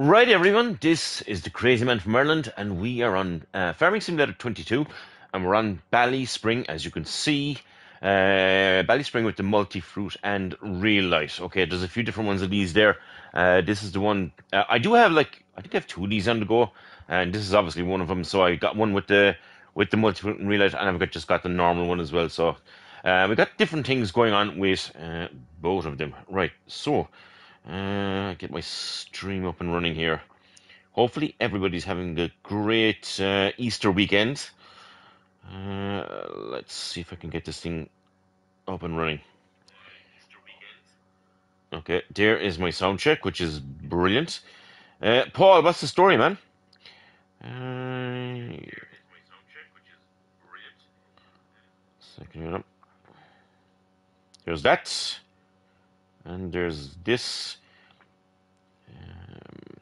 Right, everyone, this is the Crazy Man from Ireland, and we are on uh, Farming Simulator 22, and we're on Ballyspring, as you can see. Uh, Ballyspring with the multi fruit and real light. Okay, there's a few different ones of these there. Uh, this is the one uh, I do have. Like I think I have two of these on the go, and this is obviously one of them. So I got one with the with the multi fruit and real light, and I've got just got the normal one as well. So uh, we got different things going on with uh, both of them. Right, so uh, get my stream up and running here. Hopefully, everybody's having a great uh, Easter weekend. Uh, let's see if I can get this thing up and running. Okay, there is my sound check, which is brilliant. Uh, Paul, what's the story, man? Uh, up. There's that, and there's this. Um,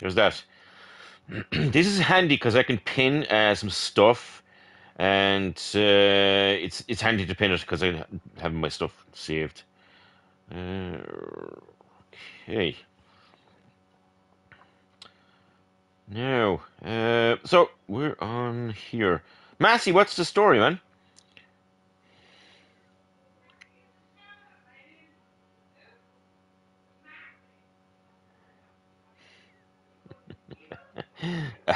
there's that. this is handy because I can pin uh, some stuff, and uh, it's it's handy to pin it because I have my stuff saved. Uh, okay. Now, uh, so we're on here. Massey, what's the story, man?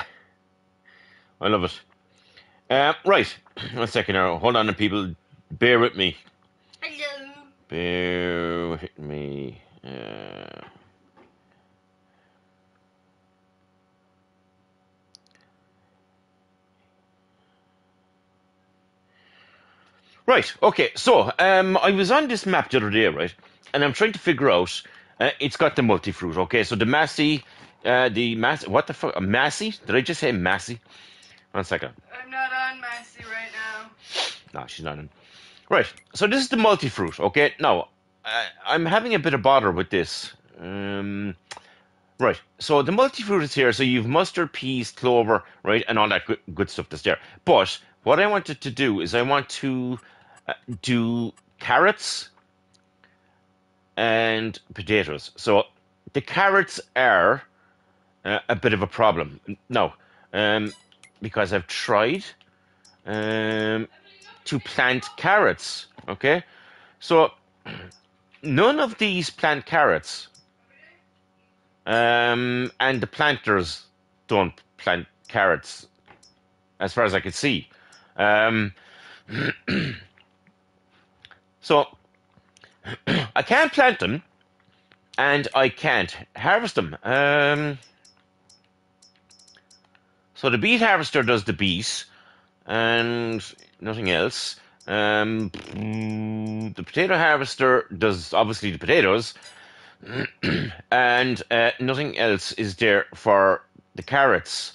I love it. Uh, right, one second now. Hold on, to people. Bear with me. Hello. Bear with me. Uh, right, okay. So, um, I was on this map the other day, right? And I'm trying to figure out. Uh, it's got the multi fruit, okay? So the Massey, uh, the Massey, what the fuck? Massey? Did I just say Massey? One second. I'm not on Massey right now. No, she's not in. Right. So this is the multi fruit. Okay. Now, uh, I'm having a bit of bother with this. Um, right. So the multi fruit is here. So you've mustard, peas, clover, right, and all that good, good stuff that's there. But what I wanted to do is I want to uh, do carrots and potatoes. So the carrots are uh, a bit of a problem. No, um, because I've tried um, to plant carrots. Okay, so none of these plant carrots, um, and the planters don't plant carrots, as far as I could see. Um, so I can't plant them, and I can't harvest them. So the beet harvester does the beet, and nothing else. Um, the potato harvester does obviously the potatoes, and uh, nothing else is there for the carrots.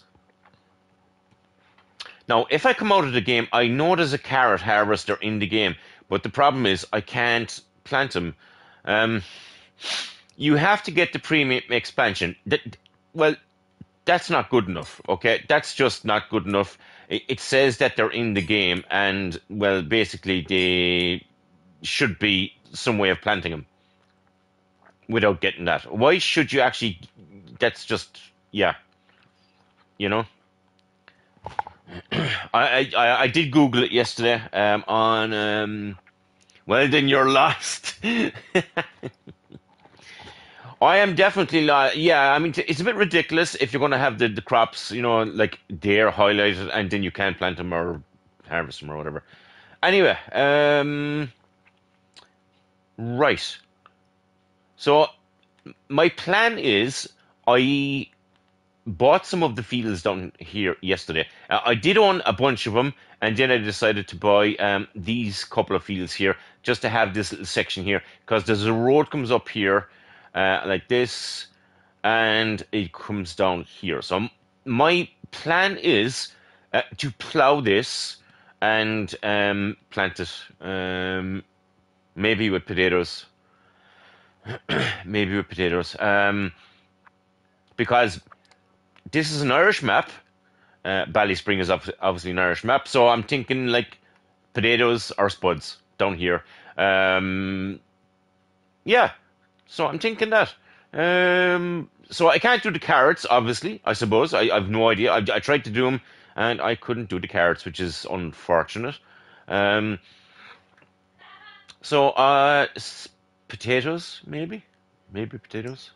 Now, if I come out of the game, I know there's a carrot harvester in the game, but the problem is I can't plant them. Um, you have to get the premium expansion. Well, that's not good enough. Okay, that's just not good enough. It, says that they're in the game, and well, basically they should be some way of planting them without getting that. Why should you actually? That's just yeah, you know. I, I I did Google it yesterday um, on. Um, well, then you're lost. I am definitely like, yeah. I mean, it's a bit ridiculous if you're going to have the, the crops, you know, like there highlighted, and then you can't plant them or harvest them or whatever. Anyway, um, right. So my plan is I bought some of the fields down here yesterday. Uh, I did own a bunch of them, and then I decided to buy um, these couple of fields here just to have this little section here because there's a road comes up here uh, like this, and it comes down here. So my plan is uh, to plow this and um, plant it, um, maybe with potatoes, maybe with potatoes, um, because this is an Irish map. Uh, Ballyspring is obviously an Irish map, so I'm thinking like potatoes or spuds down here. Um, yeah, So I'm thinking that. Um, so I can't do the carrots, obviously. I suppose I, I've no idea. I, I tried to do them and I couldn't do the carrots, which is unfortunate. Um, so uh, potatoes, maybe, maybe potatoes.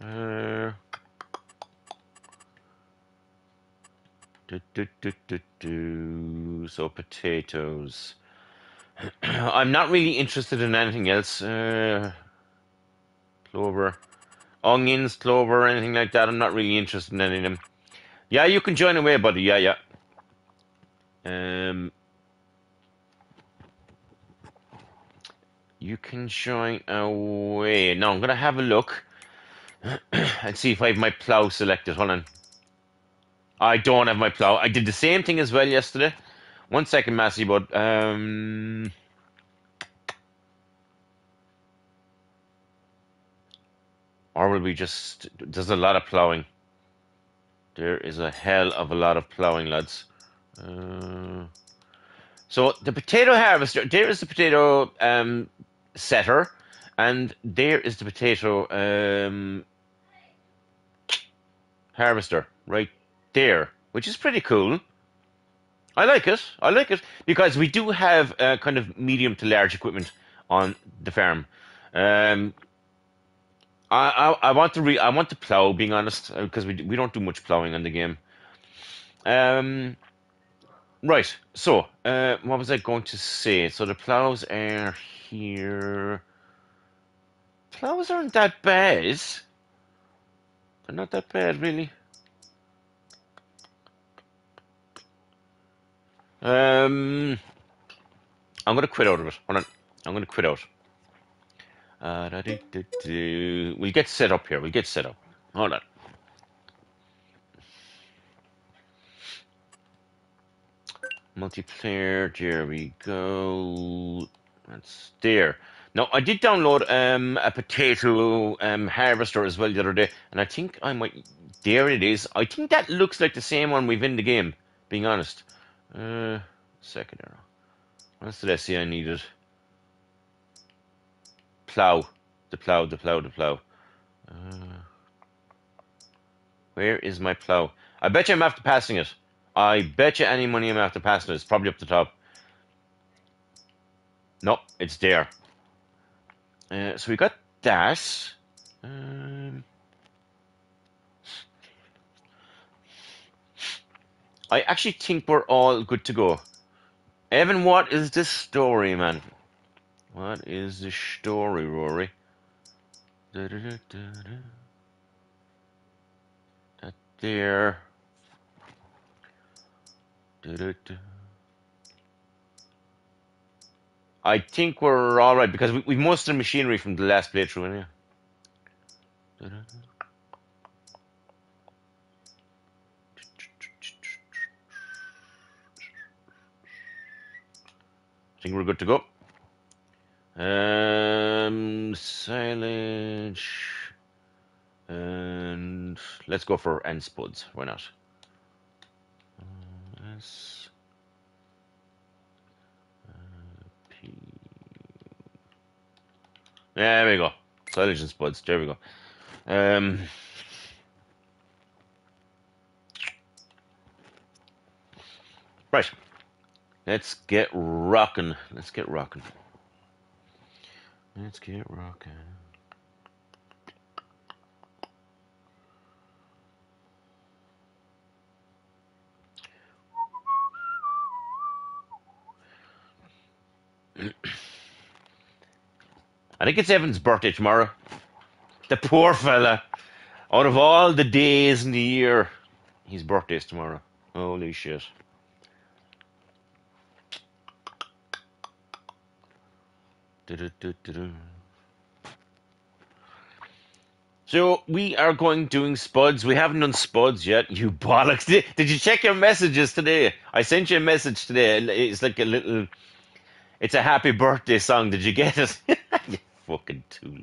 Uh, do, do, do. So potatoes. I'm not really interested in anything else. Uh, clover, onions, clover, anything like that. I'm not really interested in any of them. Yeah, you can join away, buddy. Yeah, yeah. Um, you can join away. Now I'm gonna have a look and see if I have my plow selected. Hold on. I don't have my plow. I did the same thing as well yesterday. One second, Massey, but um, or will we just? There's a lot of plowing. There is a hell of a lot of plowing, lads. Uh, so the potato harvester. There is the potato um, setter, and there is the potato um, harvester right there, which is pretty cool. I like it. I like it because we do have uh, kind of medium to large equipment on the farm. Um, I, I, I want to re- I want to plow, being honest, because uh, we we don't do much plowing in the game. Um, right. So, uh, what was I going to say? So the plows are here. Plows aren't that bad. They're not that bad, really. Um, I'm gonna quit out of it. Hold on. I'm gonna quit out. Uh, we'll get set up here. We'll get set up. Hold on. Multiplayer. There we go. That's there. Now I did download um, a potato um, harvester as well the other day, and I think I might. There it is. I think that looks like the same one we've in the game. Being honest. Uh, second arrow. What else did I I needed? Plow. The plow, the plow, the plow. Uh, where is my plow? I bet you I'm after passing it. I bet you any money I'm after passing it. It's probably up the top. No, it's there. Uh, so we got that. Um, I actually think we're all good to go. Evan, what is this story, man? What is the story, Rory? Da, da, da, that there. I think we're all right because we, we've most of the machinery from the last playthrough, anyway. I think we're good to go. Um, silage. And let's go for end spuds. Why not? Uh, S. Uh, P. There we go. Silage and spuds. There we go. Um, right. Let's get rocking. Let's get rocking. Let's get rocking. I think it's Evan's birthday tomorrow. The poor fella. Out of all the days in the year, his birthday's tomorrow. Holy shit. So we are going doing spuds. We haven't done spuds yet. You bollocks! Did, did you check your messages today? I sent you a message today. It's like a little. It's a happy birthday song. Did you get it? you fucking tool.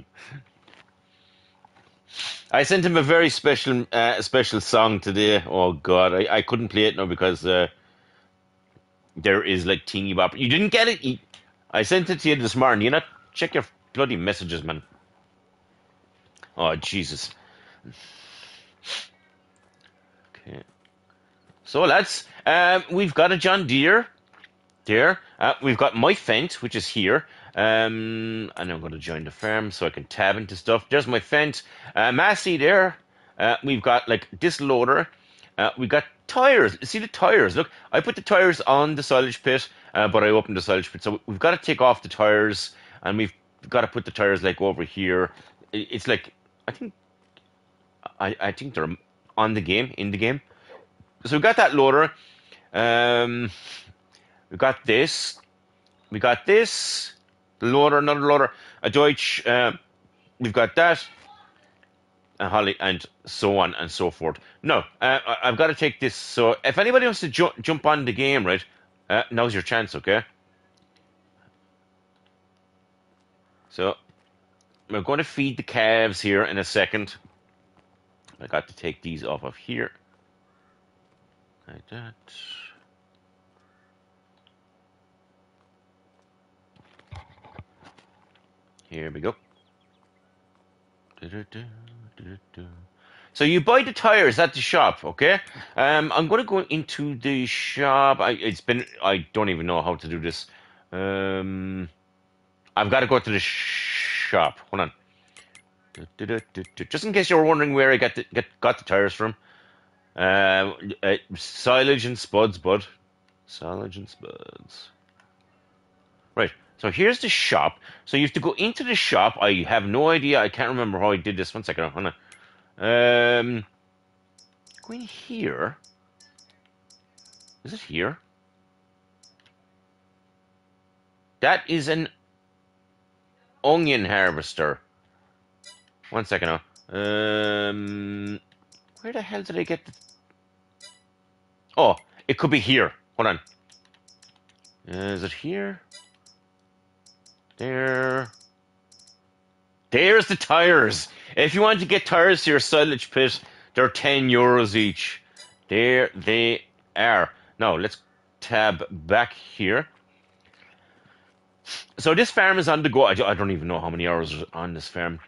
I sent him a very special, uh, special song today. Oh God, I, I couldn't play it now because uh, there is like teeny bop. You didn't get it. I sent it to you this morning. You not check your bloody messages, man. Oh, Jesus. Okay. So, lads, um, we've got a John Deere there. Uh, we've got my Fendt, which is here. Um, and I'm going to join the farm so I can tab into stuff. There's my Fendt. Uh, Massey there. Uh, we've got like this loader. Uh, we've got tires. See the tires. Look, I put the tires on the silage pit, uh, but I opened the silage pit. So we've got to take off the tires and we've got to put the tires like over here. It's like, I think, I, I think they're on the game, in the game. So we've got that loader. Um, we got this. We got this. The loader, another loader, a Deutz. Uh, we've got that. And Holly, and so on and so forth. No, uh, I've got to take this. So if anybody wants to ju- jump on the game, right, uh, now's your chance, okay? So we're going to feed the calves here in a second. I got to take these off of here. Like that. Here we go. So you buy the tires at the shop, okay? Um, I'm going to go into the shop. I, it's been I don't even know how to do this. Um, I've got to go to the shop. Hold on. Just in case you were wondering where I got the, get, got the tires from. Uh, uh, silage and spuds, bud. Silage and spuds. Right. So here's the shop. So you have to go into the shop. I have no idea. I can't remember how I did this. One second. Hold on. Um, going here. Is it here? That is an onion harvester. One second now. Um, where the hell did I get the... Oh, it could be here. Hold on. Uh, is it here? There. There's the tires. If you want to get tires to your silage pit, they're 10 euros each. There they are. Now, let's tab back here. So this farm is on the go. I don't even know how many hours on this farm.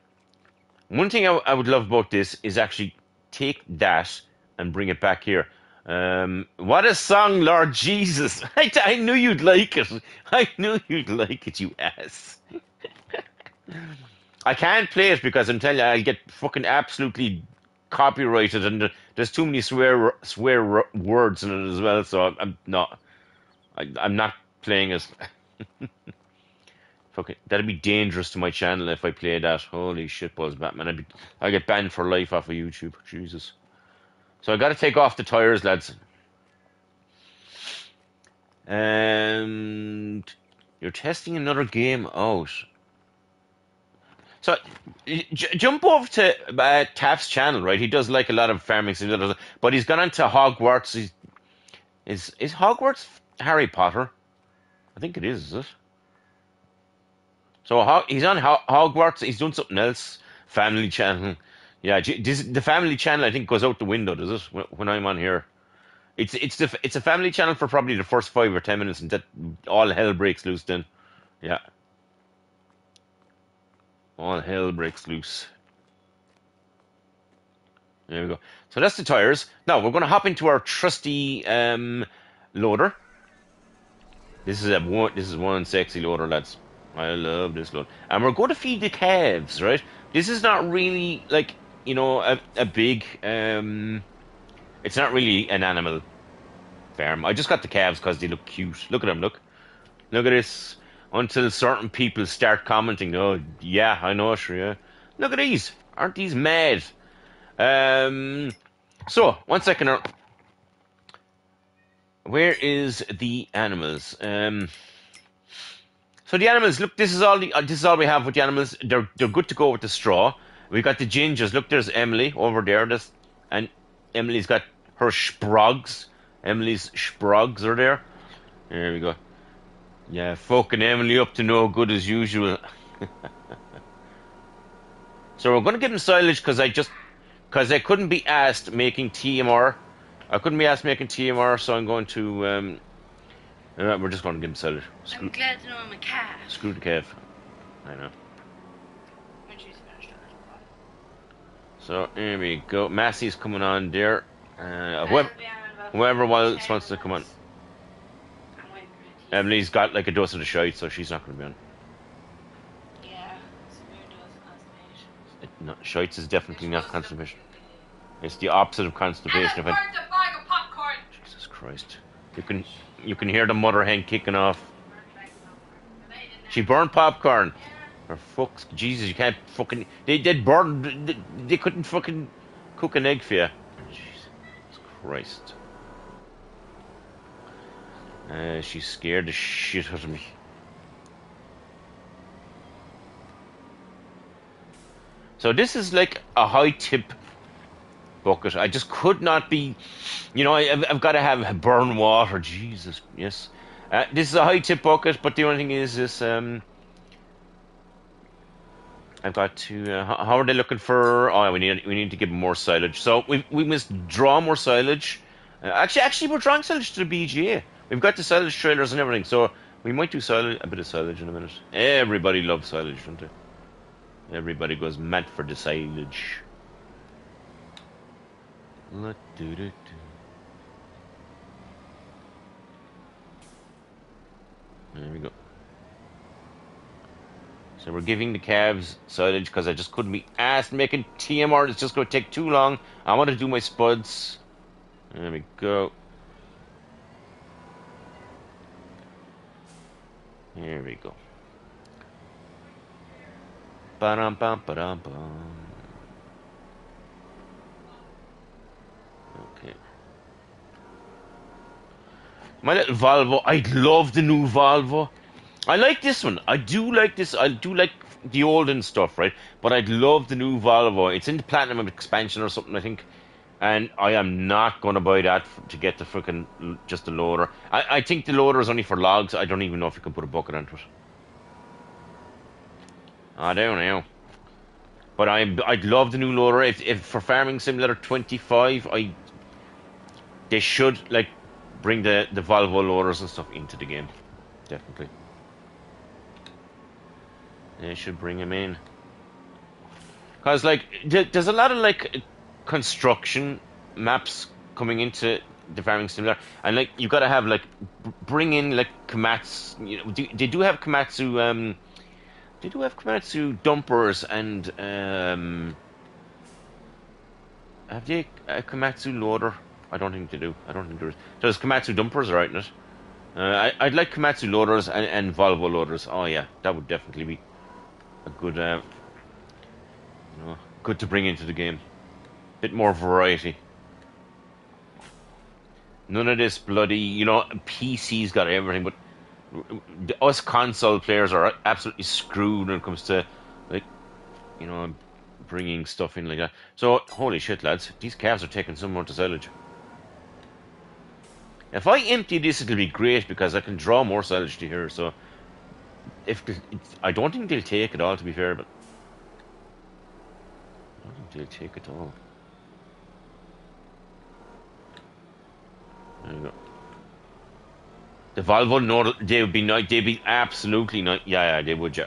One thing I, would love about this is actually take that and bring it back here. Um, what a song, Lord Jesus! I, I knew you'd like it. I knew you'd like it, you ass. I can't play it because I'm telling you, I'll get fucking absolutely copyrighted, and there's too many swear swear words in it as well. So I'm not. I, I'm not playing it. Fucking, that'd be dangerous to my channel if I play that. Holy shit, balls, Batman! I'd be, I get banned for life off of YouTube. Jesus. So I got to take off the tires, lads. And you're testing another game out. So j- jump over to uh, Taft's channel, right? He does like a lot of farming simulators, but he's gone into Hogwarts. He's, is is Hogwarts Harry Potter? I think it is. Is it? So he's on Hogwarts. He's doing something else. Family Channel. Yeah, the family channel I think goes out the window, does it? When I'm on here, it's it's the it's a family channel for probably the first five or ten minutes, and that all hell breaks loose. Then, yeah, all hell breaks loose. There we go. So that's the tires. Now we're going to hop into our trusty um, loader. This is a one. This is one sexy loader, lads. I love this loader, and we're going to feed the calves, right? This is not really like you know, a, a big. Um, it's not really an animal farm. I just got the calves because they look cute. Look at them. Look, look at this. Until certain people start commenting, oh yeah, I know, sure, yeah. Look at these. Aren't these mad? Um. So one second. Where is the animals? Um. So the animals, look, this is all the, uh, this is all we have with the animals. They're they're good to go with the straw. We've got the gingers. Look, there's Emily over there. This and Emily's got her sprogs. Emily's sprogs are there. There we go. Yeah, fucking Emily up to no good as usual. so we're going to give him silage because I just because I couldn't be asked making TMR. I couldn't be asked making TMR, so I'm going to. Um, uh, we're just going to give him silage. Screw, I'm glad to know I'm a calf. Screw the calf. I know. So here we go. Massey's coming on there. Uh, whoever, be on in about whoever wants to come on. minutes. I'm waiting for it. Emily's got like a dose of the shite, so she's not going to be on. Yeah, severe dose of constipation. It, no, shites is definitely not constipation. It's the opposite of constipation. If it, a bag of popcorn. Jesus Christ, you can you can hear the mother hen kicking off. She burned popcorn. For fuck's Jesus, you can't fucking. They did burn. They, they couldn't fucking cook an egg for you. Jesus Christ. Uh, she's scared the shit out of me. So this is like a high tip bucket. I just could not be, you know, I, I've, I've got to have burn water. Jesus, yes. Uh, this is a high tip bucket, but the only thing is, is um, I've got to. Uh, how, are they looking for? Oh, we need we need to give them more silage. So we we must draw more silage. Uh, actually, actually, we're drawing silage to the BGA. We've got the silage trailers and everything, so we might do silage, a bit of silage in a minute. Everybody loves silage, don't they? Everybody goes mad for the silage. Let do do do. There we go. So we're giving the calves silage because I just couldn't be asked making TMR. It's just going to take too long. I want to do my spuds. There we go. Here we go. Ba-dum bum ba-dum bum. Okay. My little Volvo. I love the new Volvo. I like this one. I do like this. I do like the olden stuff, right? But I'd love the new Volvo. It's in the Platinum expansion or something, I think. And I am not going to buy that to get the freaking just the loader. I, I think the loader is only for logs. I don't even know if you can put a bucket onto it. I don't know. But I I'd love the new loader. If if for Farming Simulator 25, I they should like bring the the Volvo loaders and stuff into the game. Definitely. They should bring them in. Cause like th- there's a lot of like construction maps coming into the farming simulator, and like you've got to have like bring in like Komatsu. You know, do, they do have Komatsu. Um, they do have Komatsu dumpers and um. Have they a Komatsu loader? I don't think they do. I don't think there is. There's Komatsu dumpers are right in it. Uh, I, I'd like Komatsu loaders and, and Volvo loaders. Oh yeah, that would definitely be a good, uh, you know, good to bring into the game. Bit more variety. None of this bloody, you know, PC's got everything, but us console players are absolutely screwed when it comes to, like, you know, bringing stuff in like that. So, holy shit, lads, these calves are taking some more to silage. If I empty this, it'll be great because I can draw more silage to here. So, if I don't think they'll take it all, to be fair, but I don't think they'll take it all. There you go. The Volvo, no, they would be nice. They'd be absolutely nice. Yeah, yeah, they would. Yeah.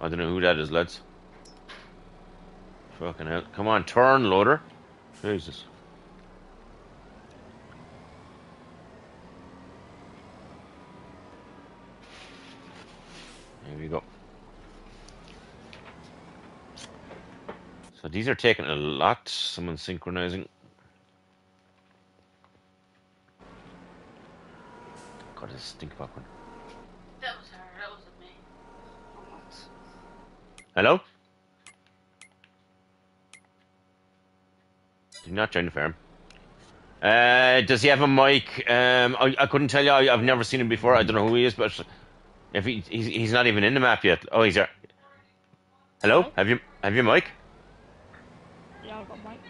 I don't know who that is, lads. Fucking hell! Come on, turn, loader. Jesus. There we go. So these are taking a lot. Someone's synchronizing. God, this stink popcorn. That was her. That wasn't me. Hello? Did not join the firm. Uh, does he have a mic? Um, I, I couldn't tell you. I, I've never seen him before. I don't know who he is, but if he, he's, he's not even in the map yet. Oh, he's there. Hello? Have you have you mic? Yeah, I've got mic.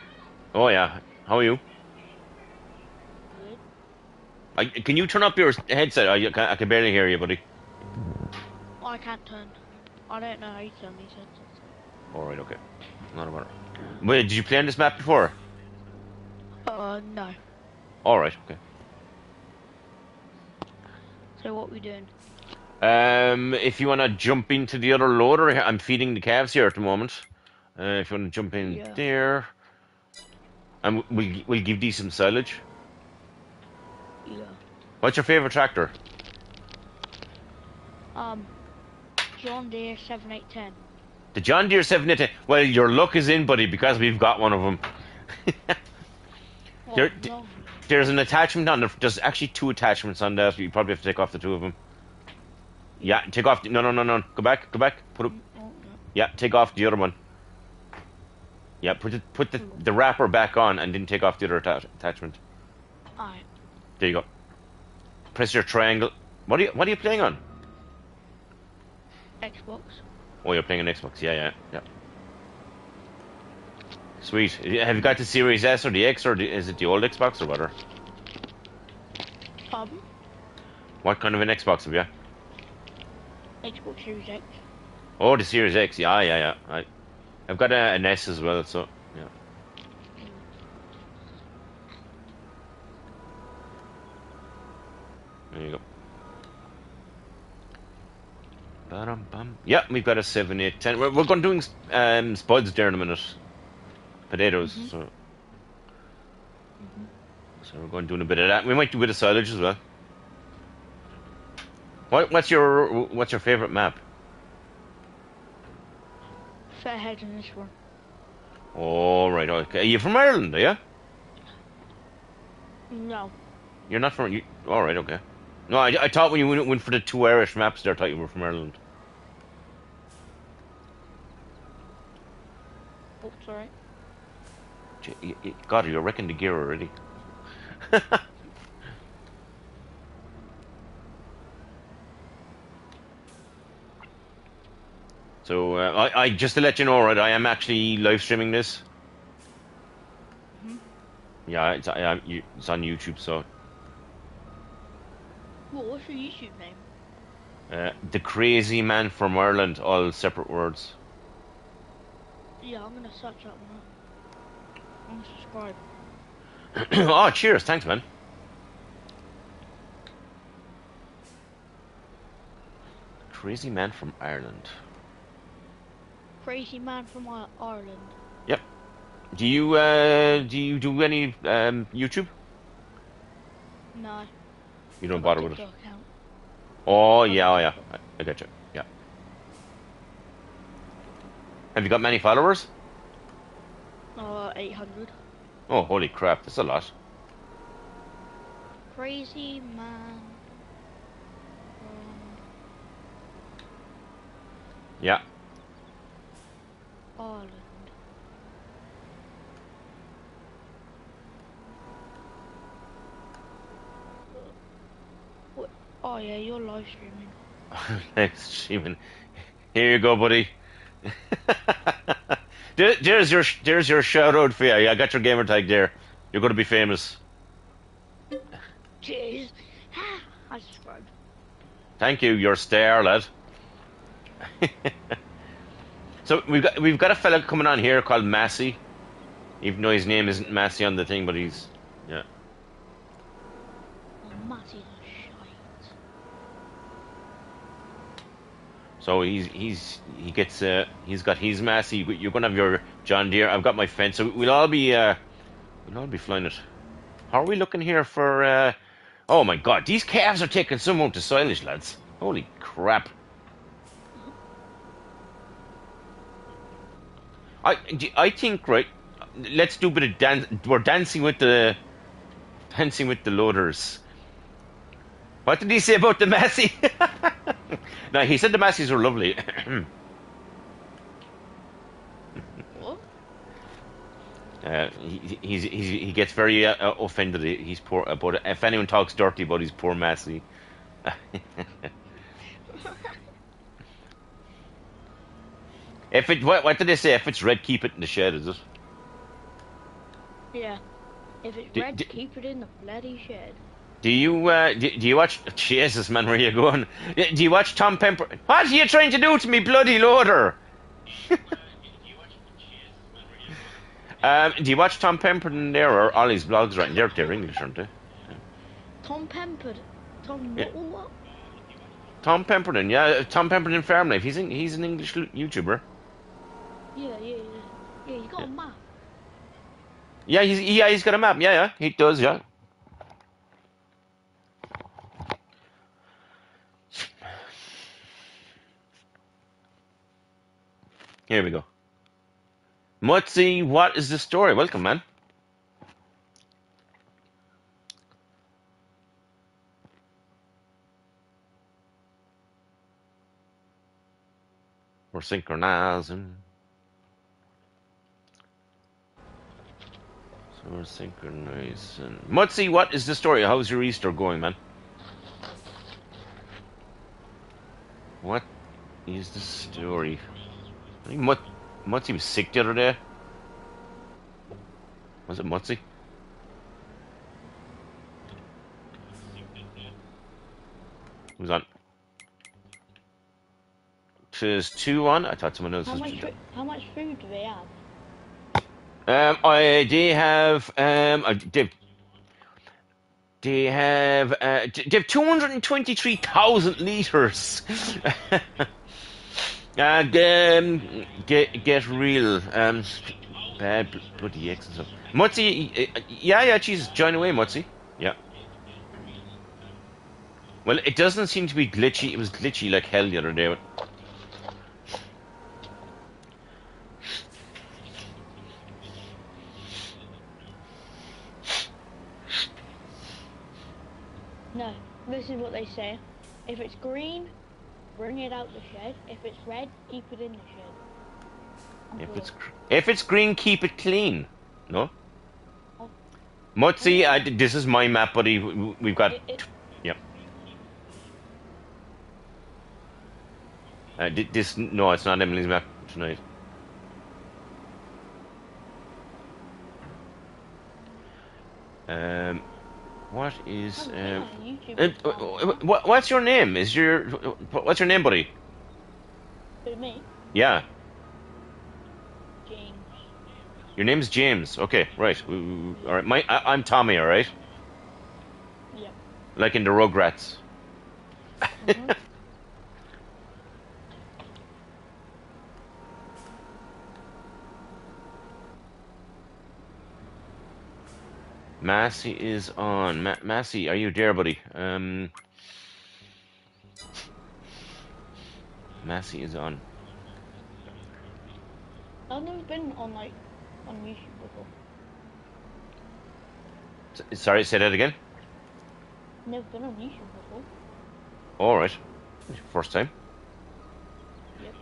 Oh yeah. How are you? I, can you turn up your headset? I, I can barely hear you, buddy. Oh, I can't turn. I don't know how you turn these headsets. All right, okay. Not a matter. Wait, did you play on this map before? Uh, no. All right, okay. So what we doing? Um, if you want to jump into the other loader, I'm feeding the calves here at the moment. Uh, if you want to jump in Yeah. there, and we'll we'll give these some silage. What's your favorite tractor? Um, John Deere 7810. The John Deere 710. Well, your luck is in, buddy, because we've got one of them. There- lovely. There's an attachment on the. There's actually two attachments on that. You probably have to take off the two of them. Yeah, take off. The, no, no, no, no. Go back. Go back. Put it. Oh. Yeah, take off the other one. Yeah, put it. Put the the wrapper back on, and then take off the other atta- attachment. Alright. There you go. Press your triangle. What are you What are you playing on? Xbox. Oh, you're playing on Xbox. Yeah, yeah, yeah. Sweet. Have you got the Series S or the X, or the, is it the old Xbox or what? Or Pardon? what kind of an Xbox have you? Xbox Series X. Oh, the Series X. Yeah, yeah, yeah. I, I've got a, an S as well. So yeah. There you go. Ba-dum-bum. Yeah, we've got a 7, 8, 10. We're, we're going doing um, spuds there in a minute. Potatoes. Mhm. So. so we're going doing a bit of that. We might do a bit of silage as well. What, what's your what's your favorite map? Fairhead in this one. Oh, right, okay. Are you from Ireland, are you? No. You're not from. You, all right, okay. No, I, I thought when you went, went for the two Irish maps there, I thought you were from Ireland. Oh, sorry. Gee, you- you- God, you're wrecking the gear already. so, uh, I, I just to let you know, right, I am actually live streaming this. Mhm. Yeah, it's, I, it's on YouTube, so What, what's your YouTube name? uh, the crazy man from Ireland, all separate words. Yeah, I'm gonna search that one up. I'm subscribed. oh, cheers! Thanks, man. Crazy man from Ireland. Crazy man from Ireland. Yep. Do you uh, do you do any um, YouTube? No. You don't bother with it. Oh yeah, oh yeah. I, I get you. Yeah. Have you got many followers? Uh, 800. Oh, holy crap! That's a lot. Crazy man. from Yeah. Ireland. What? Oh yeah, you're live streaming. Thanks, streaming. Here you go, buddy. There- there's your there's your shout out for you. I got your gamer tag there. You're going to be famous. Cheers. Ah, I subscribed. Thank you, you're star, lad. so we've got we've got a fella coming on here called Massey, even though his name isn't Massey on the thing, but he's yeah. Oh, Matty's a shite. So he's he's he gets uh he's got his Massey. You're gonna have your John Deere. I've got my Fendt. So we'll all be uh we'll all be flying it. How are we looking here for? uh Oh my God, these calves are taking some amount of silage, lads. Holy crap! I I think right. Let's do a bit of dance. We're dancing with the dancing with the loaders. What did he say about the Massey? no, he said the Masseys were lovely. What? Uh, he, he's, he's, he gets very uh, uh, offended. He's poor about it. If anyone talks dirty about his poor Massey. if it, what, what did they say? If it's red, keep it in the shed. Is it? Yeah. If it's D- red, keep it in the bloody shed. Do you uh, do, do you watch? Jesus, man, where you going? Do you watch Tom Pemper? What are you trying to do to me, bloody loader? um, do you watch Tom Pemberton there or Ollie's blogs? Right, they're they're English, aren't they? Tom Pempered. Tom Yeah. what? Tom Pemberton, yeah, Tom Pemberton Farm Life. He's in, he's an English YouTuber. Yeah, yeah, yeah. Yeah, you got Yeah. a map. Yeah, he's yeah he's got a map. Yeah, yeah, he does. Yeah. Here we go. Mutzi, what is the story? Welcome, man. We're synchronizing. So we're synchronizing. Mutzi, what is the story? How's your Easter going, man? What is the story? I think Mut- Mutzi was sick the other day. Was it Mutzi? Who's on? Tis two on. I thought someone else How was. much, fo- how much food do they have? Um, I they have um, uh, they they have uh, they have two hundred and twenty three thousand liters. and um, get get real um, bad bloody X and uh, yeah, yeah, she's join away, Mutzi. Yeah. Well, it doesn't seem to be glitchy. It was glitchy like hell the other day. No, this is what they say. If it's green, bring it out the shed. If it's red, keep it in the shed. If it's if it's green, keep it clean. No. Oh. Mutzi, I, this is my map, buddy. We- We've got. It- it- Yep. Uh, this no, it's not Emily's map tonight. Um, what is um? Uh, uh, uh, what, what's your name? Is your what's your name, buddy? Who, me, Yeah, James. your name's James. Okay, right. All right. My I, I'm Tommy. All right. Yep. Like in the Rugrats. Mhm. Massey is on. Ma- Massey, are you there, buddy? Um, Massey is on. I've never been on like on YouTube before. S- sorry, say that again. Never been on YouTube before. All right. First time. Yep.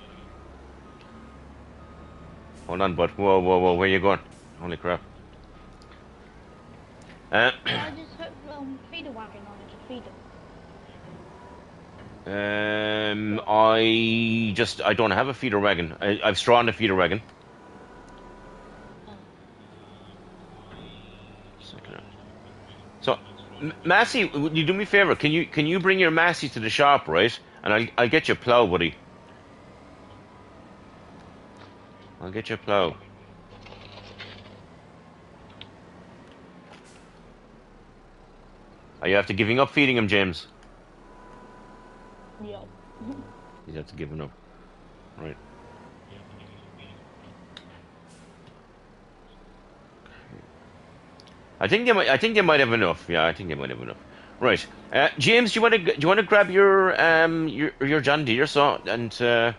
Hold on, bud. Whoa, whoa, whoa. Where you going? Holy crap. Uh, I just hooked um feeder wagon on it to feed them. um, I just I don't have a feeder wagon. I, I've straw on a feeder wagon. So, M- Massey, would you do me a favor? Can you can you bring your Massey to the shop, right? And I'll I'll get you a plow, buddy. I'll get you a plow. Are you after giving up feeding him, James? Yep. He's after giving up. Right. I think they might. I think they might have enough. Yeah, I think they might have enough. Right, uh, James, do you want to do you want to grab your um your your John Deere so and uh,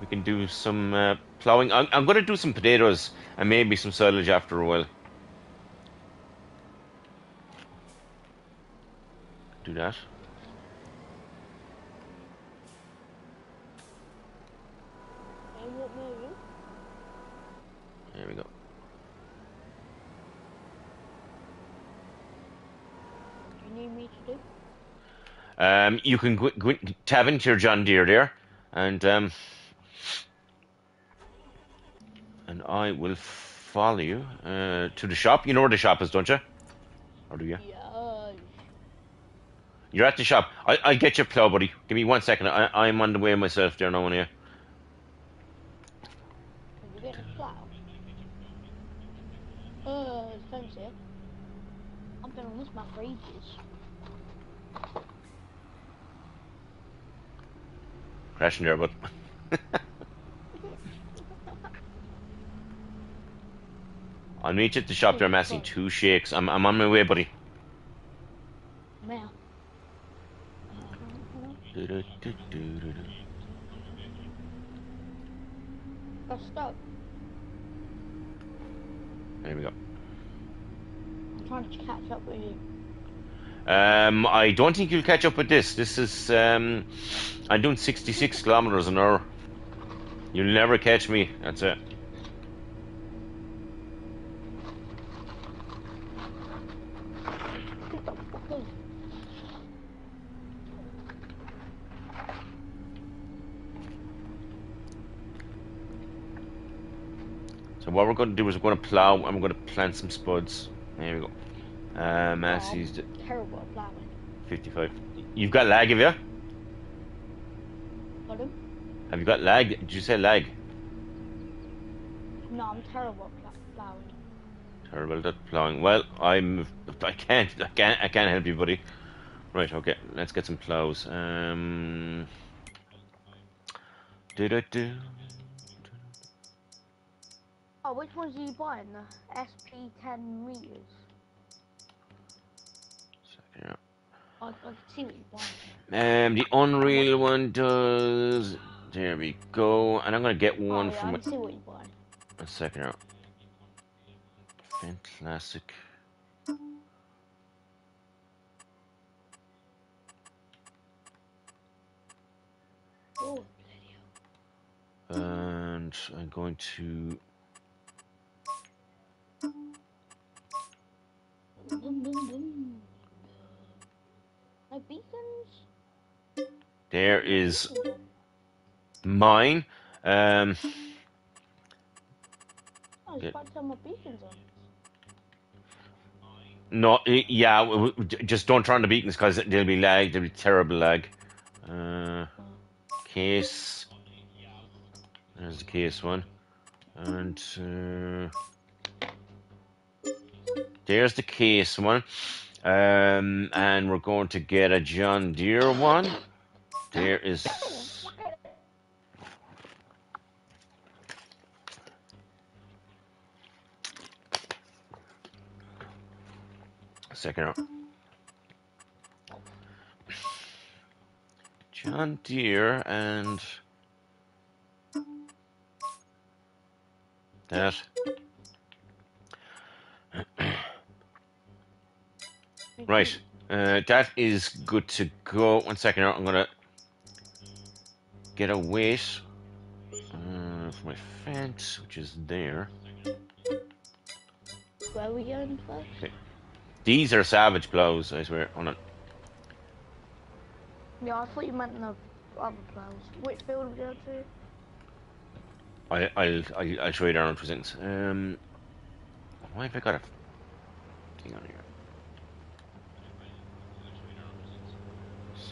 we can do some uh, plowing. I'm, I'm going to do some potatoes and maybe some silage after a while. Do that. There we go. Do you need me to do? Um, you can go, go, tab into your John Deere there, and um, and I will follow you uh, to the shop. You know where the shop is, don't you? Or do you? Yeah. You're at the shop. I, I'll get your plow, buddy. Give me one second. I, I'm on the way myself there now, here. Did you get a plow? Uh. I've been on this map for ages. crashing there, but. I'll meet you at the shop there, Massey. Two shakes. I'm, I'm on my way, buddy. Now. Got stuck. There we go. I'm trying to catch up with you. Um, I don't think you'll catch up with this. This is um, I'm doing 66 kilometers an hour. You'll never catch me. That's it. What the fuck is So what we're going to do is we're going to plow and we're going to plant some spuds. There we go. Uh, Massey's d- terrible at plowing? 55. You've got lag, have you? Him? Have you got lag? Did you say lag? No, I'm terrible at pl- plowing. Terrible at plowing. Well, I'm. I can't. I can't. I can't help you, buddy. Right. Okay. Let's get some plows. Um. Do do do. Oh, which ones are you buying? The SP10 meters? Second. I, I can see what you're buying. Um, the Unreal one does. There we go. And I'm gonna get Oh, one yeah, from I a, can see what you're buying. a second. out. Fantastic. Oh, And I'm going to. Dum, dum, dum. My beacons? There is mine. Um, Oh, Yeah. beacons on. no, yeah, w- w- j- just don't turn the beacons because there'll be lag. There'll be terrible lag. Uh, case. There's the case one, and uh, there's the case one. Um, and we're going to get a John Deere one. There is. Second. John Deere and that. Right. Uh, that is good to go. One second. I'm gonna get a weight uh, for my fence, which is there. Where are we going first? These are savage blows. I swear. Hold on. Yeah, I thought you meant the other plows. Which field are we going to? I, I'll, I'll, I'll show you down in two seconds. Um, why have I got a thing on here?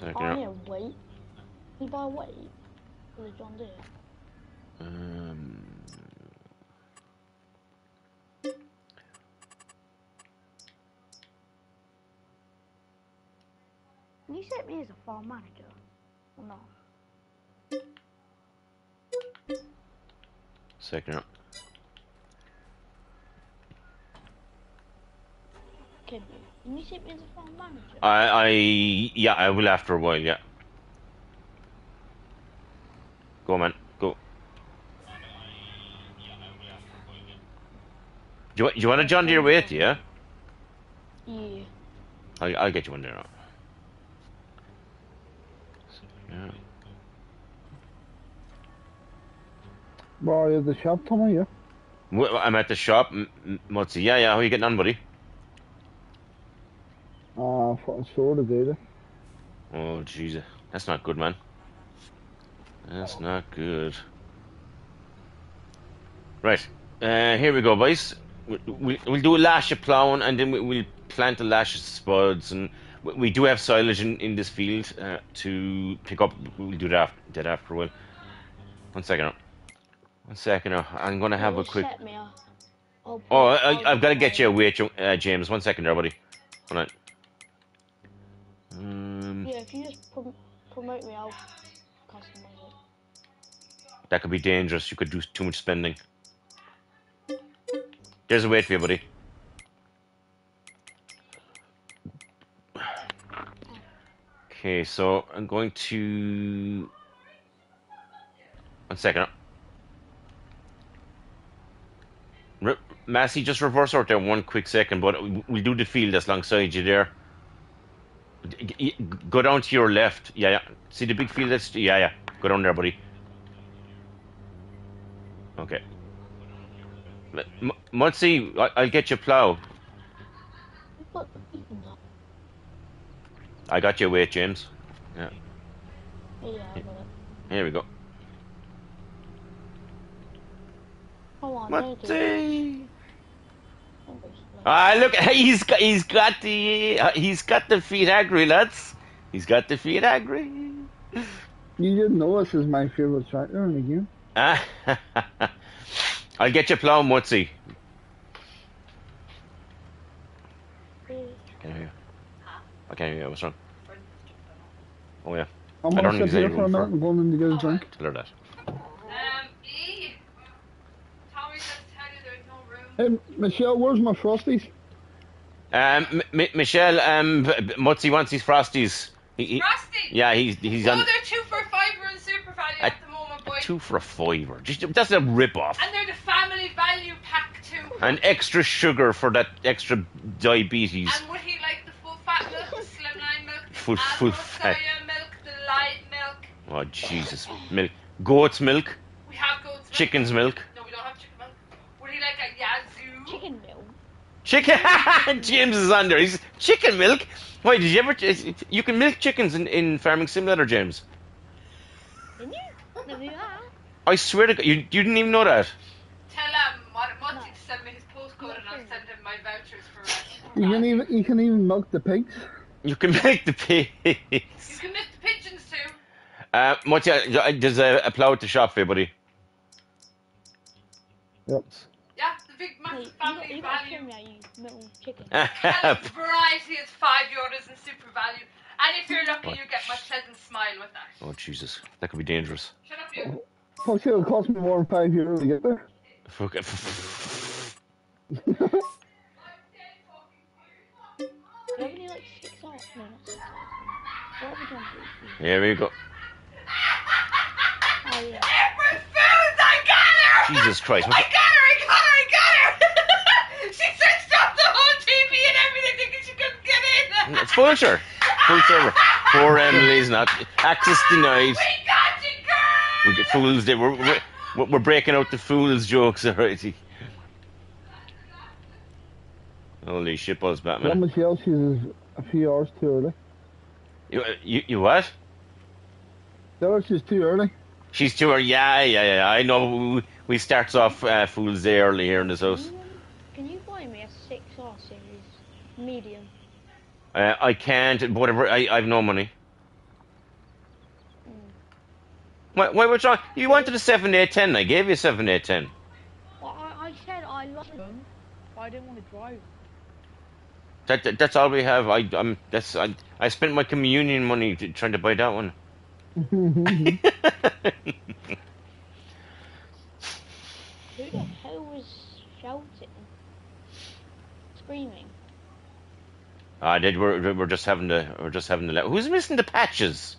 Second. Oh, yeah, weight. You buy weight for the John Deere. Um, you set me as a farm manager? Or not? second. out. Can you? Can you set me as a farm manager? I, I, yeah, I will after a while. Yeah. Go, man. Go. Do you, wa- do you want a John Deere with you? Yeah. yeah. I'll, I'll get you one there. now. Yeah. Well, you're at the shop, Tommy, yeah? Wh- I'm at the shop. M- M- Yeah, yeah. How are you getting on, buddy? Uh, fucking sort of did. Oh, Jesus. That's not good, man. That's not good. Right. Uh, here we go, boys. We, we, we'll do a lash of plowing and then we, we'll plant a lash of spuds. And we, we do have silage in, in this field uh, to pick up. We'll do that after, that after a while. One second. One second. I'm going to have a quick. Set me up. I'll Oh, I, I'll I've got to get you a weight, uh, James. One second there, buddy. Hold on. Um, Yeah, if you just prom- promote me, I'll customize it. That could be dangerous. You could do too much spending. There's a wait for you, buddy. Okay, so I'm going to. One second. Re- Massey, just reverse out there one quick second, but we- we'll do the field as that's alongside you there. Go down to your left. Yeah, yeah. See the big field that's. Yeah, yeah. Go down there, buddy. Okay. M- M- Muncie, I- I'll get you plow. We've got the beacons on. I got your weight, James. Yeah, I got it. Here we go. Come on, there it is. Muncie. Don't. Ah, look, he's got, he's got the, uh, he's got the Fiat agri, lads. He's got the Fiat agri. You didn't know this is my favourite tractor in the game. Ah, I'll get you plow, Muncie. Can I hear you? I can't hear you. What's wrong? Oh yeah, I'm I don't gonna think sit there's here any for a room minute for- and go in to get a drink. tell her that. Um, E. Tommy just tell you there's no room. Hey, Michelle, where's my Frosties? Um, M- M- Michelle, um, B- B- wants his frosties. He, he, Frosty! yeah, he's he's oh, on they're two for a fiver in SuperValu A- at the moment, boy. two for a fiver. Just that's a rip off. And they're the family value pack too. And extra sugar for that extra diabetes. And would he like the full fat milk, the slimline milk, Full- full fat. milk, the light milk? Oh Jesus, milk, goat's milk, We have goat's milk. chicken's milk, No, we don't have chicken milk. Would he like a yazoo? Chicken milk. Chicken. James is on there. He's chicken milk. Why did you ever? You can milk chickens in, in Farming Simulator, James. Didn't you? Never knew. I swear to God, you, you didn't even know that. Tell um, Mon- Monty to send me his postcode and I'll send him my vouchers for it. You can even you can even milk the pigs. You can milk the pigs. You can milk the pigeons too. Uh, what's your, there's a, a plow at the shop for you, buddy. Yep. Yeah, the big Hey, massive you family you got to value. show me you milk chicken. Health variety is five euros in SuperValu. And if you're lucky, you get my pleasant smile with that. oh Jesus, that could be dangerous. Shut up, you. Oh, Fuck, it'll cost me more than five euros to get there. Fuck it. Do you have any like six off? No, not six off. What have we done for you? Here we go. Oh yeah. Different foods! I got her! Jesus Christ. What! I got her! I got her! she switched off the whole TV and everything thinking she couldn't get in. the, it's full, sir. Full server. Poor Emily's not. Access denied. We got you, girl! We get fools. There. We're, we're, we're breaking out the fools jokes already. Holy shitballs, Well, Batman. Michelle, she's a few hours too early. You, you, you what? Tell her she's too early. She's too early. Yeah, yeah, yeah. I know. We, we starts off uh, Fool's Day early here in this house. can you buy me a six R series medium? Uh, I can't. Whatever. I, I have no money. Mm. Why, why what's wrong? You wanted a 7, 8, 10. I gave you a 7, 8, 10. Well, I, I said I lost them, but I didn't want to drive. That, that that's all we have. I I'm that's I I spent my communion money to, trying to buy that one. Who the hell was shouting? Screaming. Ah, did we're we're just having the we're just having the Let, who's missing the patches?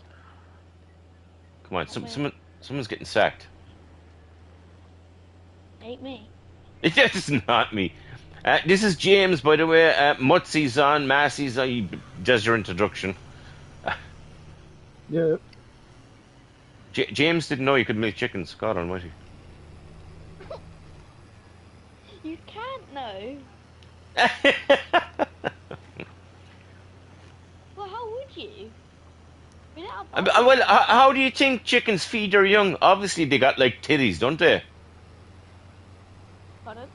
Come on, some, someone someone's getting sacked. Ain't me. It's not me. Uh, this is James, by the way. Uh, Mutsy's on, Massey's on. He does your introduction. Yeah. J- James didn't know you could milk chickens. God Almighty. You can't know. Well, how would you? Without a Uh, well, how do you think chickens feed their young? Obviously, they got like titties, don't they? Pardon?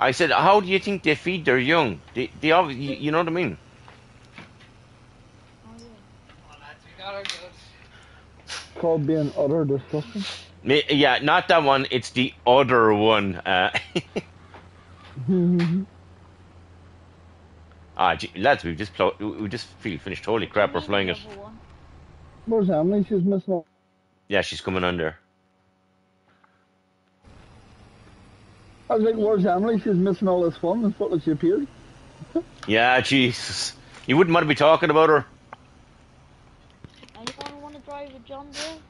I said, how do you think they feed their young? They, they obviously, you, you know what I mean? Oh, yeah. Oh, lads, we got her good. It's called being utter disgusting. Yeah, not that one. It's the other one. Uh, Ah, gee, lads, we've just we just feel finished. Holy crap, we're flying it. Where's Emily? She's missing. Yeah, she's coming under. I was like, "Where's Emily? She's missing all this fun." And what she appeared. yeah, Jesus, you wouldn't want to be talking about her. Anyone want to drive John Deere?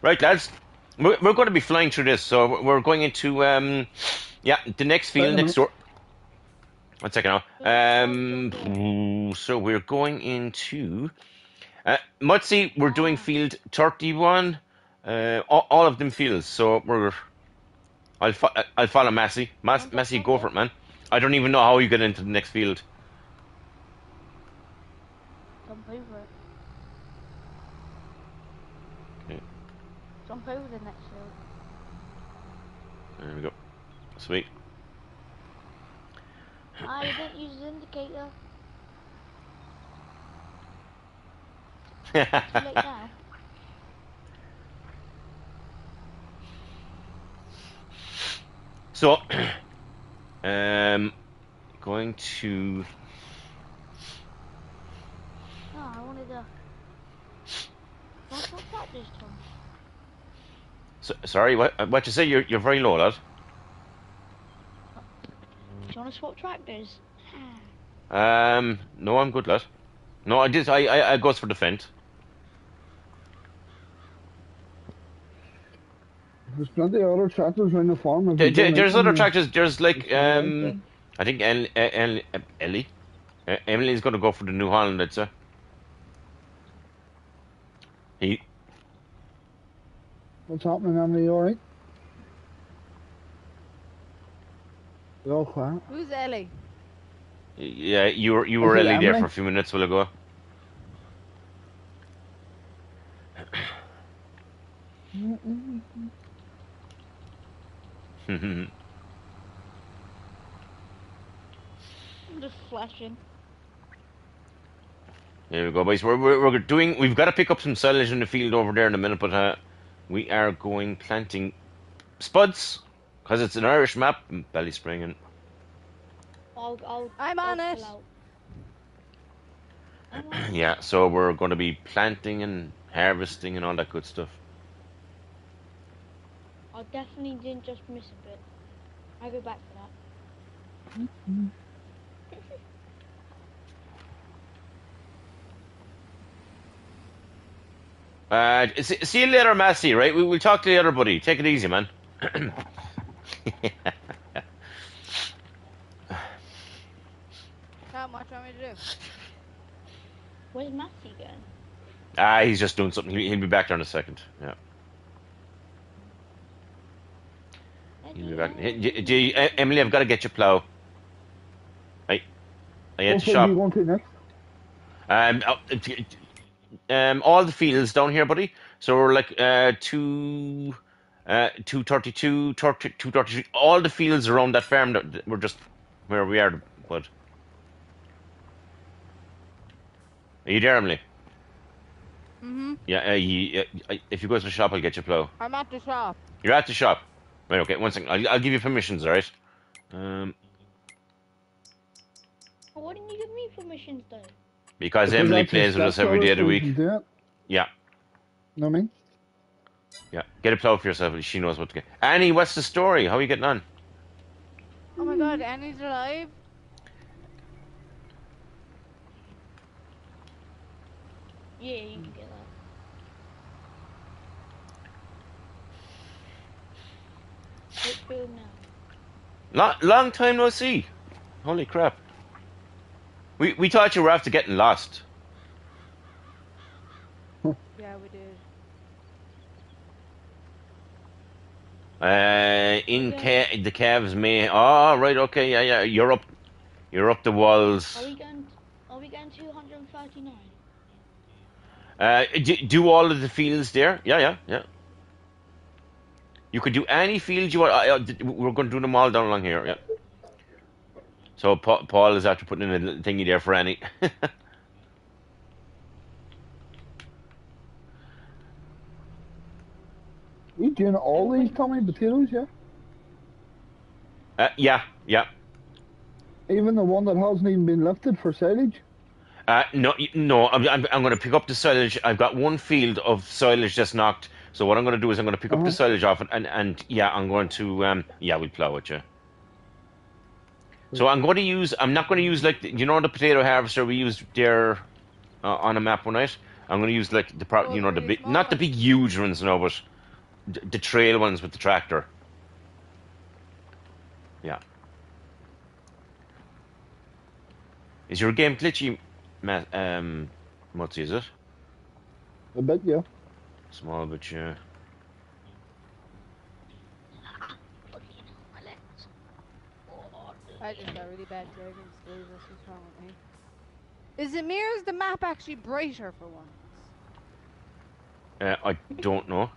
Right, lads, we're, we're, going to be flying through this, so we're going into um, yeah, the next field next door. One second now. Um, so we're going into, uh, we're doing field 31, uh, all, all of them fields, so we're, I'll, fo- I'll follow Massey. Mass, Massey, go for it, man. I don't even know how you get into the next field. Jump over it. Okay. Jump over the next field. There we go. Sweet. You didn't use the indicator. Too late now. So, um, going to. No, I wanted to. That's not practice, Tom. So, sorry, what? What you say? You're you're very low, lad. Do you want to swap tractors? Um, no, I'm good, lad. No, I did. I I, I goes for defend. There's plenty of other tractors around the farm. If There, there- there's other tractors. There's like um. I think El, El, El, Ellie, uh, Emily's going to go for the New Holland. I'd say. He What's happening, Emily? You alright? They're all quiet. Who's Ellie? Yeah, you were you were Is Ellie there for a few minutes while ago. I'm just flashing. There we go, boys. We're, we're, we're doing. We've got to pick up some silage in the field over there in a minute, but uh, we are going planting spuds because it's an Irish map. Ballyspring and I'll, I'll, I'm I'll on it. I'm on it. yeah, so we're going to be planting and harvesting and all that good stuff. I definitely didn't just miss a bit. I'll go back to that. Uh, see, see you later, Massey. Right? We, we'll talk to the other buddy. Take it easy, man. Not much want me to do. Where's Matty going? ah, he's just doing something. He- He'll be back there in a second. Yeah, he'll be back. Hey, J- J- E- Emily, I've got to get your plow. Right, I had to field shop. are you going to next? Um, t- t- um, all the fields down here, buddy. So we're like uh, two, uh, two thirty-two, thirty, two thirty-three. All the fields around that farm. That that we're just where we are, bud. Are you there, Emily? Mm-hmm. Yeah. Uh, you, uh, if you go to the shop, I'll get you a plow. I'm at the shop. You're at the shop. Right. Okay. One second. I'll, I'll give you permissions. All right. Um, Oh, why didn't you give me permissions though? because Because Emily plays with us every day of the week. can do. Yeah. Know what I mean? Yeah. Get a plow for yourself. She knows what to get. Annie, what's the story? How are you getting on? Oh my god, Annie's alive? Yeah, you can get that. Which field now? Long, long time no see. Holy crap. We we thought you were after getting lost. Yeah, we did. Uh, in Yeah. ca- the calves may. Oh, right. Okay. Yeah, yeah. You're up. You're up the walls. Are we going? Are we going 239? Uh, do, do all of the fields there. Yeah, yeah, yeah. You could do any field you want. I, we're going to do them all down along here. Yeah. So Pa- Paul is after putting in a little thingy there for Annie. You doing all these Tommy potatoes, yeah? uh, yeah, yeah. Even the one that hasn't even been lifted for silage? Uh, no, no. I'm, I'm, I'm going to pick up the silage. I've got one field of silage just knocked So what I'm going to do is I'm going to pick up the Uh-huh. silage off, and, and, and yeah, I'm going to um, yeah, we'll plow it, yeah. So I'm going to use. I'm not going to use like you know the potato harvester we used there uh, on a map one night. I'm going to use like the pro, Oh, you know the big, not the big huge ones, no, but the, the trail ones with the tractor. Yeah. Is your game glitchy, Matt? Um, what's is it? A bit, yeah. Small, but yeah. I just got really bad dragon skills. What's wrong with me. Is it me or is the map actually brighter for once? Uh, I don't know.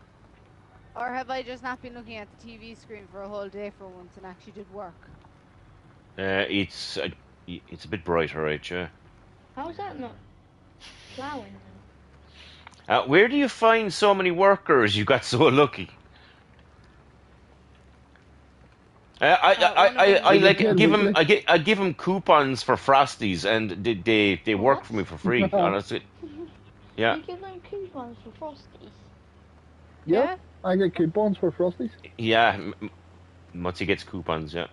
Or have I just not been looking at the TV screen for a whole day for once and actually did work? Uh, it's uh, it's a bit brighter, right? Yeah. How's that not plowing then? Uh, where do you find so many workers? You got so lucky. Uh, I, Uh, I, I, I, I like give weekly. them I get I give them coupons for frosties and they they, they work for me for free. honestly, yeah, You give them coupons for Frosties. Yeah. I get coupons for Frosties. yeah. M- M- Mutzy gets coupons. Yeah,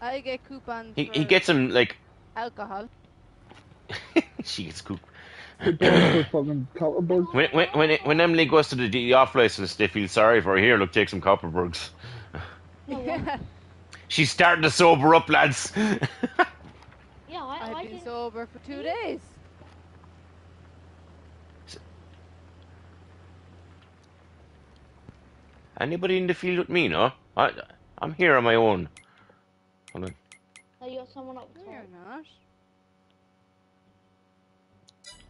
I get coupons he for he gets them like alcohol. she gets coupons. Coupons for fucking Kopparberg. When when when, it, when Emily goes to the D off license, they feel sorry for her. Here, look, take some Kopparbergs. No, what? She's starting to sober up, lads. yeah, I, I've I been didn't. sober for two days. Anybody in the field with me? No, I I'm here on my own. Hold on. Oh, you got someone up there? No, top.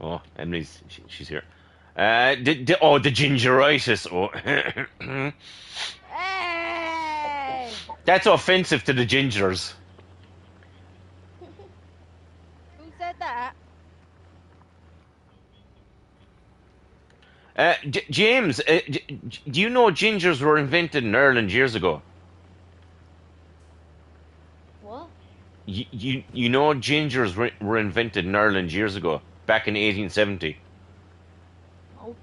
Oh, Emily's she, she's here. Uh, the, the, oh, the gingeritis. Oh, Hey! that's offensive to the gingers. Who said that? Uh, J- James, uh, J- J- do you know gingers were invented in Ireland years ago? What? You you, you know gingers were, were invented in Ireland years ago, back in 1870. Oh,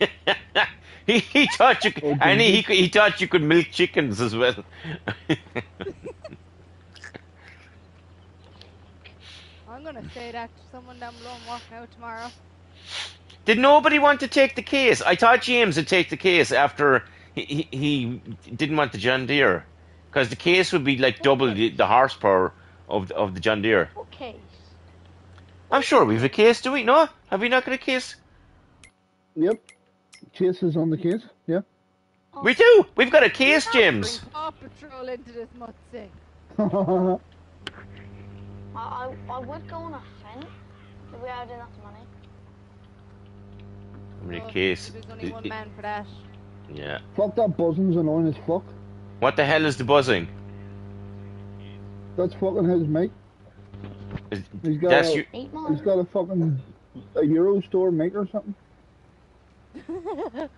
he, he thought you could, Oh, and he, he? he he thought you could milk chickens as well. I'm gonna say that to someone down below and walk out tomorrow. Did nobody want to take the case? I thought James would take the case after he, he, he didn't want the John Deere. Because the case would be like double the, the horsepower of the, of the John Deere. what case? I'm sure we've a case, do we? No? Have we not got a case? Yep. Chase is on the case. Yeah. Oh. We do! We've got a case, You have to James! Bring Paw Patrol into this mutsy. I, I, I would go on a fence if we had enough money. How many Well, case? There's only one man for that. Yeah. fuck that buzzing's annoying as fuck. What the hell is the buzzing? That's fucking his mate. Is- He's got That's a, you. Eight he's miles. got a fucking a Euro store maker or something.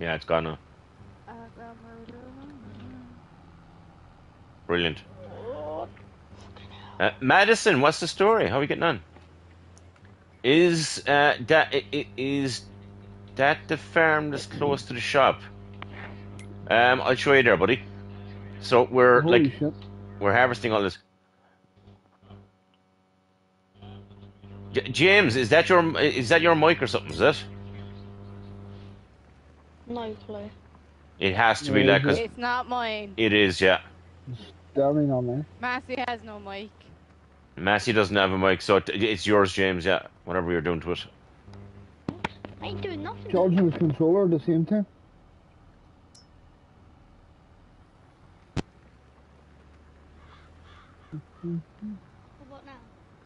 Yeah, it's gone now. Brilliant. Uh, Madison, what's the story? How are we getting on? Is uh, that i- i- is that the farm that's close to the shop? Um, I'll show you there, buddy. So we're Holy like shit. we're harvesting all this. J- James, is that your is that your mic or something? Is it? No clue. It has to be Yeah, like 'cause It's not mine. it is. Yeah, Definitely not man. Massey has no mic. Massey doesn't have a mic, so it- it's yours, James. Yeah, whatever you're doing to it. I ain't doing nothing. Charging his controller at the same time. What about now?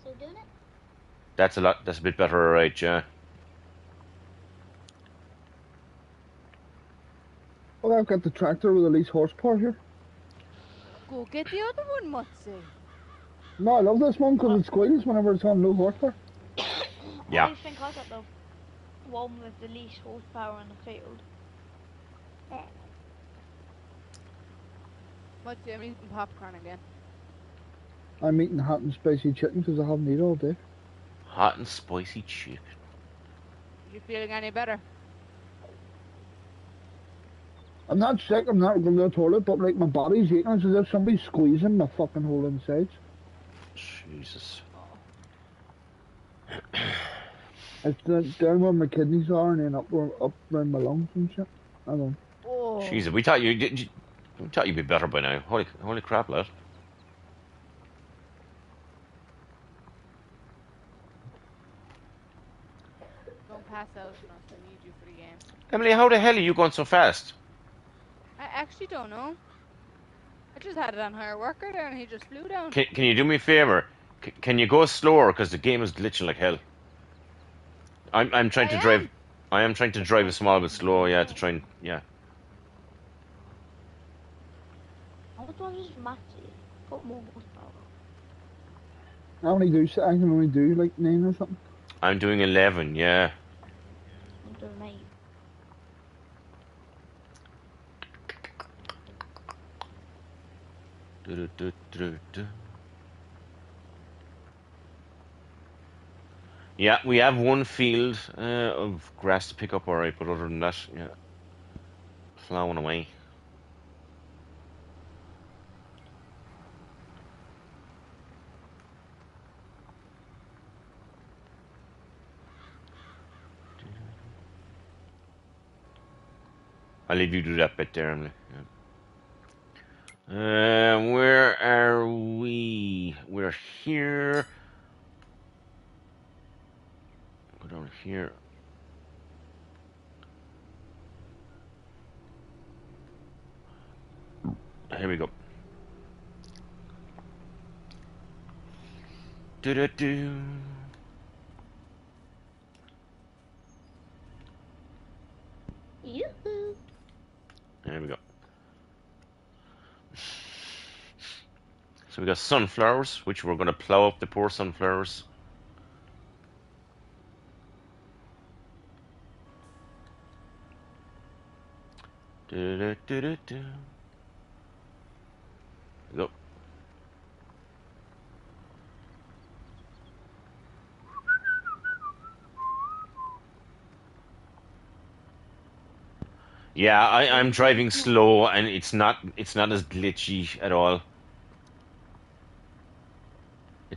Still doing it? That's a lot. That's a bit better, all right? Yeah. Well, I've got the tractor with the least horsepower here. Go get the other one, Mutsy. No, I love this one because it squeals whenever it's on low horsepower. Yeah. I think I got the one with the least horsepower in the field. Mutsy, I'm eating popcorn again. I'm eating hot and spicy chicken because I haven't eaten all day. Hot and spicy chicken. You feeling any better? I'm not sick, I'm not going to the toilet, but like my body's aching. It's as if somebody's squeezing my fucking whole insides. Jesus. It's the, down where my kidneys are and then up, where- up around my lungs and shit. I don't Oh. Jesus, we thought you did. you- We thought you'd be better by now. Holy, holy crap, lad. Don't pass out. I need you for the game. Emily, how the hell are you going so fast? I actually don't know. I just had it on higher worker there and he just flew down. Can, can you do me a favor? C- can you go slower? Because the game is glitching like hell. I'm, I'm trying I to am. drive. I am trying to drive a small bit slow, yeah, to try and yeah. I would want just match it. Put more horsepower. I only do, I can only do like nine or something. I'm doing eleven, yeah. I'm doing eight. Du-du-du-du-du. Yeah, we have one field uh, of grass to pick up, alright, but other than that, yeah, plowing away. I'll leave you do that bit there, Emily. Yeah. Uh, where are we? We're here. Go down here. Here we go. Do do do. Yoo-hoo. There we go. So we got sunflowers, which we're going to plow up the poor sunflowers. Do-do-do-do-do. Go. Yeah, I, I'm driving slow, and it's not it's not as glitchy at all.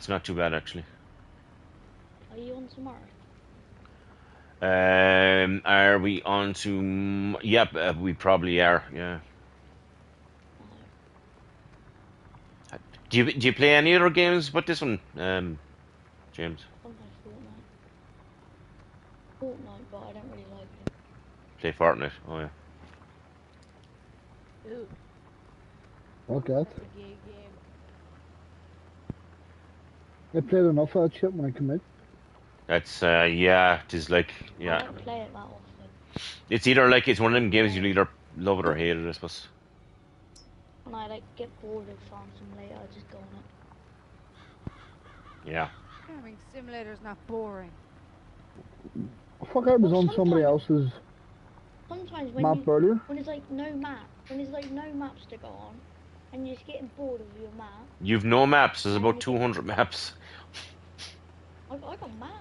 It's not too bad actually. Are you on tomorrow? Um, are we on to? Yep, uh, we probably are. Yeah. Do you do you play any other games but this one, um, James? Sometimes Fortnite. Fortnite, but I don't really like it. Play Fortnite. Oh yeah. Ooh, Fuck that. that's a gay game. I played enough of that shit when I come out. That's uh, yeah. It is like yeah. I yeah. don't play it that often. It's either like it's one of them games you either love it or hate it. I suppose. When I like get bored of Farm Simulator, I just go on it. Yeah. Farming simulator's not boring. Fuck, I was Well, on somebody else's Sometimes when map you, earlier. when there's like no map, when there's like no maps to go on, and you're just getting bored of your map, You've no maps. There's about 200 maps. I, I got maps.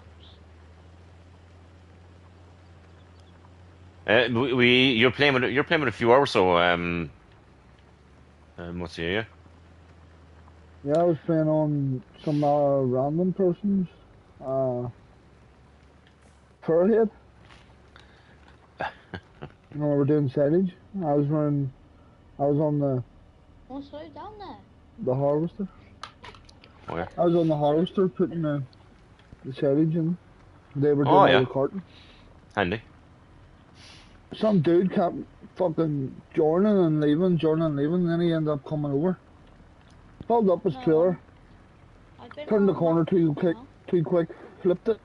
Uh, we, we you're playing with you're playing with a few hours so um. Um, what's the yeah? Yeah, I was playing on some uh, random persons. Uh, Furhead. you know, we were doing silage. I was running. I was on the Want to slow down there? the harvester. Oh, yeah. I was on the harvester putting the the silage in. They were oh, doing Oh, all yeah. the carting. Handy. Some dude kept fucking joining and leaving, joining and leaving, and then he ended up coming over. Pulled up his oh. trailer, I've turned the corner too quick, uh-huh. too quick, flipped it,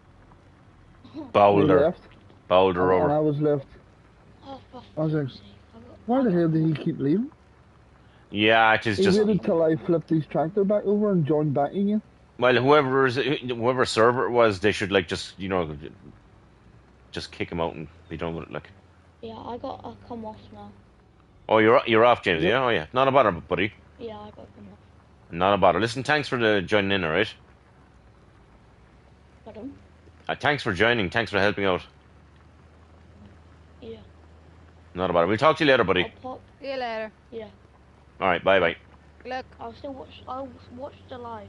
and he Boulder. left, Boulder and I over. was left. Oh, for I was like, fuck's sake. I got- Why the hell did he keep leaving? Yeah, it is He just waited till I flipped his tractor back over and joined back again. Well, whoever is whoever server it was, they should like just you know just kick him out and be done with it. Like, Yeah, I got to come off now. oh, you're you're off, James. Yeah, yeah. oh yeah, not a bother, buddy. Yeah, I got to come off. Not a bother. Listen, thanks for the joining in, alright? Pardon? Uh, thanks for joining. Thanks for helping out. Yeah. Not a bother. We'll talk to you later, buddy. I'll pop. See you later. Yeah. Alright, bye bye. Look, I'll still watch. I'll watch the live.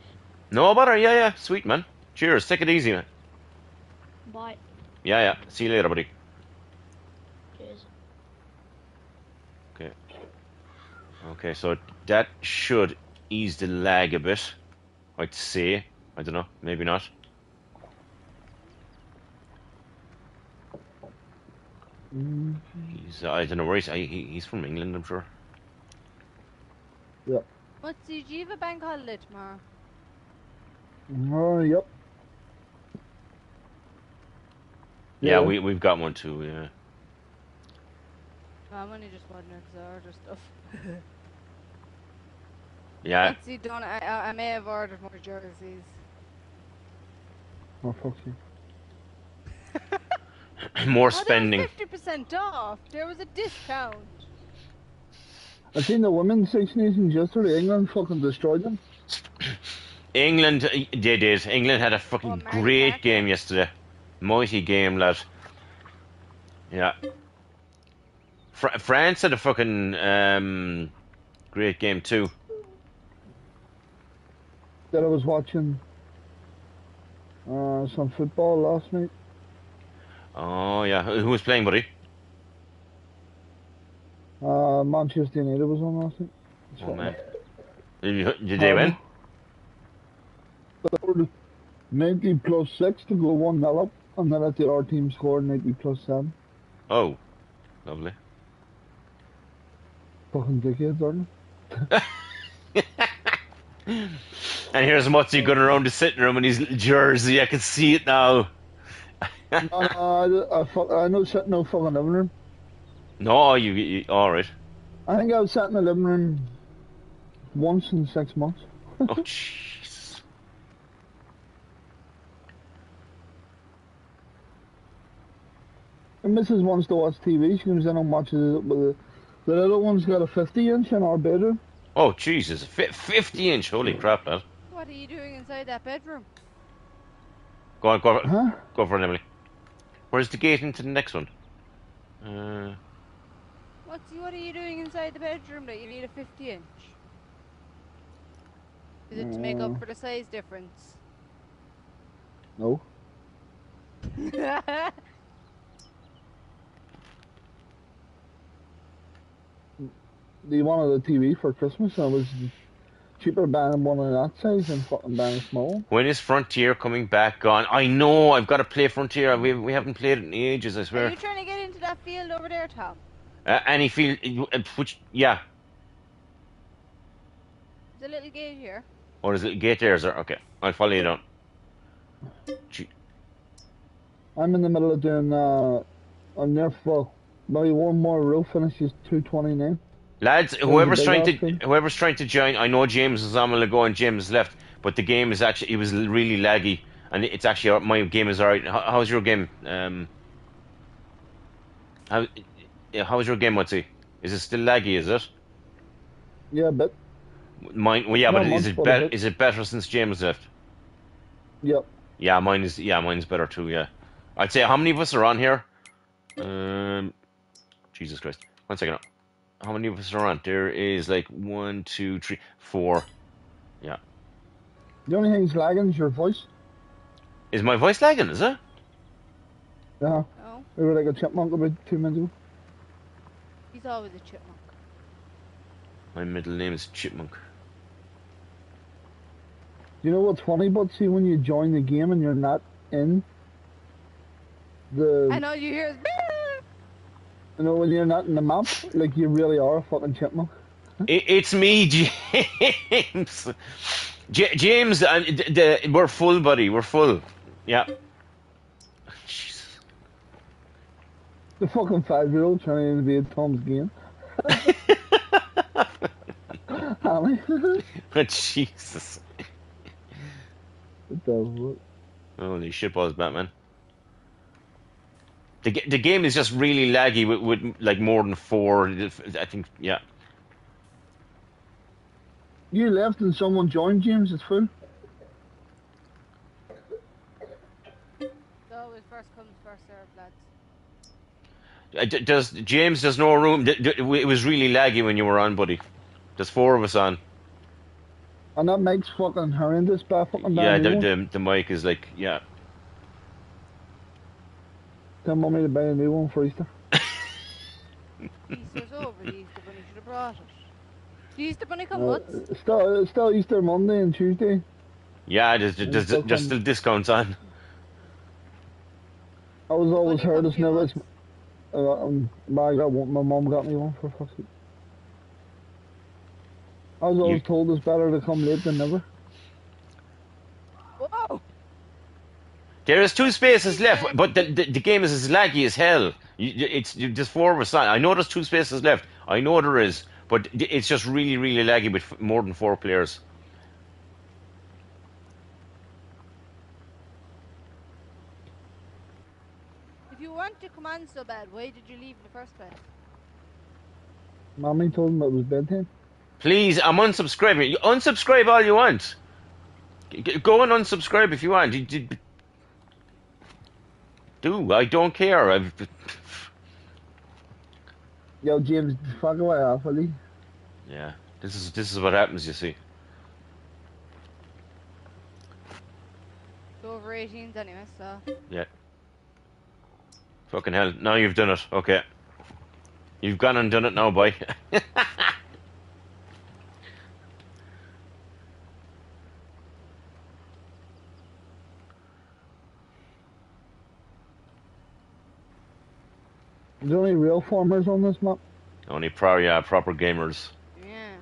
No bother. Yeah, yeah. Sweet, man. Cheers. Take it easy, man. Bye. Yeah, yeah. See you later, buddy. Cheers. Okay. Okay, so that should ease the lag a bit. I'd say. I don't know. Maybe not. He's. I don't know where he's. I, he, he's from England, I'm sure. Yeah. What's the do you have a bank holiday tomorrow? Uh, yep. Yeah, we we've got one too. Yeah. Oh, I'm only just wondering because I ordered stuff. Yeah. See, don't I, I? I may have ordered more jerseys. Oh, fuck you. More Oh, spending. Fifty percent off. There was a discount. I seen the women's Six Nations yesterday. England fucking destroyed them. England, uh, they did. England had a fucking Oh, great Mark. game yesterday. Mighty game, lad. Yeah. Fr- France had a fucking um, great game too. That I was watching uh, some football last night. Oh yeah, who who was playing, buddy? Uh, Manchester United was on last night. Oh man, did, you, did they win? Scored 90 plus 6 to go 1 0 up, and then at the our team scored 90 plus 7. Oh, lovely. Fucking dickheads, aren't? And here's Mutzi going around the sitting room in his jersey. I can see it now. no, no, I, I, fuck, I know sat in no fucking living room. No, you, you all right? I think I've sat in the living room once in six months. Oh jeez. And Mrs. wants to watch TV. She comes in and watches it with the, the little one's got a 50 inch in our bedroom. Oh Jesus, 50 inch. Holy crap, lad. What are you doing inside that bedroom? Go on, go, for, Huh? go for it, Emily. Where's the gate into the next one? Uh, What's what are you doing inside the bedroom that you need a 50 inch? Is it to make up Mm. for the size difference? No. They wanted a TV for Christmas and it was cheaper buying one of that size than fucking buying a small. when is Frontier coming back on? I know, I've got to play Frontier. We, we haven't played it in ages, I swear. Are you trying to get into that field over there, Tom? Uh, any field, uh, which, yeah. There's a little gate here. Or is it gate there? Is there? Okay, I'll follow you down. Gee, I'm in the middle of doing uh I'm there for maybe one more row finishes two twenty nine. Lads, whoever's trying to option. whoever's trying to join, I know James is on a go and James left, but the game is actually it was really laggy, and it's actually my game is alright. How, how's your game? Um, how how's your game? It? Is it still laggy? Is it? Yeah, but Mine, well, yeah, but is it better? Is it better since James left? yep. Yeah, mine is. Yeah, mine's better too. Yeah, I'd say how many of us are on here? Um, Jesus Christ! One second. How many of us are on? There is like one, two, three, four. Yeah. The only thing's lagging is your voice. Is my voice lagging? Is it? Yeah. No, We were like a chipmunk about two minutes ago. he's always a chipmunk. My middle name is Chipmunk. You know what's funny, but see when you join the game and you're not in the I know you hear. You know when you're not in the map, like you really are a fucking chipmunk. It, it's me, James. J- James, uh, we're full, buddy. We're full. Yeah. Jesus. The fucking five year old trying to invade Tom's game. Honey. Jesus. It does look. Holy shitballs, Batman. The, the game is just really laggy with, with like more than four. I think, yeah. You left and someone joined, James. It's full. So it first comes, first served, lads. Uh, d- Does James? There's no room. D- d- It was really laggy when you were on, buddy. There's four of us on. And that makes fucking horrendous by fucking Yeah, the, the the mic is like yeah. Tell mommy to buy a new one for Easter. Easter's over, Easter bunny should have brought it. The Easter bunny come Uh, once? it's still, it's still Easter Monday and Tuesday. Yeah, there's, there's, still there's come- still discounts on. I was always Bunny heard come it's few never. It's, uh, um, my, got one, my mum got me one for fuck's sake. I was always You- told it's better to come late than never. Whoa! There is two spaces left, but the, the, the game is as laggy as hell. You, you- it's you, there's four of us. I know there's two spaces left. I know there is, but it's just really, really laggy with more than four players. If you want to come on so bad, why did you leave in the first place? Mommy told him it was bedtime. Please, I'm unsubscribing. You unsubscribe all you want. G- g- Go and unsubscribe if you want. You- you- Do I don't care. I've, Yo, James, fuck away off, will you? yeah, this is this is what happens. You see. It's over 18s anyway, so. Yeah. Fucking hell. Now you've done it. Okay. You've gone and done it now, boy. Is there any real farmers on this map? Only pro, yeah, proper gamers. Yeah.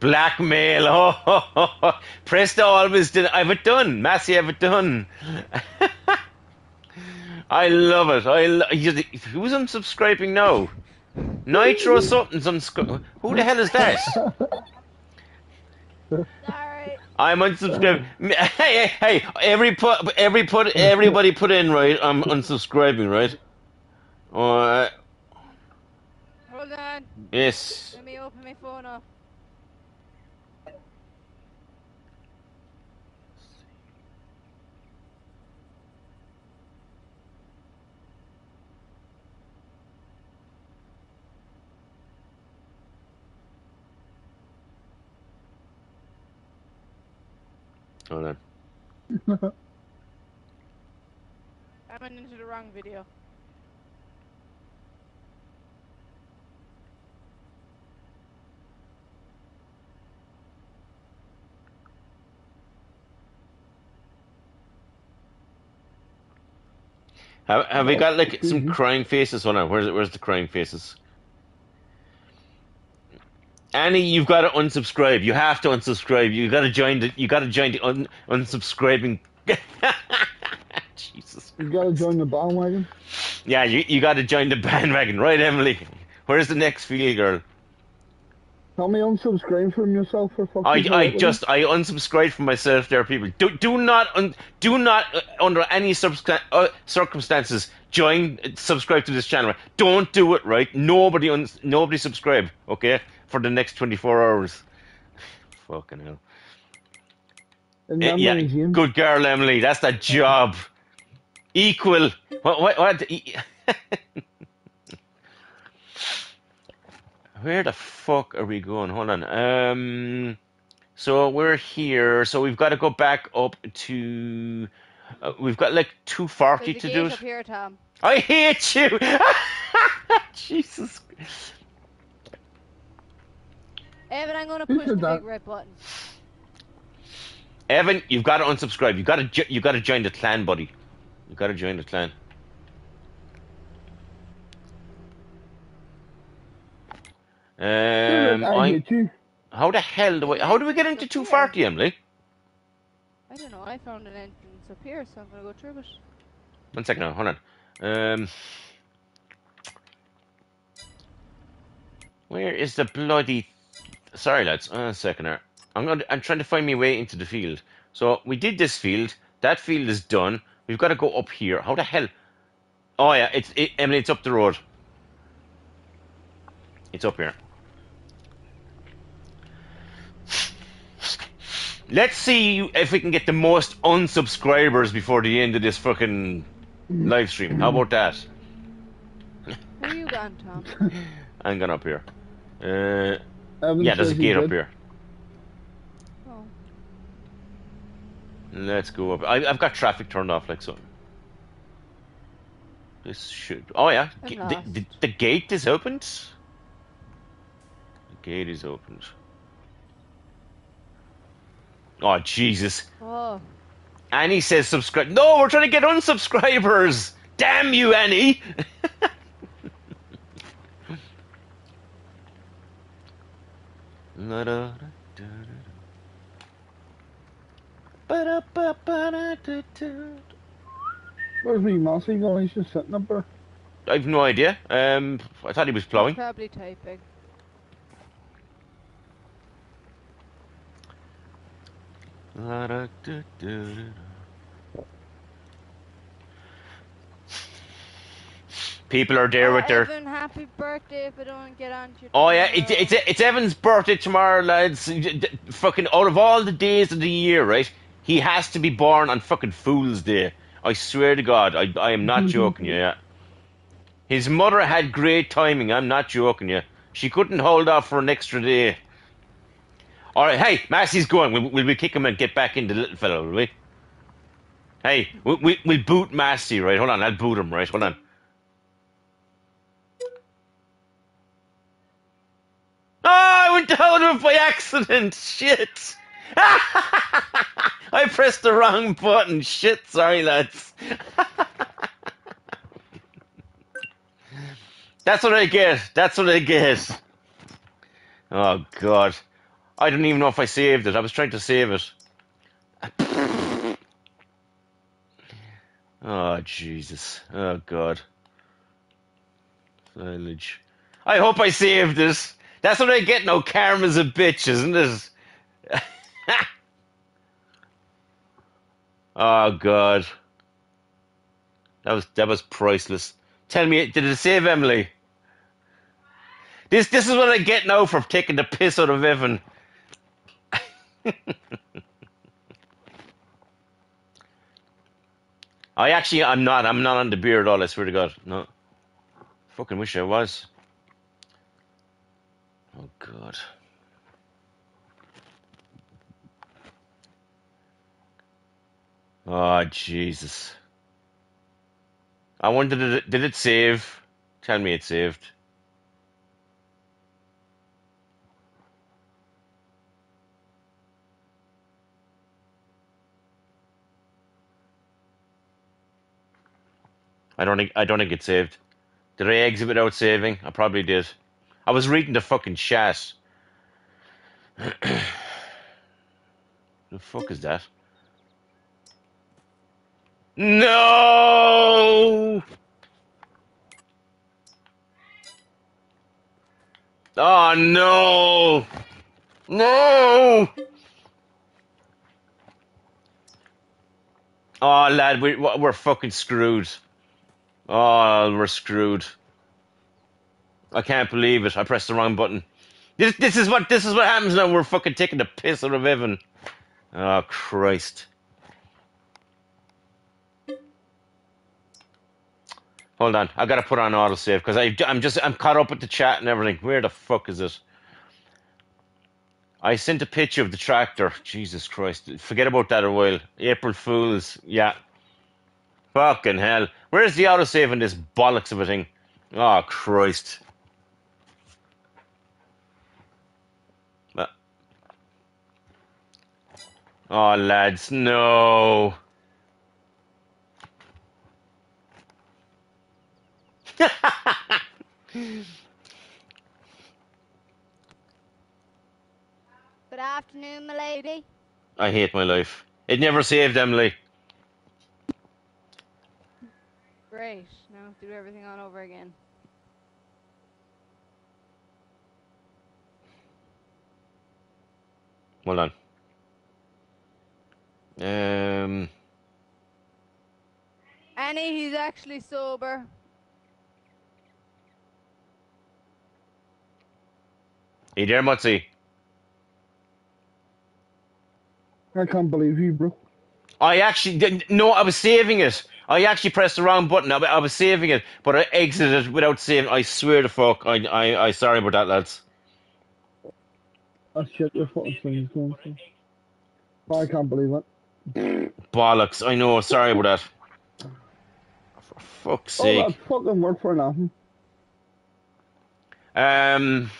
Blackmail. Oh, ho, ho, ho. Presto always did. I've it done. Massey, I've it done. I love it. I lo- you- who's unsubscribing now? Nitro something's unscri- Who the hell is that? Sorry. I'm unsubscribing. Hey, hey, hey! Every put, every put, everybody put in right. I'm unsubscribing, right? Uh, Hold on. yes. Let me open my phone up. Hold on. I went into the wrong video. Have, have we got like some mm-hmm. crying faces? Hold on, where's where's the crying faces? Annie, you've got to unsubscribe. You have to unsubscribe. You got to join the. You got to join the un, unsubscribing. Jesus. You gotta join the bandwagon. Yeah, you you got to join the bandwagon, right, Emily? Where's the next field girl? Tell me unsubscribe from yourself for fucking I, I just I unsubscribed from myself. There, people. Do do not un, do not uh, under any substan- uh, circumstances join uh, subscribe to this channel. Don't do it. Right? Nobody un, nobody subscribe. Okay, for the next twenty four hours. Fucking hell. Uh, yeah, good girl, Emily. That's the job. Equal. What? What? what e- Where the fuck are we going? Hold on. Um. So we're here. So we've got to go back up to. Uh, we've got like two forty to do it. up here, Tom. I hate you. Jesus. Evan, I'm gonna push the that? big red button. Evan, you've got to unsubscribe. You got to. You got to join the clan, buddy. You got to join the clan. Um, I I, hate how the hell do I? How do we get into two forty, Emily? I don't know. I found an entrance up here, so I'm gonna go through it. One second now, hold on. Um, where is the bloody? Sorry, lads. Uh, a second there. I'm going to, I'm trying to find my way into the field. So we did this field. That field is done. We've got to go up here. How the hell? Oh yeah, it's it, Emily. It's up the road. It's up here. Let's see if we can get the most unsubscribers before the end of this fucking live stream. How about that? Where you gone, Tom? I'm going up here. Uh, yeah, there's a gate up here. Oh. Let's go up. I, I've got traffic turned off like so. This should. Oh yeah, I'm Ga- lost. the, the, the gate is opened. The gate is opened. Oh Jesus! Oh. Annie says subscribe. No, we're trying to get unsubscribers. Damn you, Annie! Where's me Massey going? He's just sitting up there. I've no idea. Um, I thought he was plowing. Probably typing. People are there with their. Oh, Evan, happy birthday if I don't get on to your Oh yeah, it's it's it's Evan's birthday tomorrow, lads. Fucking out of all the days of the year, right? He has to be born on fucking Fool's Day. I swear to God, I I am not joking you. Yeah. His mother had great timing. I'm not joking you. She couldn't hold off for an extra day. All right, hey, Massey's going. Will, will we kick him and get back into little fellow? Will we? Hey, we, we, we'll boot Massey, right? Hold on, I'll boot him, right? Hold on. Oh, I went down it by accident. Shit. I pressed the wrong button. Shit, sorry, lads. That's what I get. That's what I get. Oh, God. I don't even know if I saved it. I was trying to save it. Oh, Jesus. Oh, God. Silage. I hope I saved this. That's what I get. No karma's a bitch, isn't it? oh God, that was that was priceless. Tell me, did it save Emily? This this is what I get now for taking the piss out of Evan. I actually, I'm not. I'm not on the beer at all. I swear to God, no. Fucking wish I was. Oh God. Oh Jesus. I wonder did it, did it save? Tell me it saved. I don't think I don't think it saved. Did I exit without saving? I probably did. I was reading the fucking chat. the fuck is that? No! Oh no! No! Oh lad, we we're fucking screwed. Oh, we're screwed. I can't believe it. I pressed the wrong button. This this is what this is what happens now. We're fucking taking the piss out of Evan. Oh Christ. Hold on, I gotta put on autosave because I I'm just I'm caught up with the chat and everything. Where the fuck is it? I sent a picture of the tractor. Jesus Christ! Forget about that a while. April Fools. Yeah. Fucking hell. Where's the autosave in this bollocks of a thing? Oh Christ. Oh, lads, no. Good afternoon, my lady. I hate my life. It never saved Emily. Great. Now I have to do everything all over again. Hold on. Um, Annie, he's actually sober. you there, Mutzi? I can't believe you, bro. I actually didn't. No, I was saving it. I actually pressed the wrong button. I, I was saving it, but I exited without saving. I swear to fuck. I, I, I sorry about that, lads. That shit your fucking going. I can't believe it. Bollocks. I know. Sorry about that. For fuck's sake. Oh, sake. that fucking worked for nothing. Um.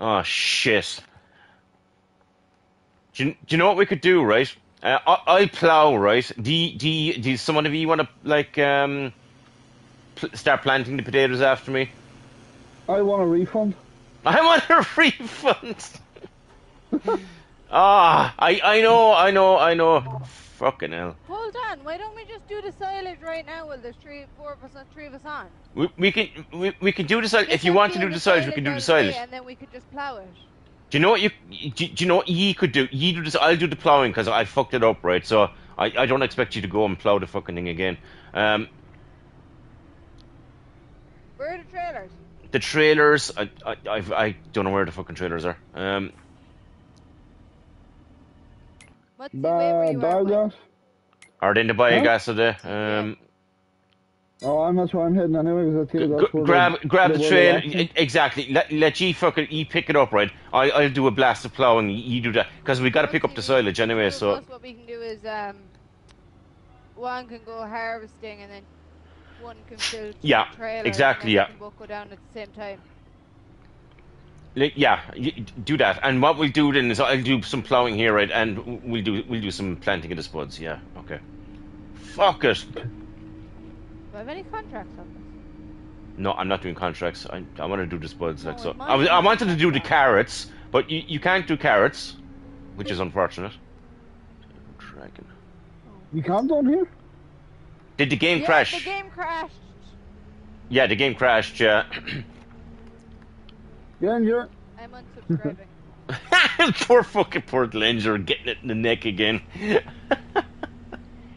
Oh shit. Do you, do you know what we could do, right? Uh, I, I'll plow, right? Do you, do you, do some of you want to like um pl- start planting the potatoes after me? I want a refund. I want a refund. Ah, I I know, I know, I know. Fucking hell. Hold on, why don't we just do the silage right now while there's three, four of us, uh, three of us on? We, we can we, we can do the silage. If you want to do the the silage, we can do the out of way, silage. And then we could just plow it. Do you know what you do, do you know what ye could do? Ye do this. I'll do the plowing because I fucked it up, right? So I, I don't expect you to go and plow the fucking thing again. Um, Where are the trailers? the trailers, I, I I've, I don't know where the fucking trailers are. Um, What's the way where Ba- you are? Biogas. are they in the biogas today? Um, Oh, I'm that's why I'm heading anyway. Because I g- think g- that's where grab the- grab the where trail they're e- exactly. Let let ye fucking ye pick it up, right? I I'll do a blast of plowing. You do that because we got to pick up the silage anyway. So what we can do is um, one can go harvesting and then one can fill two Yeah, trailers exactly, And yeah. we can both go down at the same time. Like, Yeah, do that. And what we'll do then is I'll do some plowing here, right? And we'll do we'll do some planting of the spuds. Yeah, okay. Fuck it. Do I have any contracts on this? No, I'm not doing contracts. I, I want to do the spuds. Like No, so, I, was, I wanted to do the carrots, but you, you can't do carrots, which is unfortunate. Dragon. You can't on here. Did the game yeah, crash? the game crashed. Yeah, the game crashed. Yeah. Yeah, and you're. I'm unsubscribing. poor fucking poor Lenger getting it in the neck again.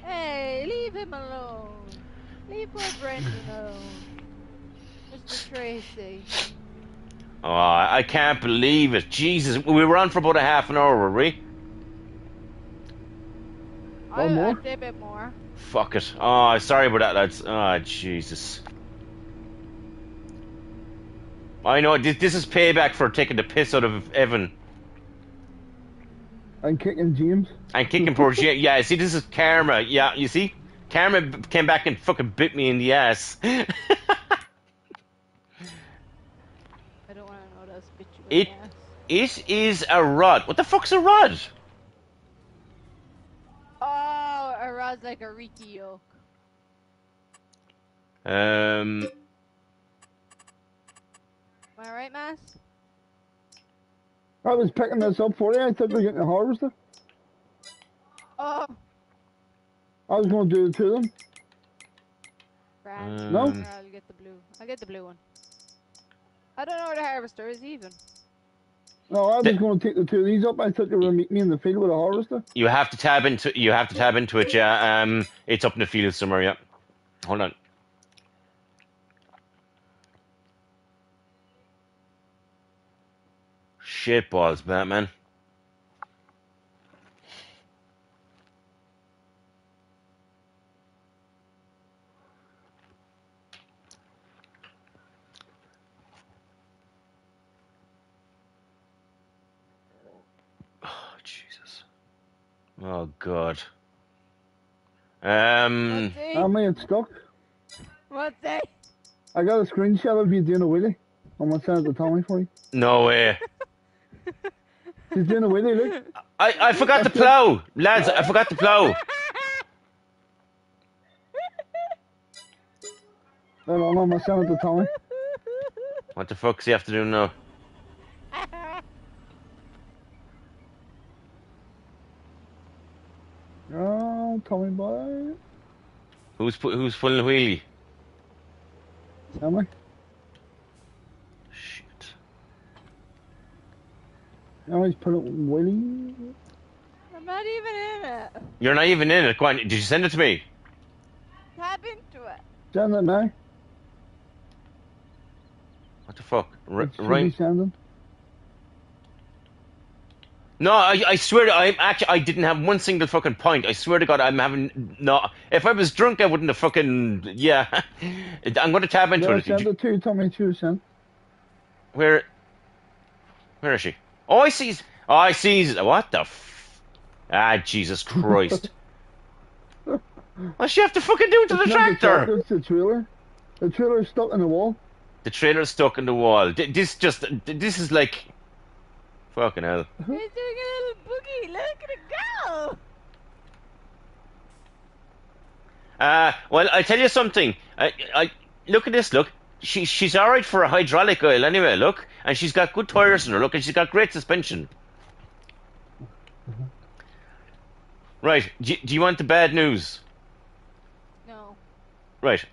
hey, leave him alone. Leave poor Brendan alone. Mr. Tracy. oh, I can't believe it. Jesus, we were on for about a half an hour, were we? I, One more? I'd say a bit more. Fuck it. Oh, sorry about that, lads. Oh, Jesus. I know, this, this is payback for taking the piss out of Evan. I'm kicking James. And kicking poor Jay. Yeah, see, this is karma. Yeah, you see? Karma b- came back and fucking bit me in the ass. I don't want to know what bit you It- in the ass. it is a rod. What the fuck's a rod? Oh, a rod's like a Riki yoke. Um, Am I right, Mass? I was picking this up for you. I thought we were getting a harvester. Oh, I was going to do it to them. grand. No. um, I'll get the blue. I'll get the blue one. I don't know where the harvester is even. No, I was The- going to take the two of these up. I thought you were going to meet me in the field with a harvester. you have to tab into you have to tab into it. Yeah, um, it's up in the field somewhere. Yeah, hold on. Shit balls, Batman. Oh, God. Um, What's? I mean, it's stuck. What's he? I got a screenshot of you doing a wheelie. I'm going to send it to Tommy for you. no way. He's doing a wheelie, look. I, I forgot to plow. Lads, I forgot to plow. Hold on, I'm going to send it to Tommy. What the fuck's he have to do now? Oh, by. Who's pu- who's pulling the wheelie? Tommy. Shit. Now he's put it wheelie. I'm not even in it. You're not even in it. Go on. Did you send it to me? Tap into it. Send it now. What the fuck? R- It should be right. sending. No, I, I swear to I'm actually I didn't have one single fucking point. I swear to God, I'm having no. If I was drunk, I wouldn't have fucking yeah. I'm going to tap into Yeah, I it. sent it to you, two cents. Where? Where is she? Oh, I see. Oh, I see. What the? F- ah, Jesus Christ! What's she have to fucking do to the It's the tractor? it's the trailer. The trailer's stuck in the wall. The trailer's stuck in the wall. This just. This is like. Fucking hell. He's doing a little boogie. Look at it go. Uh, well, I tell you something. I, I look at this. Look, she she's all right for a hydraulic oil anyway. Look, and she's got good tires in her. Look, and she's got great suspension. Right. Do, you- do you want the bad news? No. Right.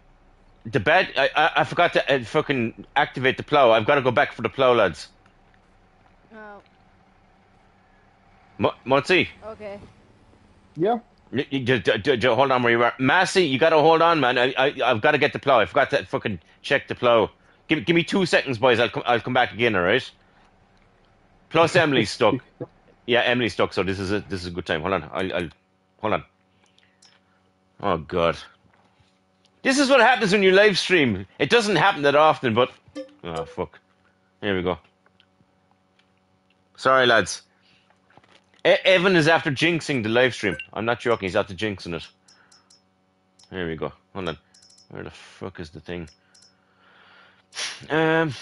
The bad. I I, I forgot to uh, fucking activate the plow. I've got to go back for the plow, lads. Oh, Mo- Motzi, okay. Yeah. y- y- j- j- j- j- hold on where you are. Massey, you got to hold on, man. I, I I've got to get the plow. I forgot to fucking check the plow. Give give me two seconds, boys. I'll come I'll come back again. All right. Plus Emily's stuck. Yeah, Emily's stuck. So this is a this is a good time. Hold on. I'll, I'll hold on. Oh God. This is what happens when you live stream. It doesn't happen that often, but oh fuck. Here we go. Sorry, lads. Evan is after jinxing the live stream. I'm not joking. He's after jinxing it. Here we go. Hold on. Where the fuck is the thing? Um.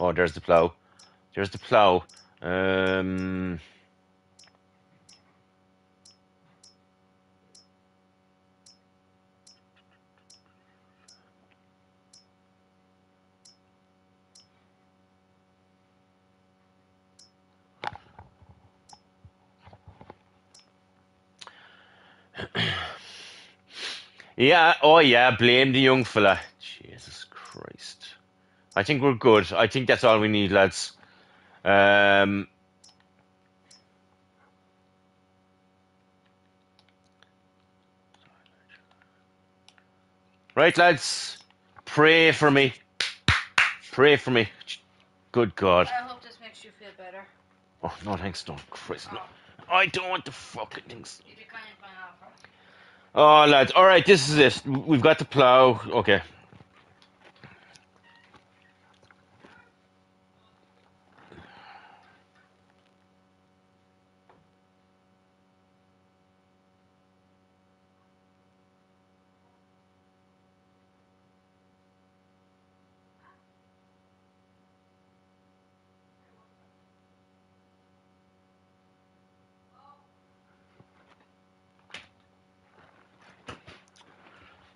Oh, there's the plow. There's the plow. Um. Yeah, oh yeah, blame the young fella. Jesus Christ. I think we're good. I think that's all we need, lads. Um, right, lads. Pray for me. Pray for me. Good God. I hope this makes you feel better. Oh, no, thanks, don't, Chris. no. I don't want the fucking things. You declined my offer. Oh, lads. All right, this is it. We've got the plow. Okay.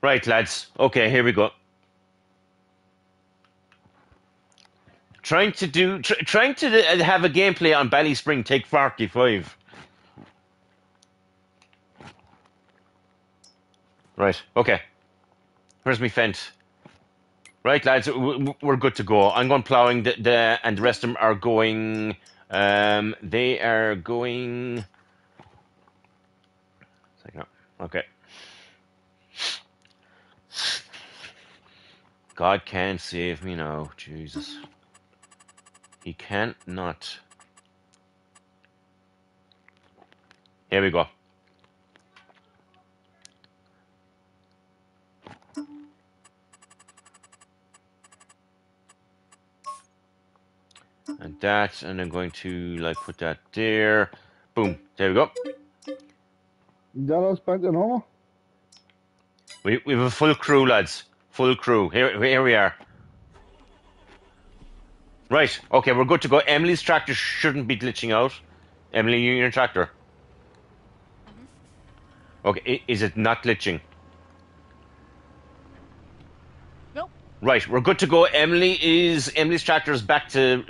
Right, lads. Okay, here we go. Trying to do, tr- trying to uh, have a gameplay on Ballyspring take forty-five. Right. Okay. Where's my fence? Right, lads. We're good to go. I'm going plowing, the, the and the rest of them are going. Um, they are going. Second. Okay. God can't save me now, Jesus. He can't not. Here we go. And that, and I'm going to like put that there. Boom. There we go. That us back to normal. We we have a full crew, lads. Full crew. Here here we are. Right. Okay, we're good to go. Emily's tractor shouldn't be glitching out. Emily, you your tractor. Okay, is it not glitching? Nope. Right, we're good to go. Emily is Emily's tractor is back to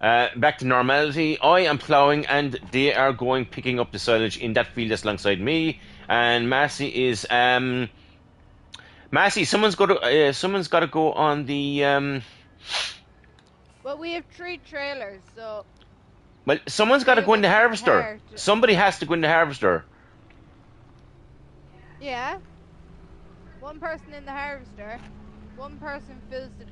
uh, back to normality. I am ploughing, and they are going picking up the silage in that field that's alongside me. And Massey is um, Massey. Someone's got to uh, someone's got to go on the um. Well, we have three trailers, so Well, someone's got to go in the harvester. hard. Somebody has to go in the harvester. yeah. One person in the harvester, one person fills the,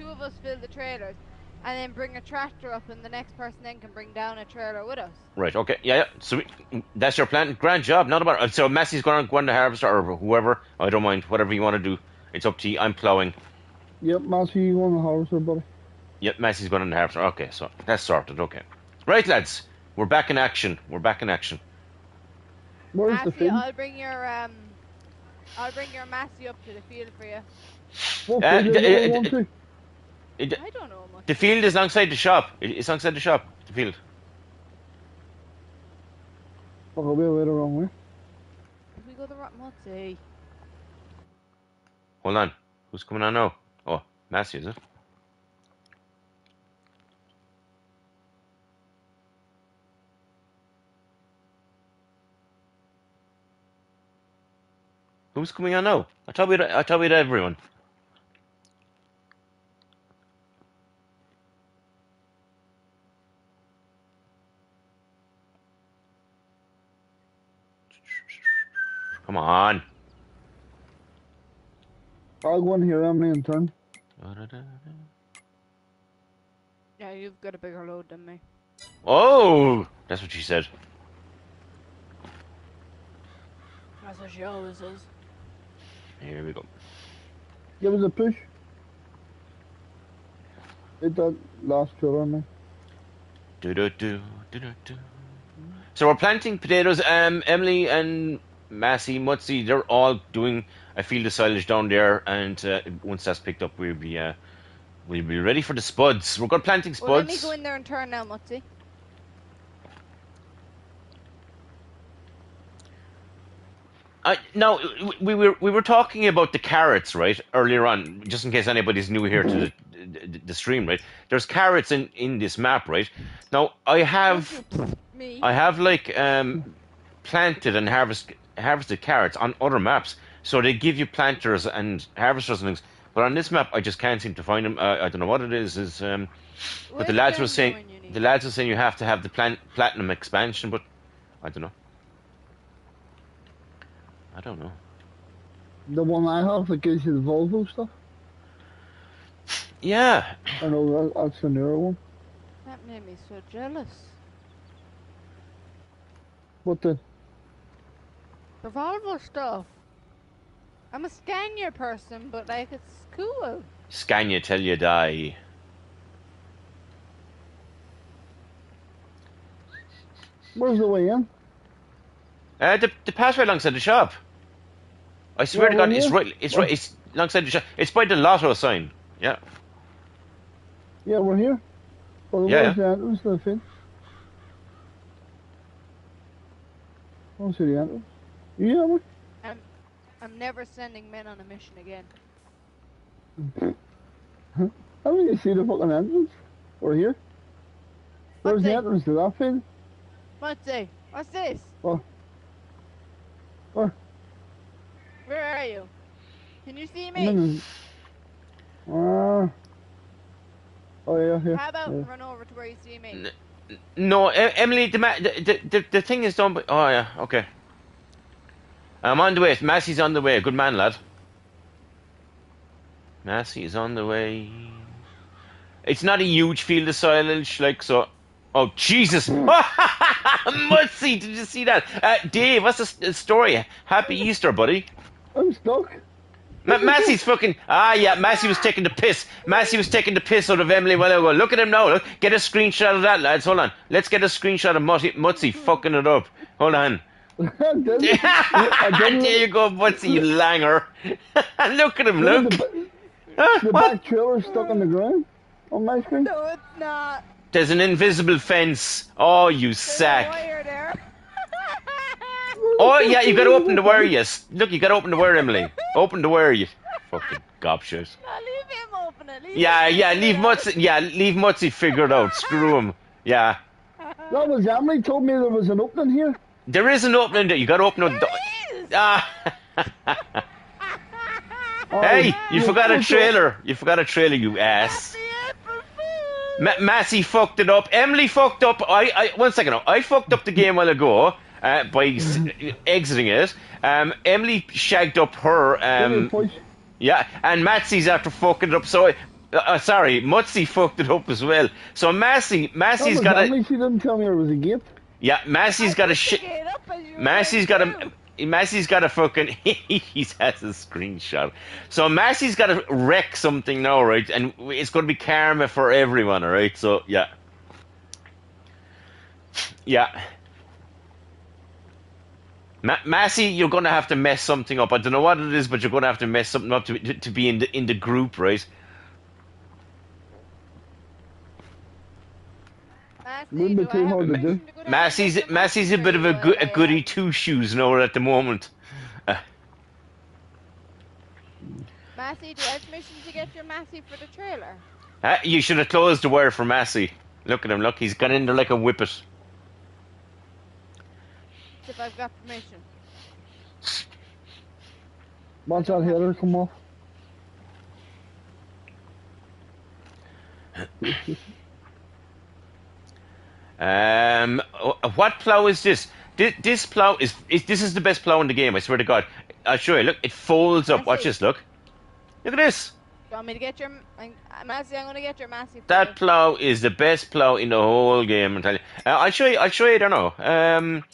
two of us fill the trailers, and then bring a tractor up, and the next person then can bring down a trailer with us. Right. Okay. Yeah. Yeah. So we, that's your plan. Grand job. Not about. So Massey's going to go in the harvester or whoever. I don't mind. Whatever you want to do. It's up to you. I'm plowing. Yep, Massey, you on the harvester, buddy. Yep. Massey's going in the harvester. Okay. So that's sorted. Okay. Right, lads. We're back in action. We're back in action. Where's the Massey. I'll bring your um, I'll bring your Massey up to the field for you. What Uh, field d- do you uh, want d- to? It, I don't know much. the field is alongside the shop. It- It's alongside the shop. The field. Fuck, I'll be the wrong way. If we go the right Massey. Hold on. Who's coming on now? Oh, Massey, is it? Who's coming on now? I thought we'd, I thought we'd everyone. Come on. I'll go in here, Emily, in turn. Yeah, you've got a bigger load than me. Oh, that's what she said. That's what she always says. Here we go. Give us a push. Hit that last trailer, man. Do do do do do do. So we're planting potatoes. Um, Emily and Massey, Mutzi, they're all doing a field of silage down there, and uh, once that's picked up, we'll be uh, we'll be ready for the spuds. We're going planting Well, let me go in there and turn now, Mutzi. Uh, now we were we were talking about the carrots, right? Earlier on, just in case anybody's new here to the, the, the stream, right? There's carrots in in this map, right? Now I have. I have like um, planted and harvest, harvested carrots on other maps, so they give you planters and harvesters and things. But on this map, I just can't seem to find them. Uh, I don't know what it is. Is um, but the Where's lads were saying going you need? the lads were saying you have to have the plant, platinum expansion, but I don't know. I don't know. The one I have that gives you the Volvo stuff. Yeah, I know that, that's the newer one. That made me so jealous. What the? The stuff. I'm a Scania person, but like it's cool. Scania till you die. Where's the way in? Uh, the the pathway alongside the shop. I swear Yeah, to God, it's yeah. right. It's right. It's alongside the shop. It's by the lotto sign. Yeah. Yeah, we're here. Well, Yeah, where's the entrance to the field? I don't see the entrance. Yeah, we I'm, I'm never sending men on a mission again. How do you see the fucking entrance? We're here. Where's What's the it? entrance to that field? Mutzi, what's this? What? Where? Where are you? Can you see me? in the- Ah. oh yeah, here. How about yeah. run over to where you see me? N- No, E- Emily, the, ma- the, the the the thing is done. By, oh yeah, okay. I'm on the way. Massey's on the way. Good man, lad. Massey is on the way. It's not a huge field of silage, like so. Oh Jesus! Mutzy, did you see that? Uh, Dave, what's the story? Happy Easter, buddy. I'm stuck. Ma- Massey's fucking ah yeah. Massey was taking the piss. Massey was taking the piss out of Emily while ago. Look at him now. Look, get a screenshot of that, lads. Hold on. Let's get a screenshot of Mutzy, Mutzy fucking it up. Hold on. I didn't. I there you go, Mutzy, you langer. look at him. Look, Look. The, Huh? the back trailer stuck on the ground on my screen. No, it's not. There's an invisible fence. Oh, you There's sack. Oh yeah, you got to open the wire. Yes. Look, you got to open the wire, Emily. Open the wire, you fucking gobshite. No, leave him open it. Leave Yeah, him yeah. Leave it. Yeah, leave Mutzy figure it out. Screw him. Yeah. That was Emily told me there was an opening here. There is an opening there. You got to open it. There is. Ah. Oh, hey, you forgot a okay. trailer. You forgot a trailer, you ass. Happy Ma- Massey fucked it up. Emily fucked up. I, I one second. now. I fucked up the game a while ago uh, by s- exiting it. Um, Emily shagged up her. Give me a Um, yeah, and Matsy's after fucking it up. So, uh, uh, sorry, Mutsy fucked it up as well. So Massey, Massey's That got was a Emily, She didn't tell me there was a gate. Yeah. Massey's got a shit. Get up as you were Massey's got a Massey's got a fucking he has a screenshot. So Massey's got to wreck something now, right? And it's going to be karma for everyone, all right? So yeah, yeah. Ma- Massey, you're going to have to mess something up. I don't know what it is, but you're going to have to mess something up to to, to be in the in the group, right? Massey, Wouldn't be do I too have hard to do. go down and Massey's Massey's a bit of a, go- a goody two shoes now at the moment. Uh, Massey, do I have permission to get your Massey for the trailer? Uh, you should have closed the wire for Massey. Look at him, look, he's gone in there like a whippet. If I've got permission. Watch that header come off. Um, uh, what plow is this? This, this plow is, is this is the best plow in the game. I swear to God. I'll show you. Look, it folds up. Watch this. Look. Look at this. Do you want me to get your uh, Massey? I'm gonna get your Massey. That plow is the best plow in the whole game. I'm telling you. Uh, I'll show you. I'll show you. I don't know. Um,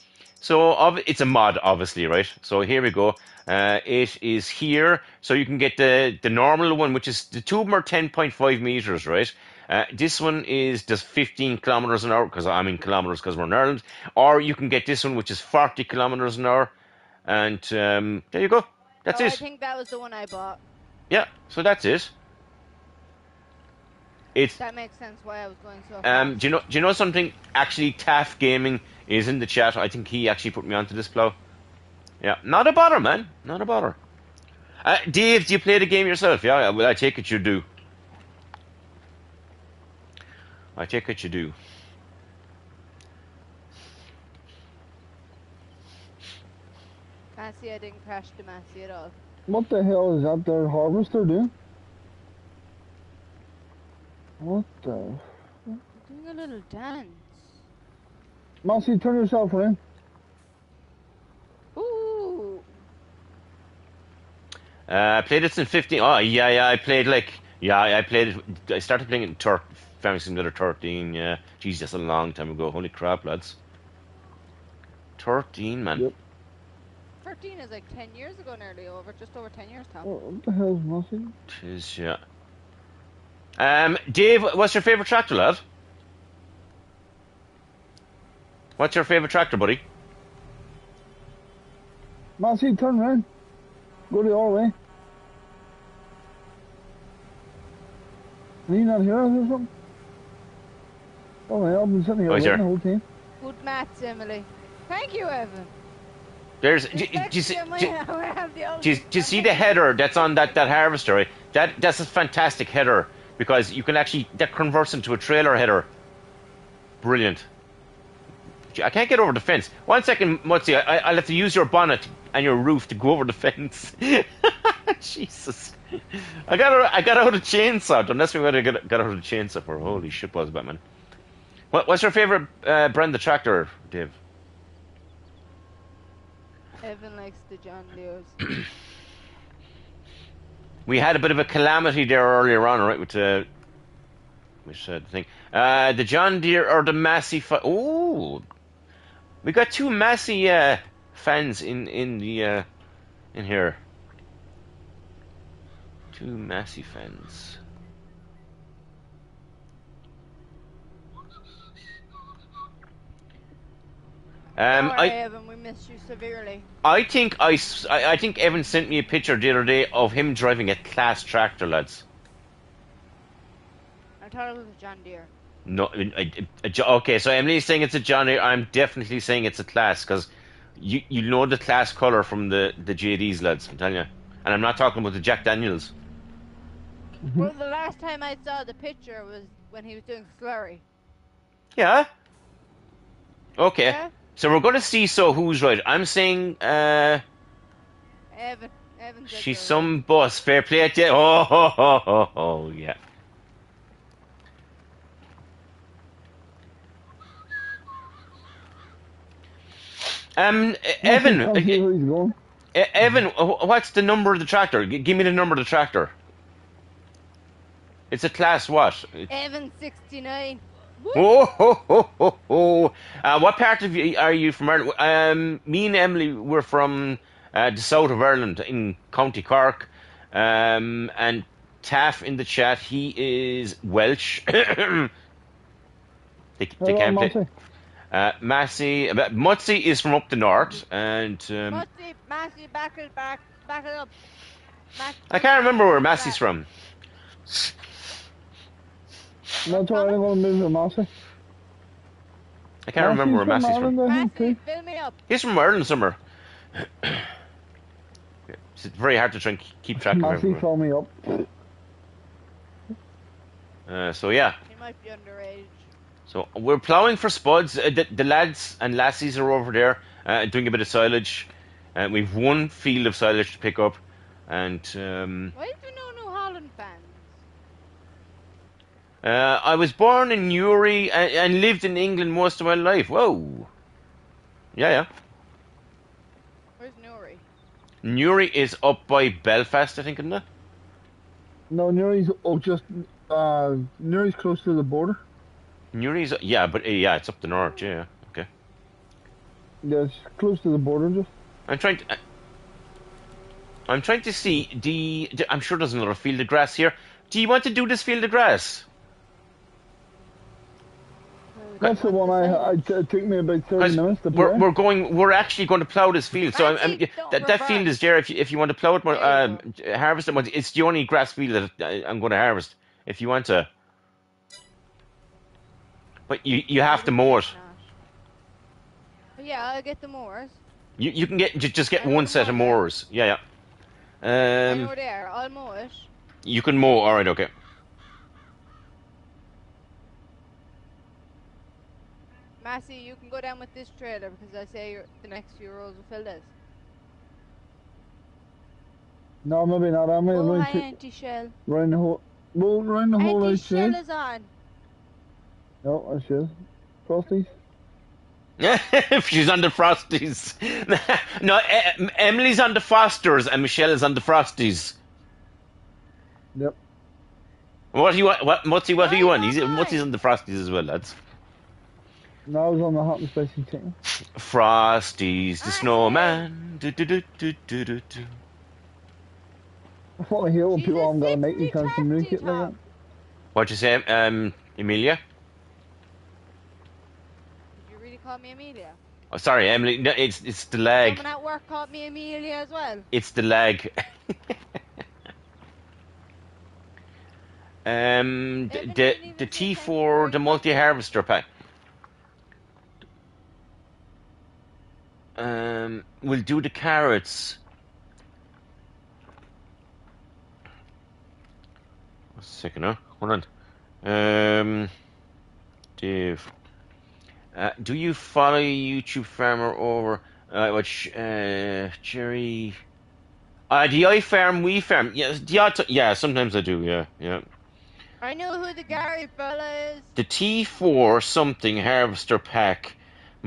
so it's a mod, obviously, right? So here we go. Uh, it is here, so you can get the the normal one, which is the two of them are 10.5 meters, right? Uh, this one is just 15 kilometers an hour because I'm in kilometers because we're in Ireland. Or you can get this one, which is 40 kilometers an hour, and um, there you go. That's oh, I it. think that was the one I bought. Yeah. So that's it. It's That makes sense why I was going so um, do you know? Do you know something? Actually, Taff Gaming is in the chat. I think he actually put me onto this plow. Yeah, not a bother, man. Not a bother. Uh, Dave, do you play the game yourself? Yeah, well, I take it you do. I take it you do. Massey, I didn't crash the Massey at all. What the hell is that there harvester doing? What the? Doing a little dance. Massey, turn yourself around. Ooh. Uh, I played it since 15. Oh, yeah, yeah. I played like yeah. I played it. I started playing it in Tur- Farming Simulator 13. Yeah, jeez, that's a long time ago. Holy crap, lads. 13, man. Yep. 13 is like 10 years ago nearly over, just over 10 years, Tom. What, what the hell's Massey? Tis, yeah. Um, Dave, what's your favourite tractor, lad? What's your favourite tractor, buddy? Massey, turn around. Go the other way. Are you not here or something? Oh, well, I've been sitting here Oh, he's waiting the whole time. Good maths, Emily. Thank you, Evan. There's. Do, do, you see- do, my- I have the do, you- see the header that's on that, that harvester? Right? That that's a fantastic header because you can actually that converts into a trailer header. Brilliant. I can't get over the fence. One second, Mutzi. I, I, I'll have to use your bonnet and your roof to go over the fence. Jesus. I got out, I got out a chainsaw. Don't ask me what I got, got out of the chainsaw for. Holy shit, balls, Batman. What, what's your favorite uh, brand of tractor, Dave? Evan likes the John Deere's. We had a bit of a calamity there earlier on, right? With the uh, thing, uh, the John Deere or the Massey. Fa- oh, we got two Massey uh, fans in in the uh, in here. Two Massey fans. Um, Sorry, I Evan, we missed you severely. I think I, s- I- I think Evan sent me a picture the other day of him driving a Claas tractor, lads. I thought it was a John Deere. No, a, a- a okay. So Emily's saying it's a John Deere. I'm definitely saying it's a Claas because you you know the Claas color from the the JDs, lads. I'm telling you, and I'm not talking about the Jack Daniels. Well, the last time I saw the picture was when he was doing slurry. Yeah. Okay. Yeah? So we're going to see. So who's right? I'm saying. Uh, Evan. Evan she's some boss. Fair play to. Oh, oh, oh, oh, oh, yeah. Um, Evan. Uh, Evan, what's the number of the tractor? G give me the number of the tractor. It's a Claas what? It's Evan sixty nine. Oh, ho, ho, ho, ho. Uh, what part of you are you from Ireland? Um, me and Emily were from uh, the south of Ireland in County Cork. Um, and Taff in the chat, he is Welsh. they, they Hello, can't play. Uh, Massey, uh, Mutzi is from up the north, and um, Musty, Massey, back it back, back it up. Mass- I can't remember where Massey's from. That's all right, I'm going to move to Massey. I can't remember where Massey's from. Ireland, I think, Massey, fill me up. He's from Ireland somewhere. it's very hard to try and keep track of Massey, everyone. fill me up. Uh, so yeah, He might be underage. so we're ploughing for spuds. Uh, the, the lads and lassies are over there uh, doing a bit of silage. Uh, we've one field of silage to pick up, and um, Why do you know New Holland fans? Uh, I was born in Newry and, and lived in England most of my life. Whoa, yeah, yeah. Where's Newry? Newry is up by Belfast, I think, isn't it? No, Newry's oh, just uh, Newry's close to the border. Newry's yeah, but uh, yeah, it's up the north. Yeah, okay. Yeah, it's close to the border. Just I'm trying to. I'm trying to see the, the. I'm sure there's another field of grass here. Do you want to do this field of grass? That's the one I. I it took me about thirty 'Cause minutes to we're, we're going. We're actually going to plough this field. So I'm, I'm, that, that field is there. If you, if you want to plough it, more, There um, harvest it. more. It's the only grass field that I- I'm going to harvest. If you want to, but you you have to mow it. Yeah, I'll get the mowers. You you can get ju- just get I one set of mowers. Yeah, I yeah. Um, know there. I'll mow it. you can mow. All right, okay. Massey, you can go down with this trailer because I say you're, the next few rows will fill this. no, maybe not. I'm Oh, going hi, to Auntie Shell. round the whole. Well, round the whole Auntie. Shell is on. No, I should. Frosties. She's on the Frosties. no, E- Emily's on the Fosters and Michelle is on the Frosties. Yep. What do you want? What Mutzi? What do you want? Right, He's right. Mutzi's on the Frosties as well, lads. No, I was on the hot and spicy chicken. Frosties, the snowman. Do, do, do, do, do, do, do. I fucking hate when She's people a I'm gonna make you sexy can't communicate taxi like that. What'd you say, um, Emilia? Did you really call me Amelia? Oh, sorry, Emily. No, it's it's the leg. Someone at work called me Amelia as well. It's the leg. um, the the, didn't even the say T thank you four, the multi harvester pack. Um, we'll do the carrots. One second, huh? Hold on. Um, Dave. Uh, do you follow YouTube Farmer or uh, which uh, Jerry? Uh, the I farm, we farm. Yeah, the t- yeah. Sometimes I do. Yeah, yeah. I know who the Gary fella is. The T4 something harvester pack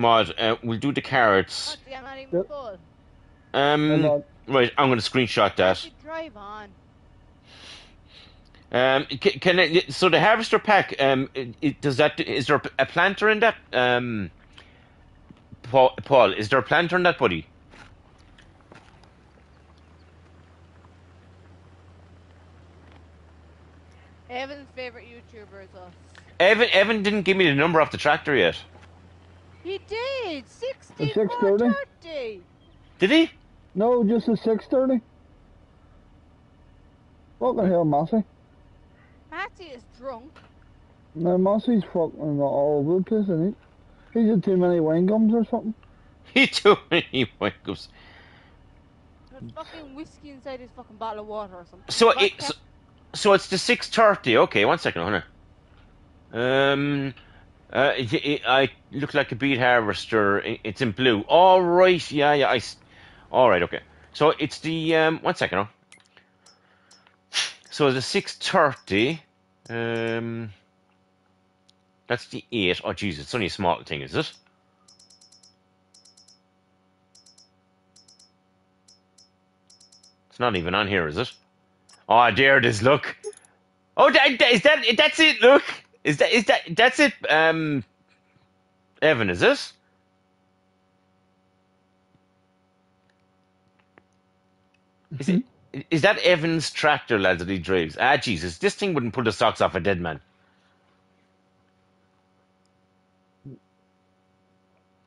mod. Uh, we'll do the carrots. Mutzi, I'm not even Yep. full. Um, right. I'm going to screenshot that. Drive on. Um, can, can I, so the harvester pack? Um, it, it- does that is there a planter in that? Um, Paul, Paul, is there a planter in that, buddy? Evan's favorite YouTuber is us. Evan, Evan didn't give me the number off the tractor yet. He did! 60 630? Did he? No, just a six thirty. Fucking hell, Massey. Matty is drunk. No, Massey's fucking all over the place, isn't he? He's had too many wine gums or something. He too many wake-ups. There's fucking whiskey inside his fucking bottle of water or something. So Vodka. it, so, so it's the six thirty. Okay, one second, hold on. Um, uh, it, it, I look like a beet harvester. It, it's in blue. All right, yeah, yeah. I, all right, okay. So it's the um, one second. Oh. So the six thirty. Um, that's the eight. Oh Jesus, it's only a small thing, is it? It's not even on here, is it? Oh, there it is. Look. Oh, that, that, is that? That's it. Look. Is that? Is that? That's it. Um, Evan, is this? Is it? Is that Evan's tractor, lads, that he drives? Ah, Jesus, this thing wouldn't pull the socks off a dead man.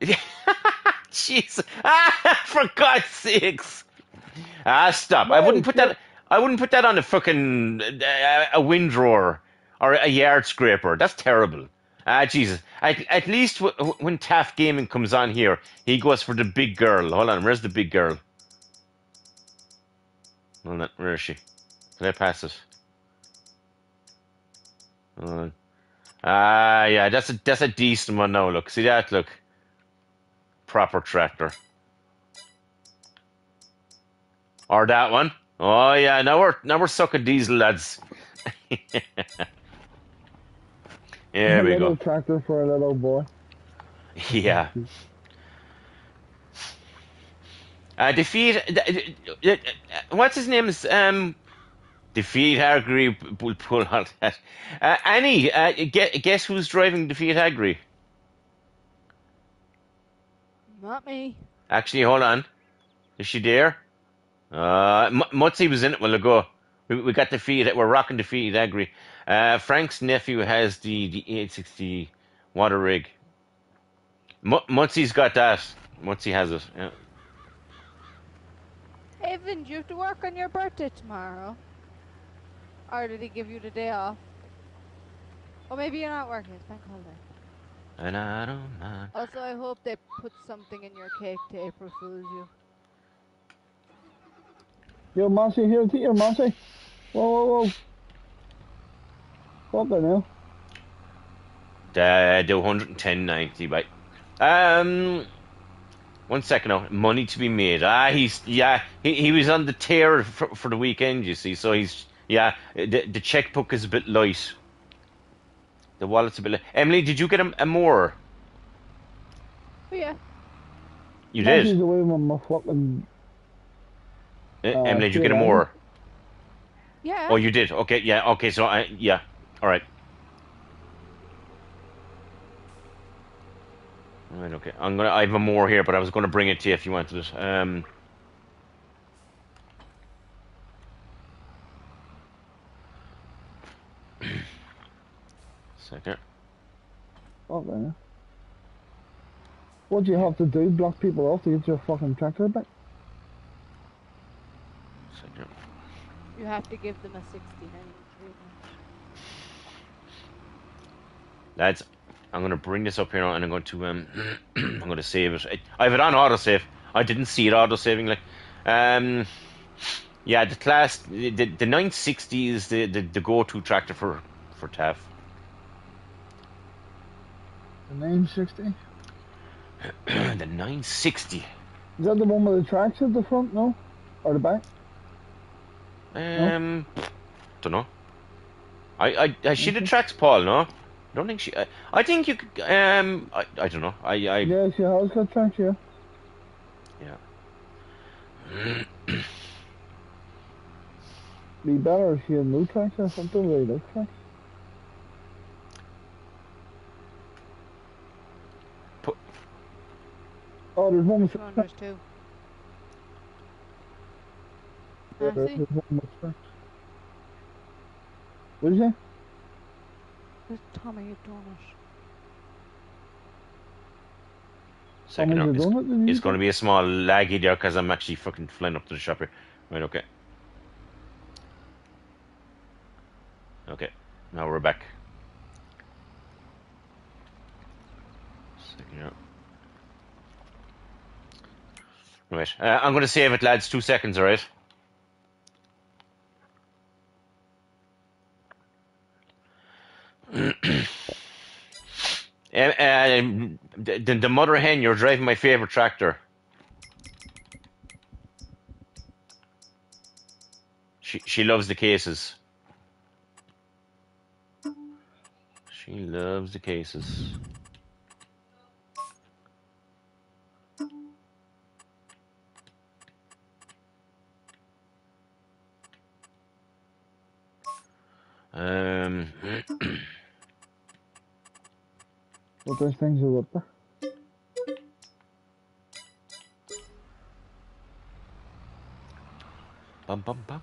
Jesus, ah, for God's sakes! Ah, stop! I wouldn't put that. I wouldn't put that on a fucking uh, a windrower or a yard scraper. That's terrible. Ah, Jesus! At, at least w- when Taft Gaming comes on here, he goes for the big girl. Hold on, where's the big girl? Hold on, where is she? Can I pass it? Ah, yeah, that's a that's a decent one now. Look, see that? Look, proper tractor. Or that one. Oh yeah, now we're now we're sucking diesel, lads. There a we little go. tractor for a little boy. Yeah. Uh, defeat. Uh, uh, what's his name? Is um. the Fiat Agri will pull out that. Uh, Annie, uh, guess, guess who's driving the Fiat Agri? Not me. Actually, hold on. Is she there? Uh, M- Mutzi was in it a while ago. We, we got Defeat. We're rocking the Fiat Agri. Uh, Frank's nephew has the, the 860 water rig. M- Mutzi's got that. Mutzi has it. Yeah. Evan, do you have to work on your birthday tomorrow? Or did he give you the day off? Or maybe you're not working, it's bank holiday. And I don't mind. Also, I hope they put something in your cake to April Fool's you. Yo, Mossy, here, here, Mossy. Whoa, whoa, whoa. Fucking hell. The, the 110.90, right? Um, one second now. Money to be made. Ah, he's yeah. He he was on the tear for, for the weekend. You see, so he's yeah. The the checkbook is a bit light. The wallet's a bit light. Emily, did you get a, a more? Oh yeah. You Mossy's did. away with my fucking. Uh, uh, Emily, did you get a yeah. more? Yeah. Oh, you did. Okay, yeah. Okay, so I yeah. All right. All right. Okay. I'm gonna. I have a more here, but I was gonna bring it to you if you wanted it. Um. Second. Fucking hell. What do you have to do? Block people off to get your fucking tractor back? Second. You have to give them a 69 treatment. Lads, I'm gonna bring this up here now and I'm going to um I'm gonna save it. I, I have it on autosave. I didn't see it autosaving like um yeah the Claas the the 960 is the, the, the go to tractor for for TAF. The 960? The 960. Is that the one with the tracks at the front, no? Or the back? Um don't know. I I, I she the tracks Paul, no? I don't think she I, I think you could um I, I don't know. I I Yeah, she has got tracks, yeah. yeah. Be better if she had no tracks or something really like tracks. Put- Oh, there's one with Which one? tracks. There's two. Yeah, Ah, there's see? one with tracks. What did you say? There's Tommy, you've done it. Second How up. many It's, you done it, did you it's going to be a small laggy there because I'm actually fucking flying up to the shop here. Right, okay. Okay, now we're back. Second up. Right, uh, I'm going to save it, lads. Two seconds, alright? and, the, the mother hen, you're driving my favorite tractor. She she loves the cases. She loves the cases. Um. But there's things are up there. bum bum bum.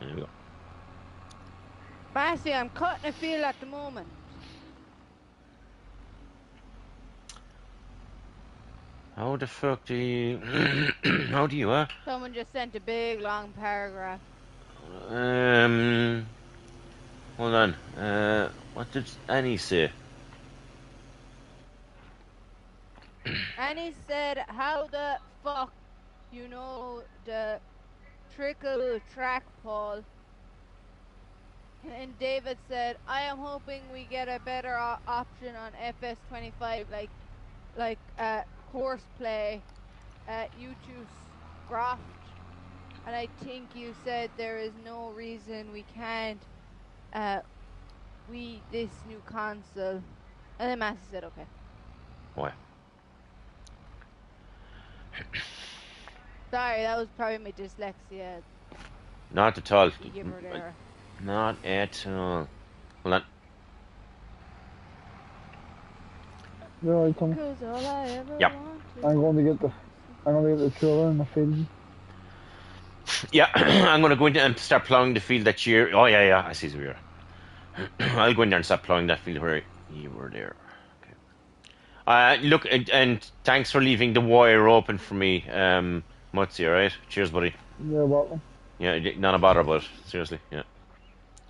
There we go. Marcy, I'm cutting a field at the moment. How the fuck do you? how do you? Uh? Someone just sent a big long paragraph. Um. Hold on. Uh, what did Annie say? Annie said, How the fuck you know the trickle track Paul? And David said, I am hoping we get a better o- option on FS25, like like uh, horseplay, uh, YouTube Graft. And I think you said there is no reason we can't uh, we this new console. And then Massey said, okay. Why? Sorry, that was probably my dyslexia. Not at all. There. Not at all. Hold on. You're right, Tommy. Cause all I ever yep. I'm going to get the I'm going to get the trailer in the field. Yeah, I'm going to go in and start plowing the field that year. Oh yeah, yeah, I see where you are. I'll go in there and start plowing that field where you were there. Okay. Uh, look, and, and thanks for leaving the wire open for me, um, Mutzi. All right, cheers, buddy. You're welcome. Yeah, not a bother about it. Seriously, yeah.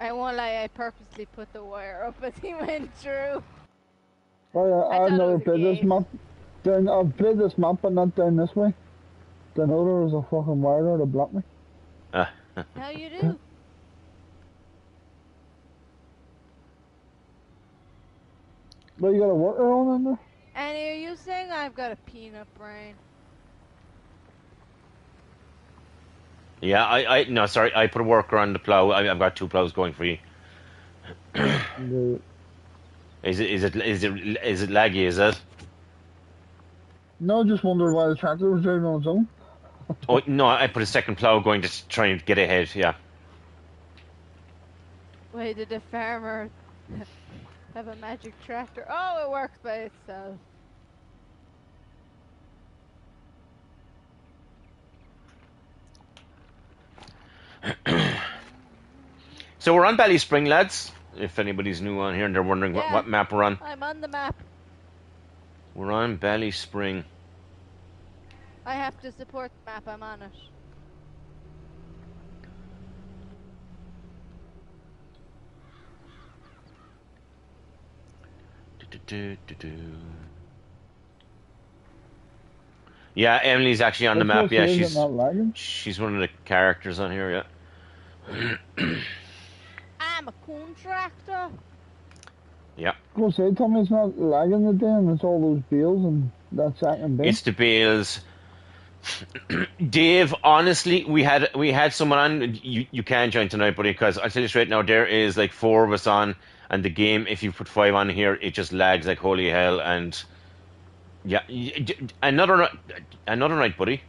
I won't lie, I purposely put the wire up as he went through. Oh yeah, I I've never was played this game. map. Down, I've played this map, but not down this way. The know there was a fucking wire there to block me. Uh, How you do? But you got a worker on in there? And are you saying I've got a peanut brain? yeah, I, I, no, sorry, I put a worker on the plow. I, I've got two plows going for you. The, Is it, is it, is it, is it laggy? Is it? no, just wondered why the tractor was driving on its own. Oh no, I put a second plow going to try and get ahead. Yeah. Wait, did the farmer have a magic tractor? Oh, it works by itself. So we're on Ballyspring, lads. If anybody's new on here and they're wondering what, Yeah. what map we're on, I'm on the map. we're on Ballyspring. I have to support the map, I'm on it. Do-do-do-do-do. Yeah, Emily's actually on the map. Yeah, she's she's one of the characters on here. Yeah. I'm a contractor. Yeah. Go say, Tommy, it's not lagging today, and it's all those bales and that second bit. It's the Bales. Dave, honestly, we had we had someone on. You you can join tonight, buddy, because I tell you straight now, there is like four of us on, and the game. If you put five on here, it just lags like holy hell. And yeah, another another night, buddy,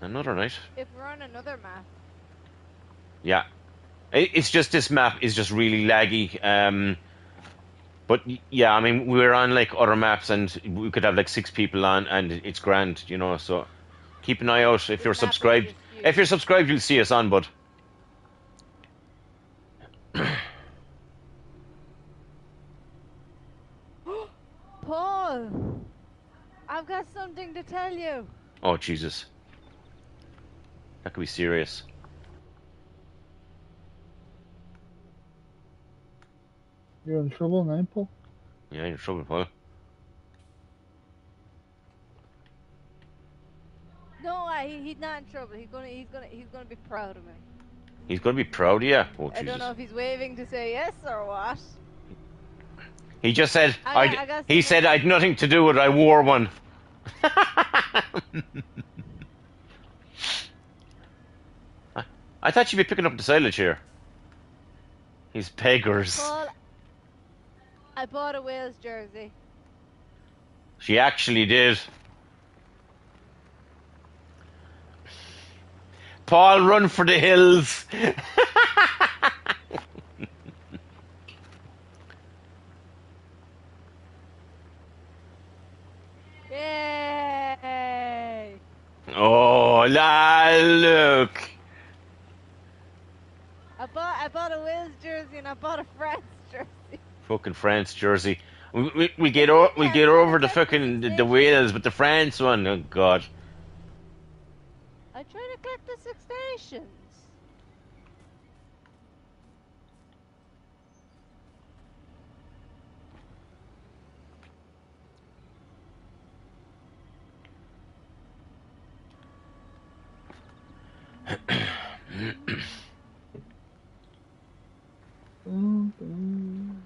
another night. If we're on another map, Yeah, it, it's just this map is just really laggy. Um, but yeah, I mean we're on like other maps, and we could have like six people on, and it's grand, you know. So keep an eye out if you're subscribed. If you're subscribed, you'll see us on, bud. Paul, I've got something to tell you. Oh Jesus, that could be serious. You're in trouble now, Paul. Yeah, you're in trouble, Paul. No, I, he, he's not in trouble. He's gonna, he's gonna, he's gonna be proud of me. He's gonna be proud of you. Oh I don't know if he's waving to say yes or what. He just said I I. got- I got he said I'd nothing to do with. it. I wore one. I- I thought you'd be picking up the silage here. He's beggars. Paul, I bought a Wales jersey. She actually did. Paul, run for the hills. Yay! oh, la, look. I bought I bought a Wills jersey and I bought a jersey. Fucking France jersey. We, we, we get o- we get over the fucking the, the Wales, but the France one, oh god. I try to collect the Six Nations.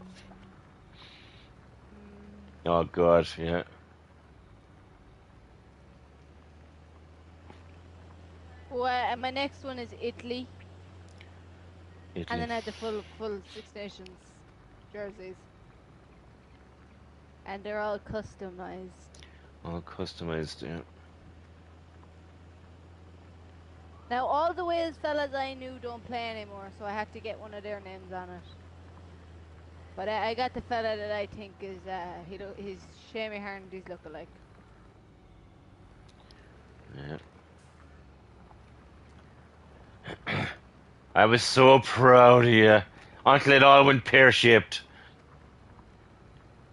Oh god, yeah. Well, and my next one is Italy, and then I had the full full Six Nations jerseys, and they're all customized. All customized, yeah. Now all the Wales fellas I knew don't play anymore, so I had to get one of their names on it. But I, I got the fella that I think is uh, he he's Shamie Harndy's lookalike. Yeah. I was so proud of you. Until it all went pear shaped.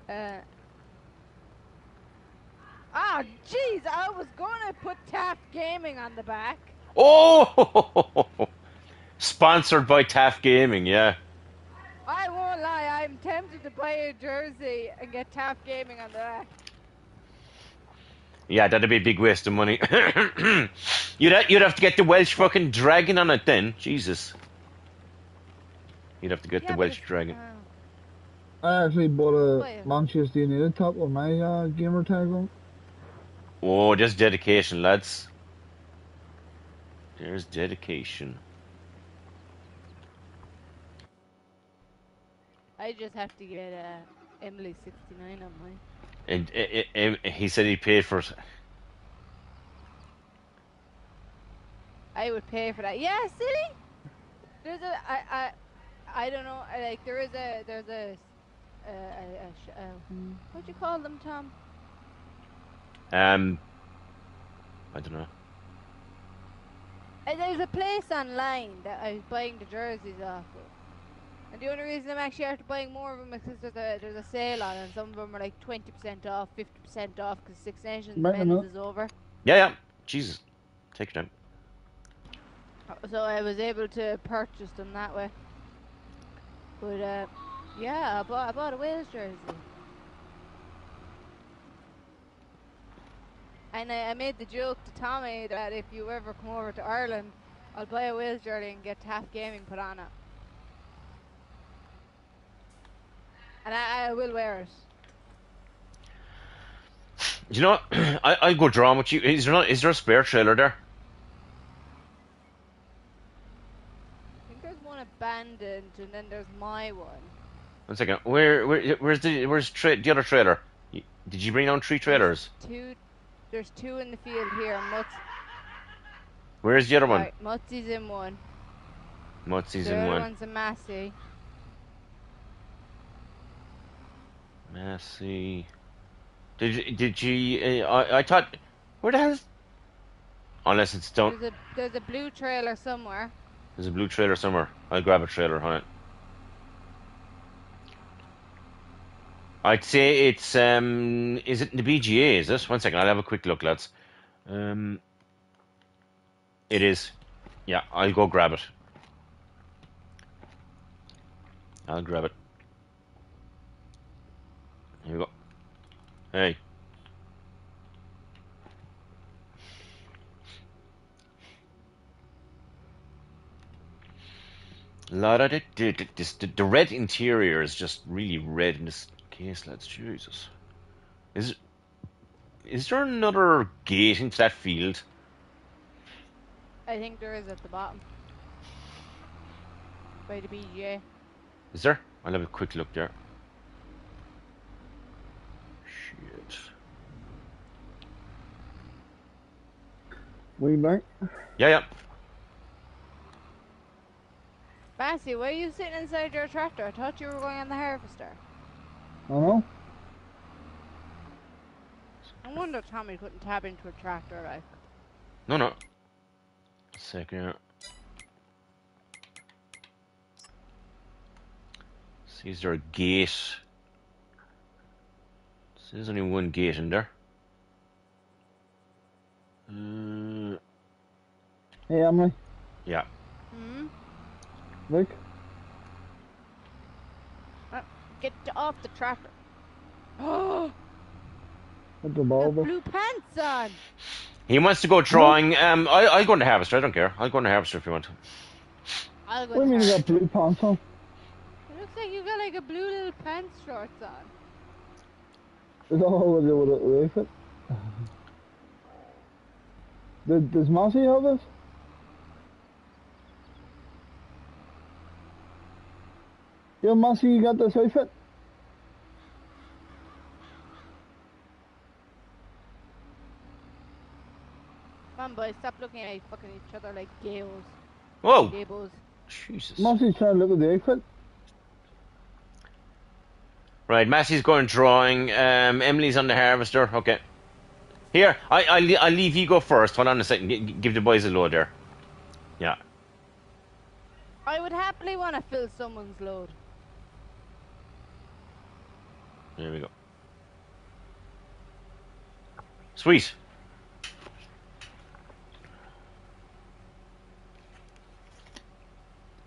Uh, ah, jeez, I was gonna put Taft Gaming on the back. Oh! Sponsored by Taft Gaming, yeah. I won't lie, I'm tempted to buy a jersey and get Taft Gaming on the back. Yeah, that'd be a big waste of money. you'd, ha- you'd have to get the Welsh fucking dragon on it then. Jesus. You'd have to get Yeah, the Welsh dragon. uh, I actually bought a Wait. Manchester United top with my uh, gamer tag on. Oh, just dedication, lads. There's dedication. I just have to get uh, Emily 69 on mine. And uh, uh, he said he paid for it. I would pay for that. Yeah, silly. There's a I I I don't know. I, like there is a there's a uh, a, a, uh, what do you call them, Tom? Um, I don't know. Uh, there's a place online that I was buying the jerseys off of. And the only reason I'm actually after buying more of them is because there's a, there's a sale on and some of them are like 20% off, 50% off because Six Nations Right, I know. men's is over. Yeah, yeah. Jesus. Take your time. So I was able to purchase them that way. But uh, yeah, I bought, I bought a Wales jersey. And I, I made the joke to Tommy that if you ever come over to Ireland, I'll buy a Wales jersey and get Taft Gaming put on it. And I, I will wear it. You know? what? I I go drawn with you. Is there not? Is there a spare trailer there? I think there's one abandoned and then there's my one. One second. Where where where's the where's tra- the other trailer? Did you bring down three trailers? Two, there's two in the field here. Mutz, Where's the other one? right, Mutzi's in one. Mutsy's the in other one. one's a Massey. Massey. Did you- did you? Uh, I I thought. Where the hell? Is, unless it's down. There's a there's a blue trailer somewhere. There's a blue trailer somewhere. I'll grab a trailer on it. I'd say it's um. Is it in the BGA? Is this? One second. I'll have a quick look, lads. Um. It is. Yeah, I'll go grab it. I'll grab it. Here we go. Hey. La da da da da- this- the, the red interior is just really red in this case, lads. Jesus. Is is there another gate into that field? I think there is at the bottom. By the BGA. Is there? I'll have a quick look there. Shit. We back. Yeah, yeah. Bassy, why are you sitting inside your tractor? I thought you were going on the harvester. I know. I wonder Tommy couldn't tap into a tractor like. No, no. Second. See, is there a gate? See, there's only one gate in there. Uh, Hey, Emily. yeah. Hmm? Look. Get off the tractor. Oh, Put the ball the blue pants on. He wants to go drawing. Um, I, I'll go on the harvester. I don't care. I'll go on the harvester if you want. I'll go. What do you mean you got blue pants on? It looks like you got like a blue little pants shorts on. Is that what they would have fit? Does, does Massey have this? Yeah, Massey, you got this outfit? Come on, boys, stop looking at fucking each other like gales. Whoa! Gables. Jesus. Massey's trying to look at the outfit. Right, Massey's going drawing. Um, Emily's on the harvester. Okay. Here, I, I, le- I'll leave you go first. Hold on a second. G- g- give the boys a load there. Yeah. I would happily want to fill someone's load. There we go. Sweet.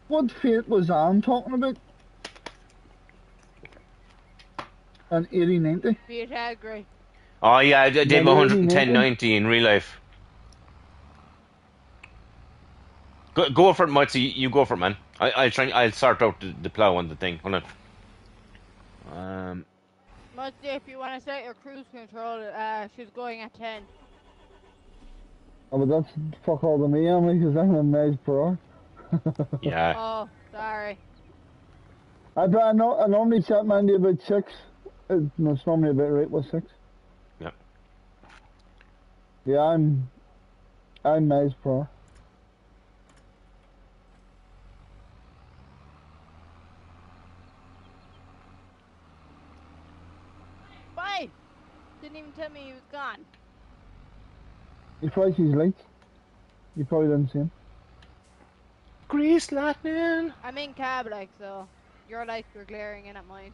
What fate was Anne talking about? An 8090? Be it agri. Oh yeah, I did my Yeah, 110 maybe. 90 in real life. Go, go for it, Mutzy. You go for it, man. I, I'll try. I'll sort out the, the plow on the thing. Hold on. Um, Must if you want to set your cruise control, uh, she's going at 10. Oh, but that's fuck all to me, Emily, because I'm a nice pro. yeah. Oh, sorry. I, but I, know, I normally set mine to about six. It, no, it's normally about right with six. Yeah. Yeah, I'm. I'm nice pro. Bye! Didn't even tell me he was gone. He probably sees lights. You probably didn't see him. Grease lightning. I'm in cab, like, so your lights were glaring in at mine.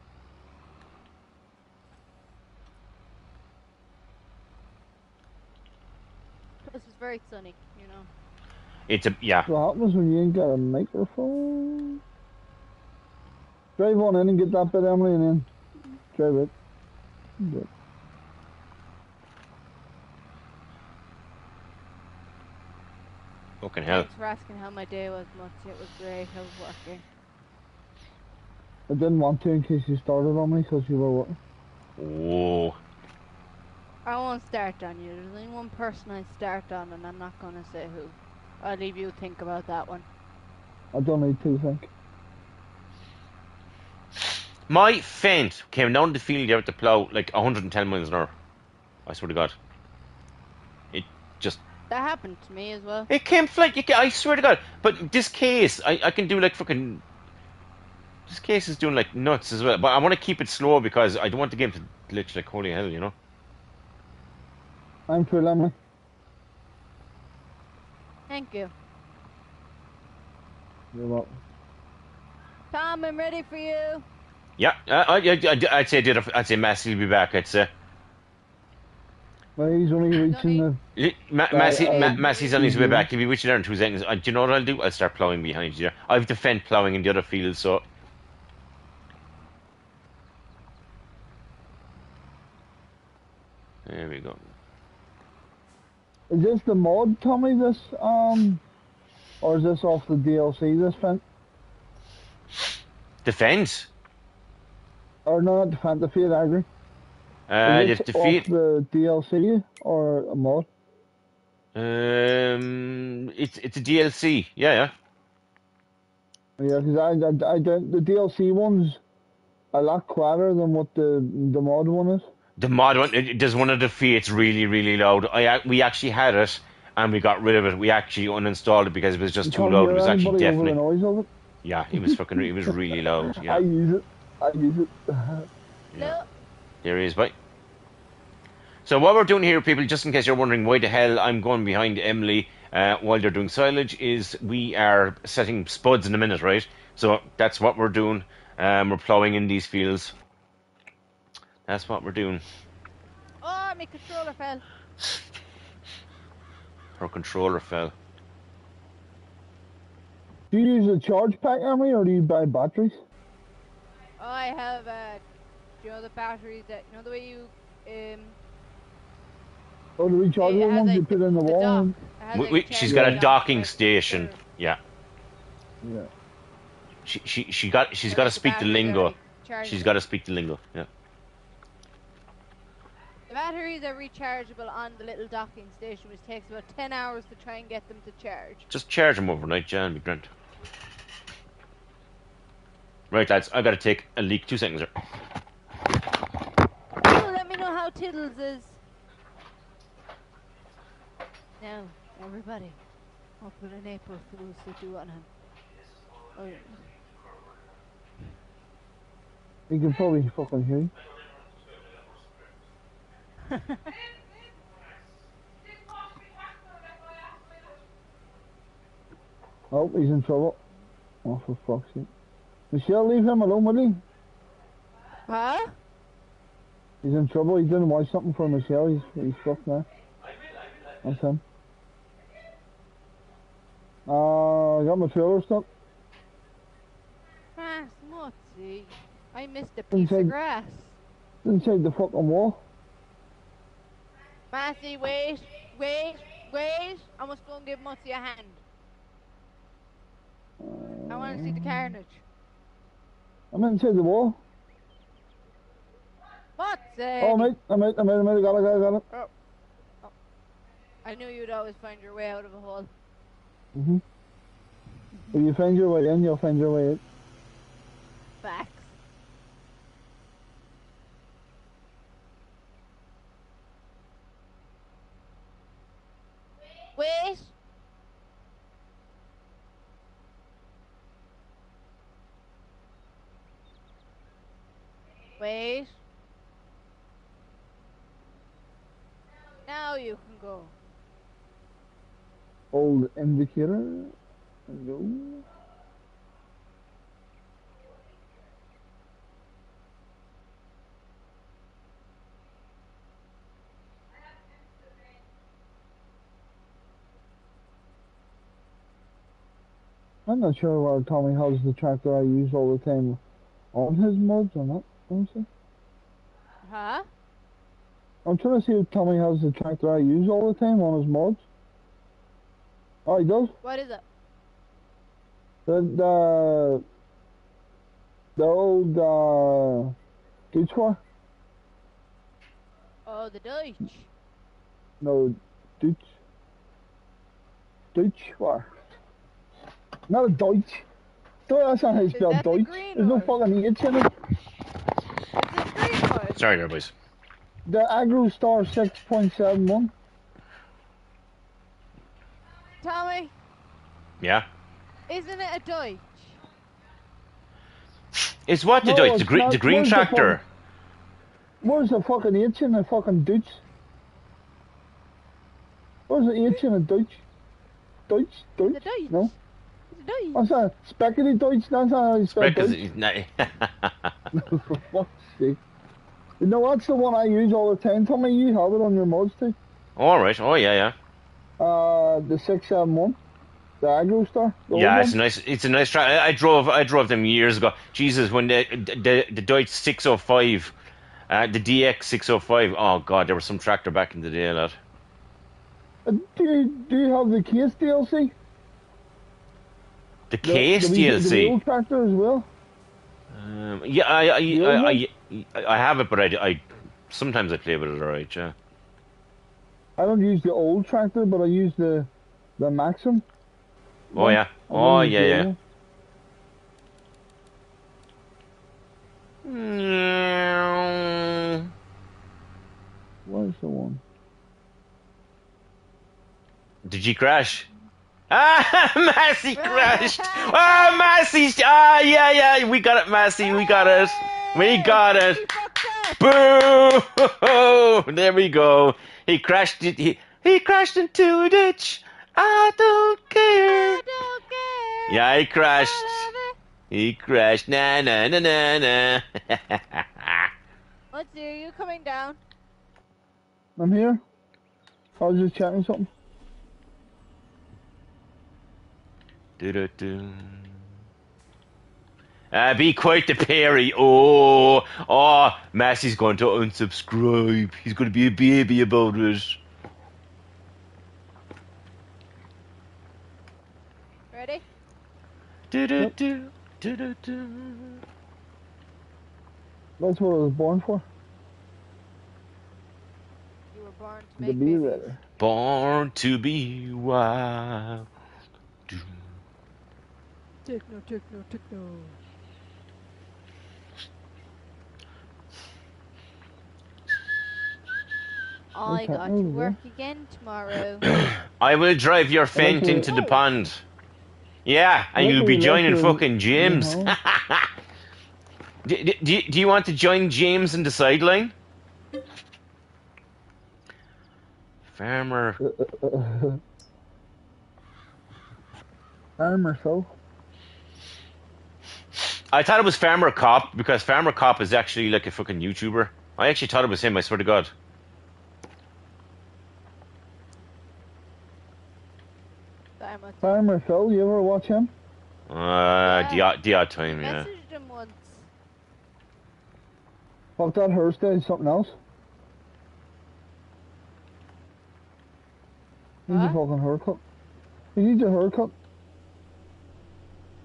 This is very sunny, you know. It's a yeah. What happens when you ain't got a microphone? Drive on in and get that bit, Emily, and then drive it. Good. Fucking hell. Thanks for asking how my day was, much. It was great. I was working. I didn't want to in case you started on me because you were working. Whoa. Oh. I won't start on you. There's only one person I start on, and I'm not gonna say who. I'll leave you to think about that one. I don't need to think. My Fendt came down the field there with the plow like 110 miles an hour. I swear to God. It just That happened to me as well. It came flying. You ca- I swear to God. But this case, I, I can do like fucking. This case is doing like nuts as well. But I want to keep it slow because I don't want the game to glitch like holy hell, you know? I'm full, Emily. Thank you. You're welcome. Tom, I'm ready for you. Yeah, I, I, I, I'd say, did I'd say Massey will be back. I'd say. Well, he's only reaching the. Li- Ma- Massey, uh, Ma- Massey's on his way mhm. back. He'll be with there in two seconds. Uh, do you know what I'll do? I'll start ploughing behind you. I've the Fendt ploughing in the other field, so. There we go. Is this the mod, Tommy? This um, or is this off the DLC? This fence? Fendt? Or no, not the fence. The Fiat Agri. Uh, is the, this the off the DLC or a mod? Um, it's it's a DLC. Yeah, yeah. Yeah, because I, I, I don't, the DLC one's a lot quieter than what the the mod one is. The mod one. It, there's one of the Fiat's really really loud. I we actually had it and we got rid of it. We actually uninstalled it because it was just too loud. It was actually deafening. the noise of it. Yeah, it was fucking. It was really loud. Yeah. I use it. I use it. yeah. There he is, bye. So what we're doing here, people, just in case you're wondering why the hell I'm going behind Emily uh, while they're doing silage, is we are setting spuds in a minute, right? So that's what we're doing. Um, we're ploughing in these fields. That's what we're doing. Oh, my controller fell. Her controller fell. Do you use a charge pack, Emily, or do you buy batteries? Oh, I have, uh, you know, the batteries that, you know, the way you, um, Or the rechargeable it has, ones like, you put in the wall? dock. and- It has, We, like, we, a she's got a docking station. there. Yeah, Yeah. she she she got she's So, got to speak the lingo. She's got to speak the lingo. Yeah. The batteries are rechargeable on the little docking station, which takes about 10 hours to try and get them to charge. Just charge them overnight, Jan. Be grand. Right, lads. I got to take a leak. Two seconds. There. Oh, let me know how Tiddles is. Now, everybody, I'll put an April Fool's to do on him. Oh, yeah. You can probably fucking hear you. Oh, he's in trouble. Oh, for fuck's sake. Michelle, leave him alone, will he? Huh? He's in trouble. He didn't watch something for Michelle. He's, he's fucked now. That's him. Uh, I got my trailer stuck. Ah, smutsy. I missed a piece Inside- of grass. Inside the fucking wall. Matthew, wait, wait, wait. I must go and give Mutsy a hand. I want to see the carnage. I'm inside the wall. Mutsy! Oh, mate. I'm out. I'm out. I'm out. I got it. I got it. I knew you'd always find your way out of a hole. Mm-hmm. If you find your way in, you'll find your way out. Facts. Wait. Wait. Now you can go. Old indicator. And go. I'm not sure whether Tommy has the tractor I use all the time on his mods or not. Honestly. Huh? I'm trying to see if Tommy has the tractor I use all the time on his mods. Oh, he does. What is it? The the the old uh, Deutsch war? Oh, the Deutsch. No, Deutsch. Deutsch war. Not a Deutsch. Don't- That's not how you Is spell that the Deutsch. There's no fucking H in it. It's the green one. Sorry, there, boys. The Agro Star 6.71. Tommy, Yeah. isn't it a Deutsch? It's what the No, Deutsch, the it's green, not. the green Where's the tractor. Where's the fucking H in the fucking Deutsch? Where's the H in a Deutsch? Deutsch? The Deutsch? Deutsch. No? It's a Deutsch. What's that? Deutsch? That's not how you spell Because Deutsch. it's For fuck's sake. You know, that's the one I use all the time. Tell me you have it on your mods too. All right. Oh yeah, yeah. Uh, the 671. The Agro Star. the old Yeah, one. it's a nice. It's a nice track. I, I drove. I drove them years ago. Jesus, when the the, the Deutsch 605, uh, the DX 605. Oh god, there was some tractor back in the day, lad. Uh, do, you, do you have the case DLC? The case wee- The DLC. wheel tractor as well? Um, yeah, I I, I, I, I, I have it, but I, I sometimes I play with it. Alright, yeah. I don't use the old tractor, but I use the the Maxxum. Oh yeah. Oh yeah, yeah. old. Mm, Where's the one? Did you crash? Ah, Massey crashed. Ah, Massey. Ah, yeah, yeah. We got it, Massey. We got it. We got it. He fucked. Boo! There we go. He crashed it. He, he crashed into a ditch. I don't care. I don't care. Yeah, he crashed. I love it. He crashed. Na na na na na. Let's see, are you coming down? I'm here. I was just checking something. Do-do-do. Uh, be quite the Perry. Oh, oh, Massey's going to unsubscribe. He's going to be a baby about it. Ready? Do-do-do, do-do-do. That's what I was born for. You were born to To make be babies. there. Born to be wild. Do- Techno, techno, techno. I got to work again tomorrow. I will drive your Fendt Okay. into the pond. Yeah, and you'll be joining fucking James. Do, do, do you- want to join James in the sideline? Farmer. Uh, uh, uh, Farmer, so. I thought it was Farmer Cop because Farmer Cop is actually like a fucking YouTuber. I actually thought it was him, I swear to God. Simon. Farmer Phil, you ever watch him? Uh, the, odd, the odd time, yeah. Messaged him once. Fuck that hairstyle, something else. He needs a What? fucking haircut. He needs a haircut.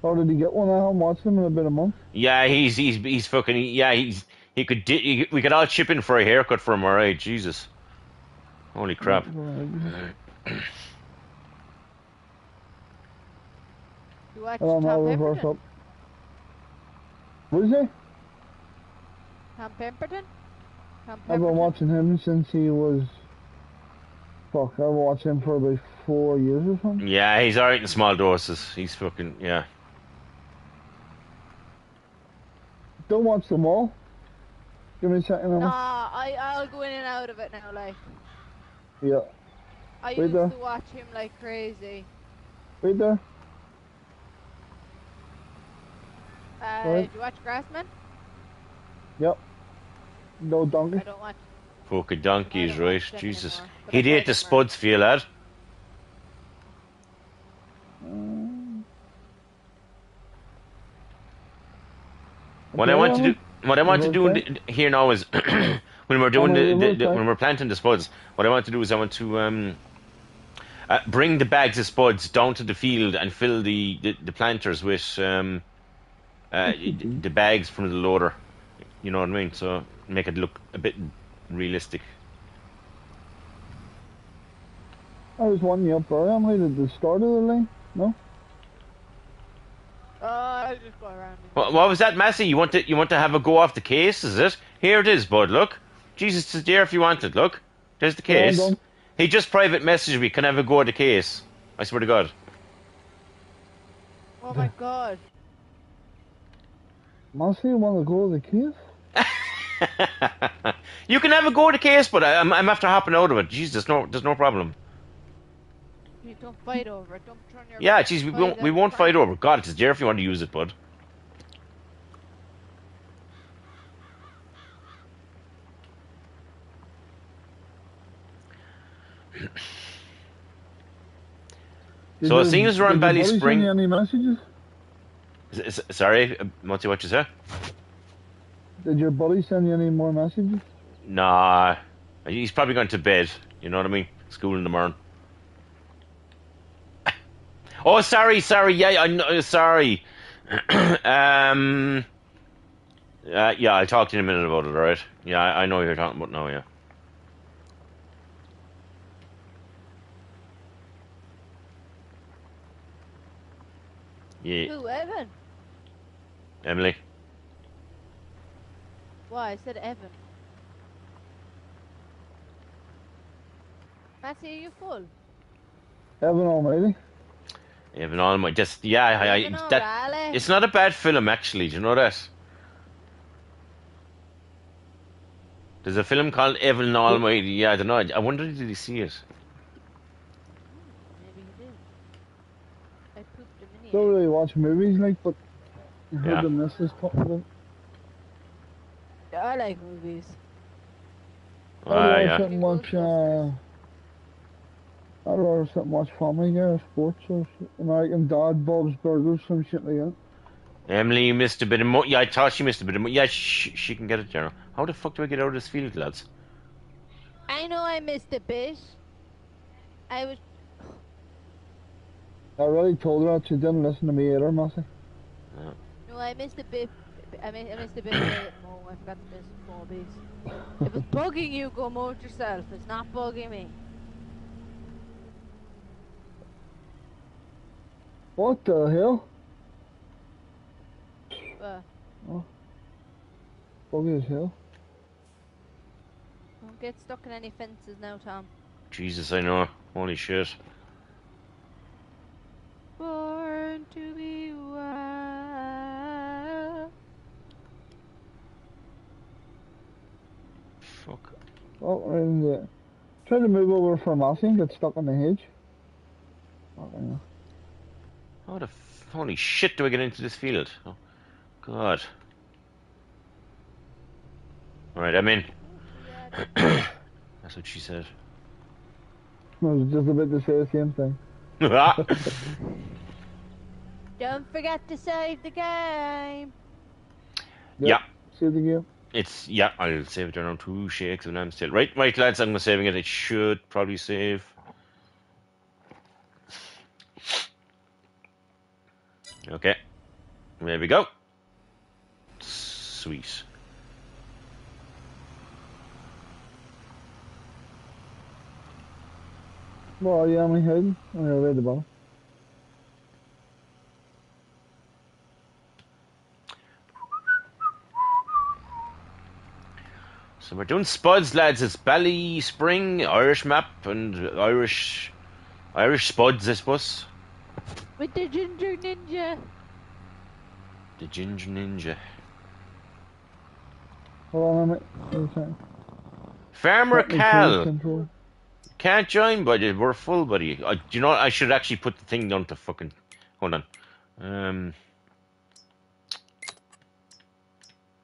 Or did he get one? I haven't watched him in about a month. Yeah, he's he's he's fucking yeah he's he could di- he, we could all chip in for a haircut for him, alright? Jesus, holy crap! I You watched Tom reverse Pemberton? up. What is he? Tom Pemberton? Tom I've been watching him since he was. Fuck, I've watched him for about four years or something. Yeah, he's alright in small doses. He's fucking yeah. Don't watch them all. Give me a second. Emma. Nah, I, I'll go in and out of it now, like. Yeah, I Wait used there. to watch him like crazy. right there. Uh, Right. did you watch Grassmen? Yep. No donkey. I don't watch. Fucking I donkeys, don't right? Jesus. anymore, He'd I hate the spuds for you, lad. What I want to do, what I want to do here now is when we're doing the, the, the when we're planting the spuds. What I want to do is I want to um, uh, bring the bags of spuds down to the field and fill the the, the planters with um, uh, the bags from the loader. You know what I mean? So make it look a bit realistic. I was wanting you up there, Emily, at the start of the lane. No? Uh, I'll just go around. What, what was that, Massey? You want to you want to have a go off the case? Is it? Here it is, bud. Look, Jesus is there if you want it. Look, there's the case. done. He just private messaged me. Can I have a go at the case? I swear to God. Oh my god. Massey, you want to go to the case? you can have a go at the case, but I, I'm I'm after hopping out of it. Jesus, there's no there's no problem. You don't fight over it. Don't turn your Yeah, back, jeez, we won't we won't fight over. it. God, it's there if you want to use it, bud. So it your- seems we're on did your Ballyspring. any messages? S- s- sorry, uh, Monty, what you say? Did your buddy send you any more messages? Nah, he's probably gone to bed. You know what I mean? School in the morning. Oh, sorry, sorry. Yeah, I know. Sorry. um. Uh, yeah, I'll talk to you in a minute about it. All right. Yeah, I, I know what you're talking about now. Yeah. Yeah, Who, Evan? Emily. Why, I said Evan. Matty, are you full? Evan Almighty. Evan Almighty. Just yeah, I, I, Evan that O'Reilly. it's not a bad film actually. Do you know that? There's a film called Evan Almighty. Yeah, I don't know. I wonder did he see it? Maybe he did. I pooped a mini. Don't really watch movies like, but I heard Yeah. the missus talking about. I like movies. I'd Ah, rather yeah. sit and watch. Uh, I'd rather sit and watch Family Guy or sports or s- American Dad, Bob's Burgers, some shit like that. Emily you missed a bit of money. Yeah, I thought she missed a bit of money. Yeah, she, she can get it, General. How the fuck do I get out of this field, lads? I know I missed a bit. I was. I already told her that she didn't listen to me either, Massey. No, I missed a bit. I missed, I missed a bit of it. Mo, I forgot to miss four bees. If it's bugging you, go mow yourself. It's not bugging me. What the hell? oh Buggy as hell. don't get stuck in any fences now, Tom. Jesus, I know. Holy shit. Born to be wild. Fuck. Oh, and uh, try to move over from Massey and get stuck on the hedge. Fucking hell. How the f- holy shit do I get into this field? Oh, God. Alright, I'm in. That's what she said. I was just about to say the same thing. Don't forget to save the game. yeah. See the game. It's yeah, I'll save it around two shakes and I'm still right, right lads, I'm saving it. It should probably save. Okay. There we go. Sweet. Well, yeah, I'm hiding. Oh, yeah, right the bottom. So we're doing spuds, lads. It's Ballyspring, Irish map, and Irish Irish spuds, I suppose. With the ginger ninja. The Ginger Ninja. Hold on a minute. One second. Farmer Let me change Cal. Can't join, buddy. We're full, buddy. I, do you know what? I should actually put the thing down to fucking. Hold on. Um.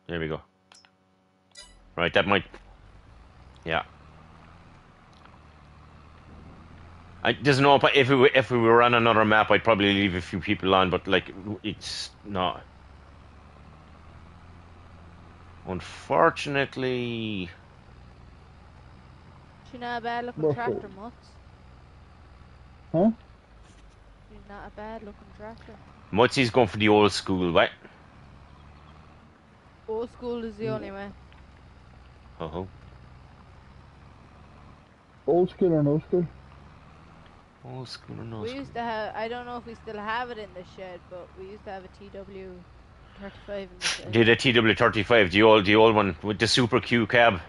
There we go. Right, that might. Yeah. I doesn't know if, if we were- if we were on another map, I'd probably leave a few people on, but like it's not. Unfortunately, She's not a bad looking Well, tractor, Mutz. Huh? She's not a bad looking tractor. Mutsy's going for the old school, right? Old school is the only mm. way. Ho huh. Old school or no school? Old school or no We school? used to have, I don't know if we still have it in the shed, but we used to have a TW 35 in the shed. Did a TW35, the old, the old one with the Super Q cab.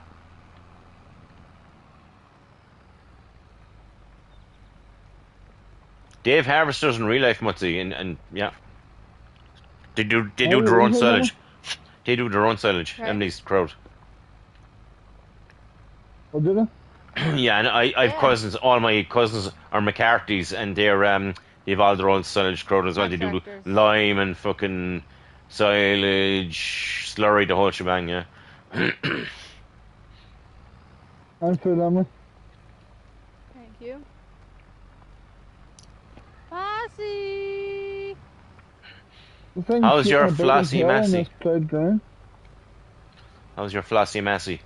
Dave Harvesters in real life, Mutzy, and, and yeah, they do they do Oh, their own oh, yeah. silage. They do their own silage. Right. Emily's crowd. Oh, did it? yeah, and I I've Yeah. cousins. All my cousins are McCarthy's, and they're um they've all their own silage crowd as well. They do Contractors. lime and fucking silage, slurry, the whole shebang. Yeah. I'm full, Emily. Thank you. Bossy! How's your shooting about flossy hell on massy? this cloud ground. How's your flossy massy?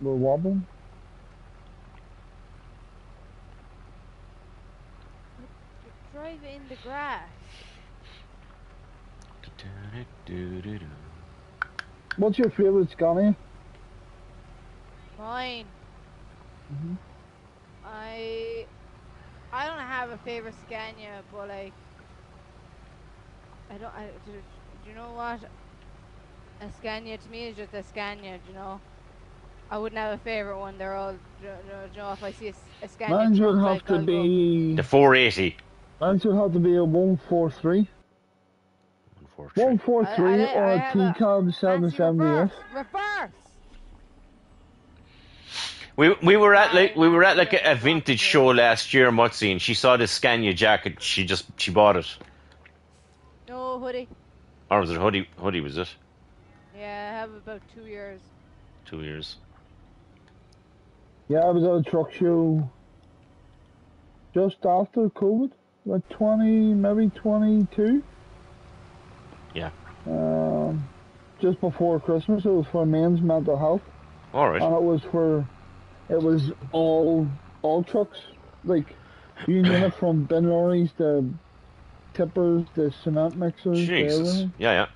We're wobbling. Drive in the grass. What's your favourite Scania? Mine. Mhm. I I don't have a favorite Scania, but like I don't. I, do, do you know what? A Scania to me is just a Scania. Do you know? I wouldn't have a favorite one. They're all. You know if I see a Scania Mine truck would like have to I'll go. be. The 480. Mine would have to be a one four three. Unfortunately. One four I- I- or I a have a T cab seven Fancy reverse, reverse. We we were at like we were at like a, a vintage show last year, Mutzi, and she saw this Scania jacket. She just she bought it, No hoodie. or was it hoodie? Hoodie was it? Yeah, I have about two years. Two years. Yeah, I was at a truck show just after COVID, like 20, maybe 22. Yeah. Um, just before Christmas, it was for men's mental health, All right. and it was for, it was all all trucks, like you name it, from bin lorries to tippers to cement mixers. Jesus. Yeah, yeah.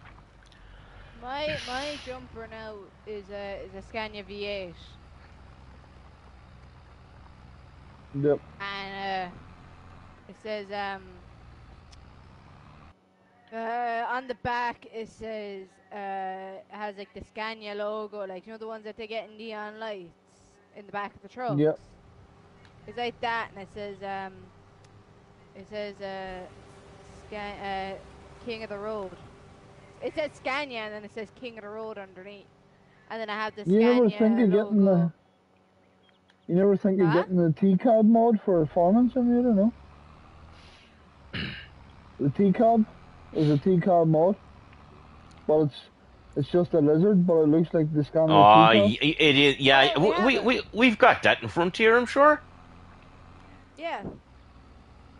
My my jumper now is a is a Scania V8, Yep. and uh, it says um. Uh, on the back it says uh it has like the Scania logo, like you know the ones that they get in neon lights in the back of the trucks. Yep. It's like that, and it says um, it says uh, Scan- uh, King of the Road. It says Scania, and then it says King of the Road underneath. And then I have the You Scania never think of getting the. Logo. You never think of Huh? getting the T cab mod for a Foreman simulator, no? the T cab is a T cab mod, but it's it's just a lizard, but it looks like the Scania Oh, T y- cab. it is. Yeah, Oh, we we, we have we we've got that in Frontier, I'm sure. Yeah.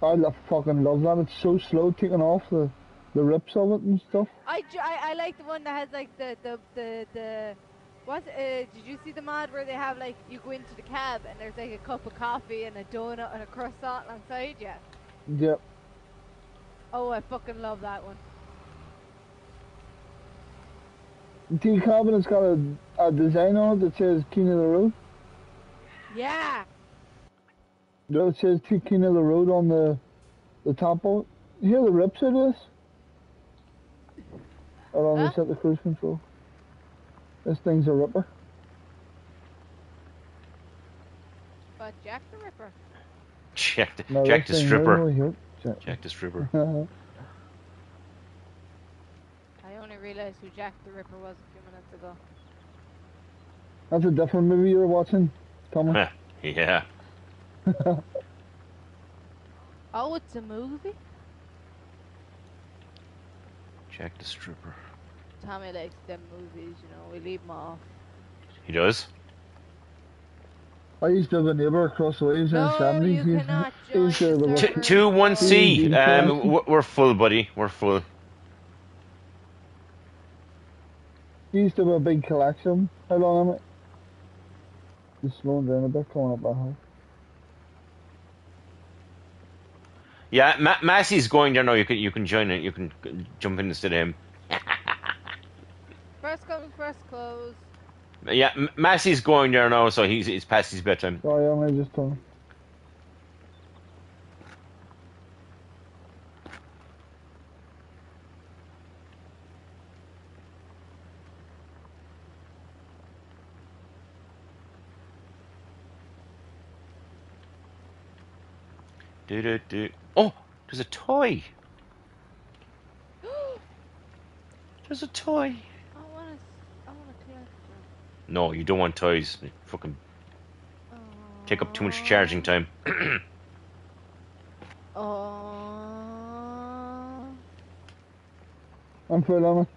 I lo- fucking love that. It's so slow taking off the the rips of it and stuff. I, I, I like the one that has like the the the, the what uh, did you see the mod where they have like you go into the cab and there's like a cup of coffee and a donut and a croissant alongside you. Yep. Oh, I fucking love that one. The T cab it's got a, a design on it that says King of the Road. Yeah. It says T King of the Road on the the top of it. You hear the rips of this? Or on Huh? the set the cruise control. This thing's a ripper. But Jack the Ripper. Jack the, No, Jack the stripper. really. Jack. Jack the stripper. I only realized who Jack the Ripper was a few minutes ago. That's a different movie you're watching, Thomas. yeah. Oh, it's a movie? Jack the stripper. Tommy likes them movies, you know, we leave them off. He does. I used to have a neighbour across the way. He was in No, you He cannot he used to join have the a- Two, one C. Um, we're- we're full, buddy. We're full. he used to have a big collection. How long am I? Just slowing down a bit, coming up that hill. Yeah, Ma- Massey's going there now. You can you can join it. You can jump in instead of him. First come, first close. Yeah, M- Massey's going there now, so he's he's past his bedtime. Sorry, I'm just turning. Do do do. Oh, there's a toy. There's a toy. I wanna, I wanna collect them. No, you don't want toys. They fucking take up too much charging time. Oh. I'm full on it.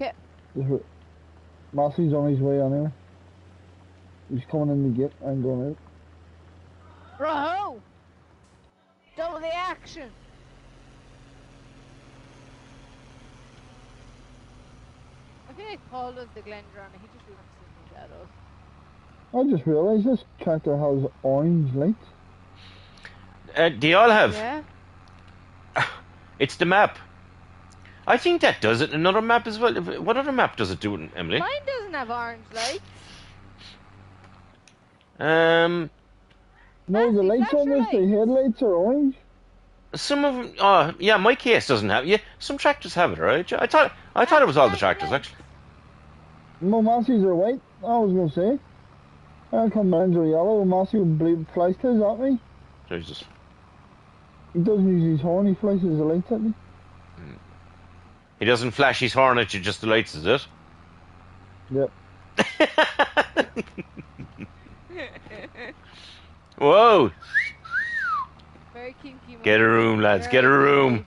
Yeah. Just wait. Massey's on his way anyway. He's coming in the gate. I'm going out. Raho! Double the action! Feel like Paul does the Glendron and he just wouldn't see me shadows. I just realised this tractor has orange lights. uh, they all have. Yeah? It's the map. I think that does it. Another map as well. What other map does it do, it, Emily? Mine doesn't have orange lights. Um, No, the lights on this, the headlights are orange. some of them. Oh, yeah, my case doesn't have. Yeah, some tractors have it, right? I thought I thought it was all the tractors actually. No, Massey's are white. I was going to say. I come round to yellow, massive blue flies tails at me. Jesus. He doesn't use his horn, he flies his lights at me. He doesn't flash his horn at you, just the lights, is it? Yep. Whoa! Very kinky. Get a room, lads. Get a Very room.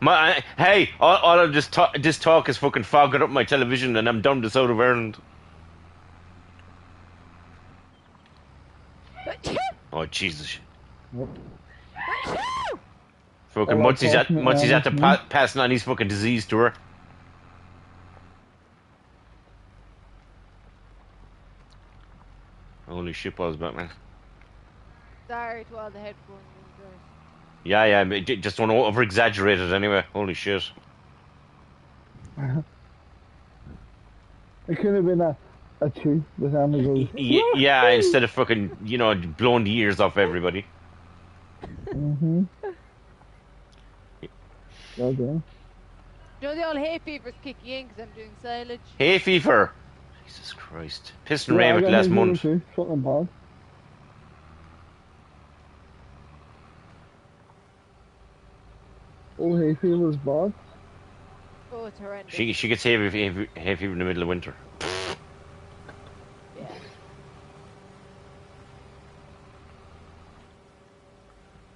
My, hey, all, all of this talk, this talk is fucking fogging up my television, and I'm dumb this out of Ireland. Oh Jesus! Fucking Oh, Mutsy's at Mutsy's at the pa- passing on his fucking disease to her. Holy shit, balls, Batman. Sorry to all the headphone users. Yeah, yeah, but just don't over exaggerate it anyway. Holy shit. It could have been a, a two with Amazon. Y- yeah, instead of fucking, you know, blowing the ears off everybody. Mm-hmm. Well done. You know the old hay fever's kicking in because I'm doing silage. Hay fever. Jesus Christ. Pissing Yeah, rain I with got last hay month. Too. Something bad. Oh, hay fever's bad. Oh, it's horrendous. She she gets hay fever, hay fever- hay fever in the middle of winter. Yeah.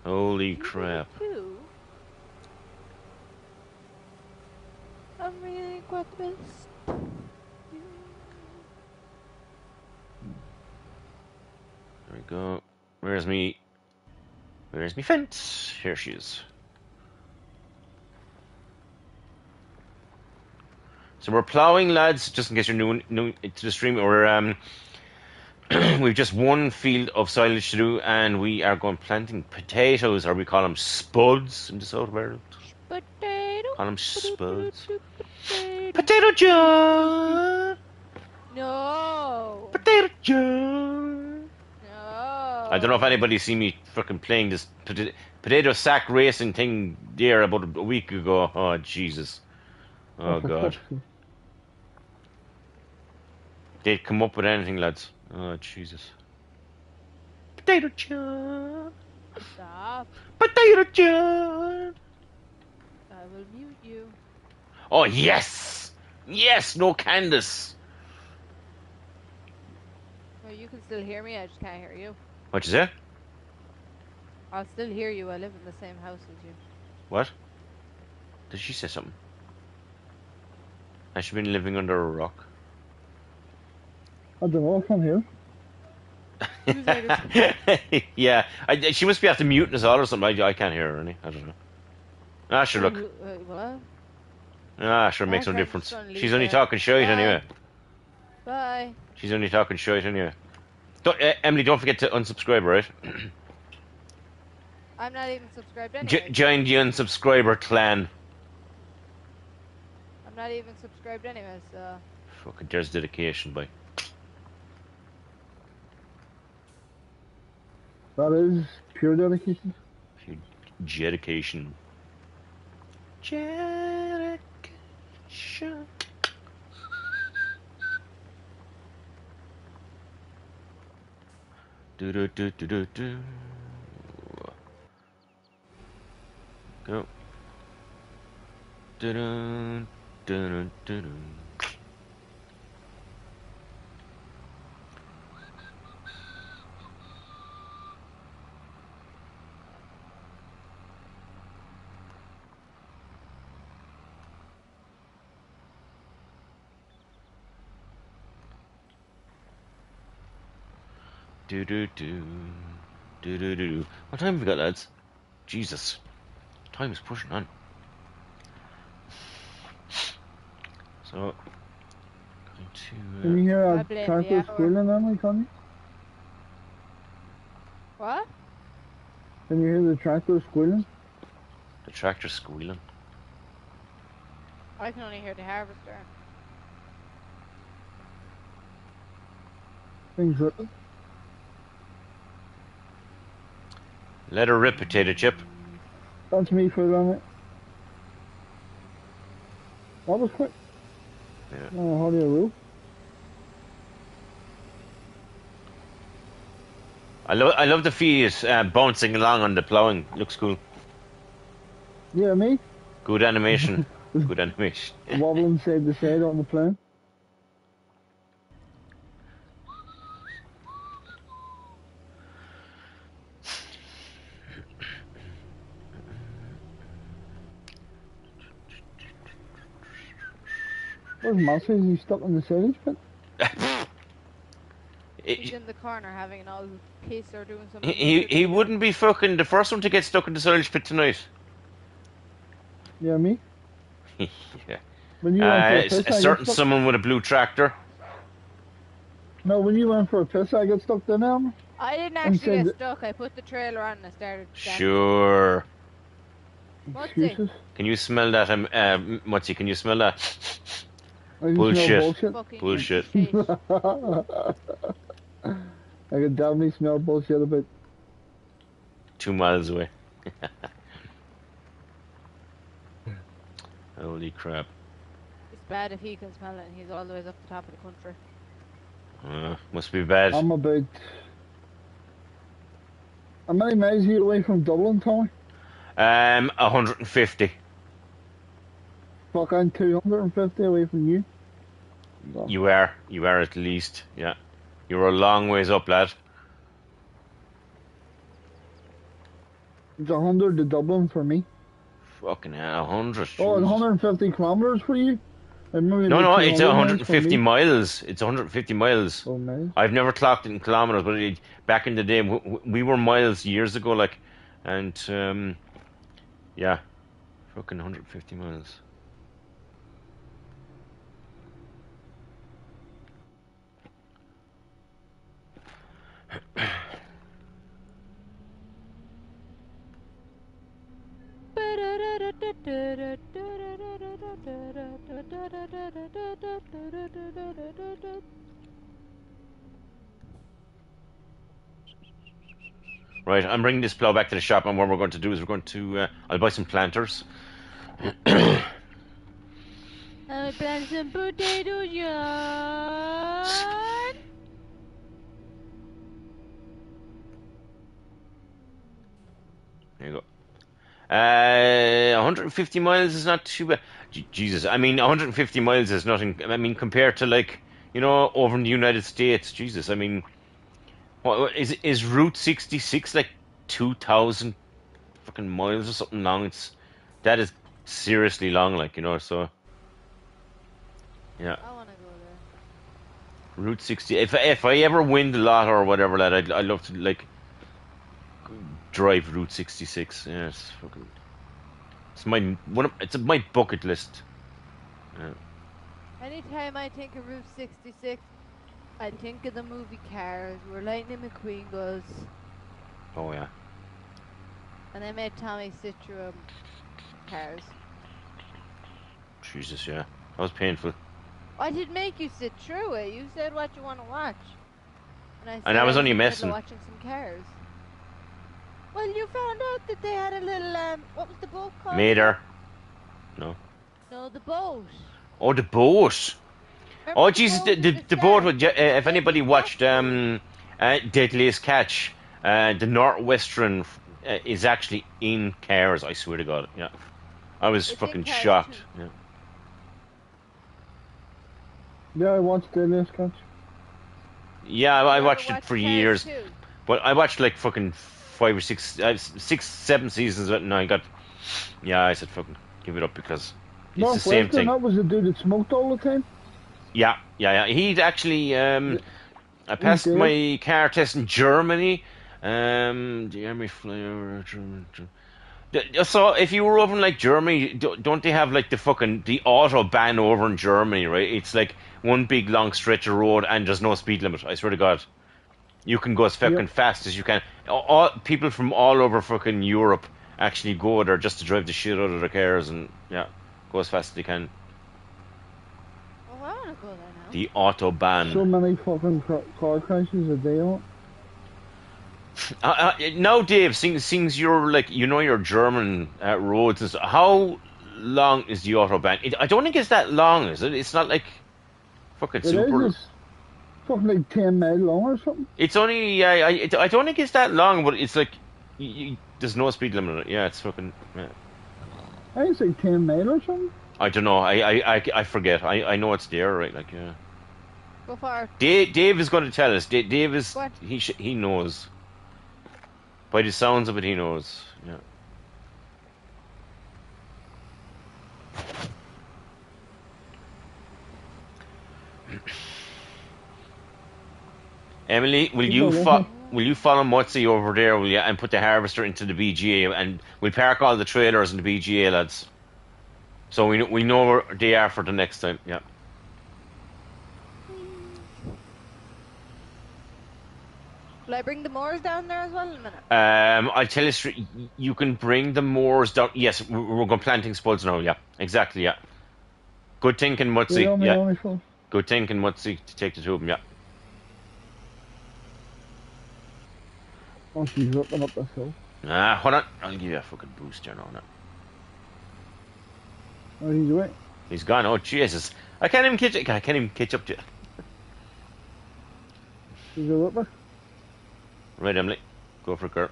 Holy crap. I'm really quite the best. There we go. Where's me? Where's me fence? Here she is. So we're ploughing, lads. Just in case you're new, new to the stream, we're um, we've just one field of silage to do, and we are going planting potatoes, or we call them spuds in the south of Ireland. Potato. Call them spuds. Potato. Potato John. No. Potato John. No. I don't know if anybody's seen me fucking playing this pota- potato sack racing thing there about a week ago. Oh Jesus! Oh God! They'd come up with anything, lads. Oh Jesus! Potato John. Stop. Potato John. I will mute you. Oh yes, yes. No Candace. No, you can still hear me. I just can't hear you. What you say? I'll still hear you. I live in the same house as you. What? Did she say something? Has she been living under a rock? I don't know, I can't hear. Yeah, I, she must be after muting us all or something. I, I can't hear her any. I don't know. Ah, sure, look. Uh, what? Ah, sure, makes no difference. She's only it. talking shite Bye. anyway. Bye. She's only talking shite anyway. Don't, uh, Emily, don't forget to unsubscribe, all right? I'm not even subscribed J- anyway. join the unsubscriber clan. I'm not even subscribed anyway, so. Fucking there's dedication, by. That is pure dedication. Pure Dedication. Dedication. Do do do do do do. Go. Do do do do do. Do do do do do do do. What time have we got, lads? Jesus, time is pushing on. So, going Can to. you Uh, hear I a blame the tractor squealing on me, can you? What? Can you hear the tractor squealing? the tractor squealing. I can only hear the harvester. Things ripping. Let her rip, potato chip. That's me for on moment. That was quick. Yeah. Uh, how do you roof? I love I love the Fiat uh, bouncing along on the ploughing. Looks cool. Yeah, me? Good animation. Good animation. Wobbling side to side on the plane. Where's Massey? Is he stuck in the silage pit? He's in the corner having an old piss or doing something. he he wouldn't be fucking the first one to get stuck in the silage pit tonight. Yeah, me? yeah. When you Uh, went for a a piss, I get certain stuck. someone with a blue tractor. No, when you went for a piss, I got stuck there now. I didn't actually get stuck. I put the trailer on and I started. dancing. Sure. What's Excuses. Can you smell that? Um, uh, Mutzi, can you smell that? I just Bullshit. bullshit. Bullshit. shit. I can definitely smell bullshit about. Two miles away. Holy crap. It's bad if he can smell it and he's all the way up the top of the country. Uh, must be bad. I'm about. How many miles are you away from Dublin, Tommy? Um, 150. Fuck, I'm 250 away from you. You are. You are at least. Yeah. You're a long ways up, lad. It's 100 to Dublin for me. Fucking hell, 100. Oh, it's 150 kilometres for you? No, no, it's 200 miles 150 miles. It's 150 miles. Oh, miles. I've never clocked it in kilometers, but it, back in the day, w- w- we were miles years ago, like, and um, yeah, fucking 150 miles. Right, I'm bringing this plow back to the shop, and what we're going to do is we're going to, uh, I'll buy some planters. I'll plant some potatoes, John. There you go. Uh, 150 miles is not too bad. Jesus, I mean, 150 miles is nothing. I mean, compared to like, you know, over in the United States, Jesus, I mean, what, what is is Route 66 like 2,000 fucking miles or something long? It's that is seriously long, like you know. So, yeah, I want to go there. Route 60. If if I ever win the lot or whatever, that I'd I'd love to like drive Route 66. Yeah, it's fucking. It's my one. Of, it's my bucket list. Anytime I think of Route 66, I think of the movie Cars, where Lightning McQueen goes, Oh yeah. and they made Tommy sit through Cars. Jesus, yeah. That was painful. I did make you sit through it. You said what you want to watch. And I, And I was only in the middle of messing. Watching some Cars. Well, you found out that they had a little um, what was the boat called? Mater. No, No, the boat. Oh, the boat. Remember Oh the Jesus, boat the at the, the boat. start? Uh, if anybody watched um, uh, Deadliest Catch, uh, the Northwestern uh, is actually in Cars. I swear to God. Yeah. I was It's fucking shocked. Yeah. Yeah, I watched the last catch. Yeah, I, I You watched it for years, too. but I watched like fucking five or six, uh, six, seven seasons of it, and I got. Yeah, I said fucking give it up because it's the same thing. that was the dude that smoked all the time. Yeah, yeah, yeah. He'd actually. Um, I passed my car test in Germany. Um, the army flyover. German, German. So if you were over in like Germany, do- don't they have like the fucking the autobahn over in Germany, right? It's like one big long stretch of road and there's no speed limit. I swear to God, you can go as fucking Yep. fast as you can. All, all people from all over fucking Europe actually go there just to drive the shit out of their cars and yeah, go as fast as they can. Oh, I want to go there now. The autobahn. So many fucking car, car crashes a day on. Uh, uh, now, Dave, since, since you're like you know your German uh, roads and stuff, how long is the autobahn? It, I don't think it's that long, is it? It's not like fucking It is. super. It's, fucking like ten mile long or something. It's only uh, I I don't think it's that long, but it's like you, you, there's no speed limit. on it. Yeah, it's fucking. Yeah. I think it's like ten mile or something. I don't know. I, I, I, I forget. I, I know it's there, right? Like yeah. Go far. Dave, Dave is going to tell us. Dave, Dave is What? he sh- he knows. By the sounds of it, he knows. Yeah. Emily, will you fo- will you follow Mutzi over there? Will you and put the harvester into the BGA and we'll park all the trailers in the BGA, lads. So we know, we know where they are for the next time. Yeah. Will I bring the Moors down there as well in a minute? Um, I'll tell you straight, you can bring the moors down. Yes, we- we're going planting spuds now. Yeah, exactly. Yeah. Good thinking, They Mutzi. Yeah. Good thinking, Mutzi, to take the two of them. Yeah. Oh she's ripping up this hill. Ah, hold on. I'll give you a fucking boost here now. now. Oh he's away. He's gone. Oh, Jesus. I can't even catch. it. I can't even catch up to you. She's a ripper. Right, Emily. Go for it, girl.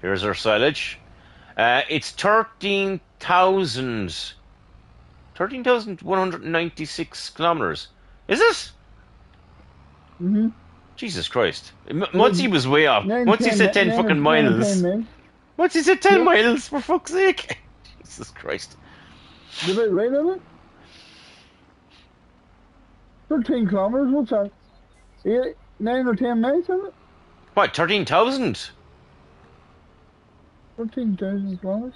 Here's our silage. Uh, it's 13,000. 13,196 kilometers. Is this? Mm-hmm. Jesus Christ. M- Mutzi was way off. Ten, said 10 nine, fucking miles. miles. Said 10 Yeah. miles, for fuck's sake. Jesus Christ. Did I right on it? Thirteen kilometers, what's that? Eight, nine or ten miles, isn't it? What, 13,000? Thirteen thousand kilometers.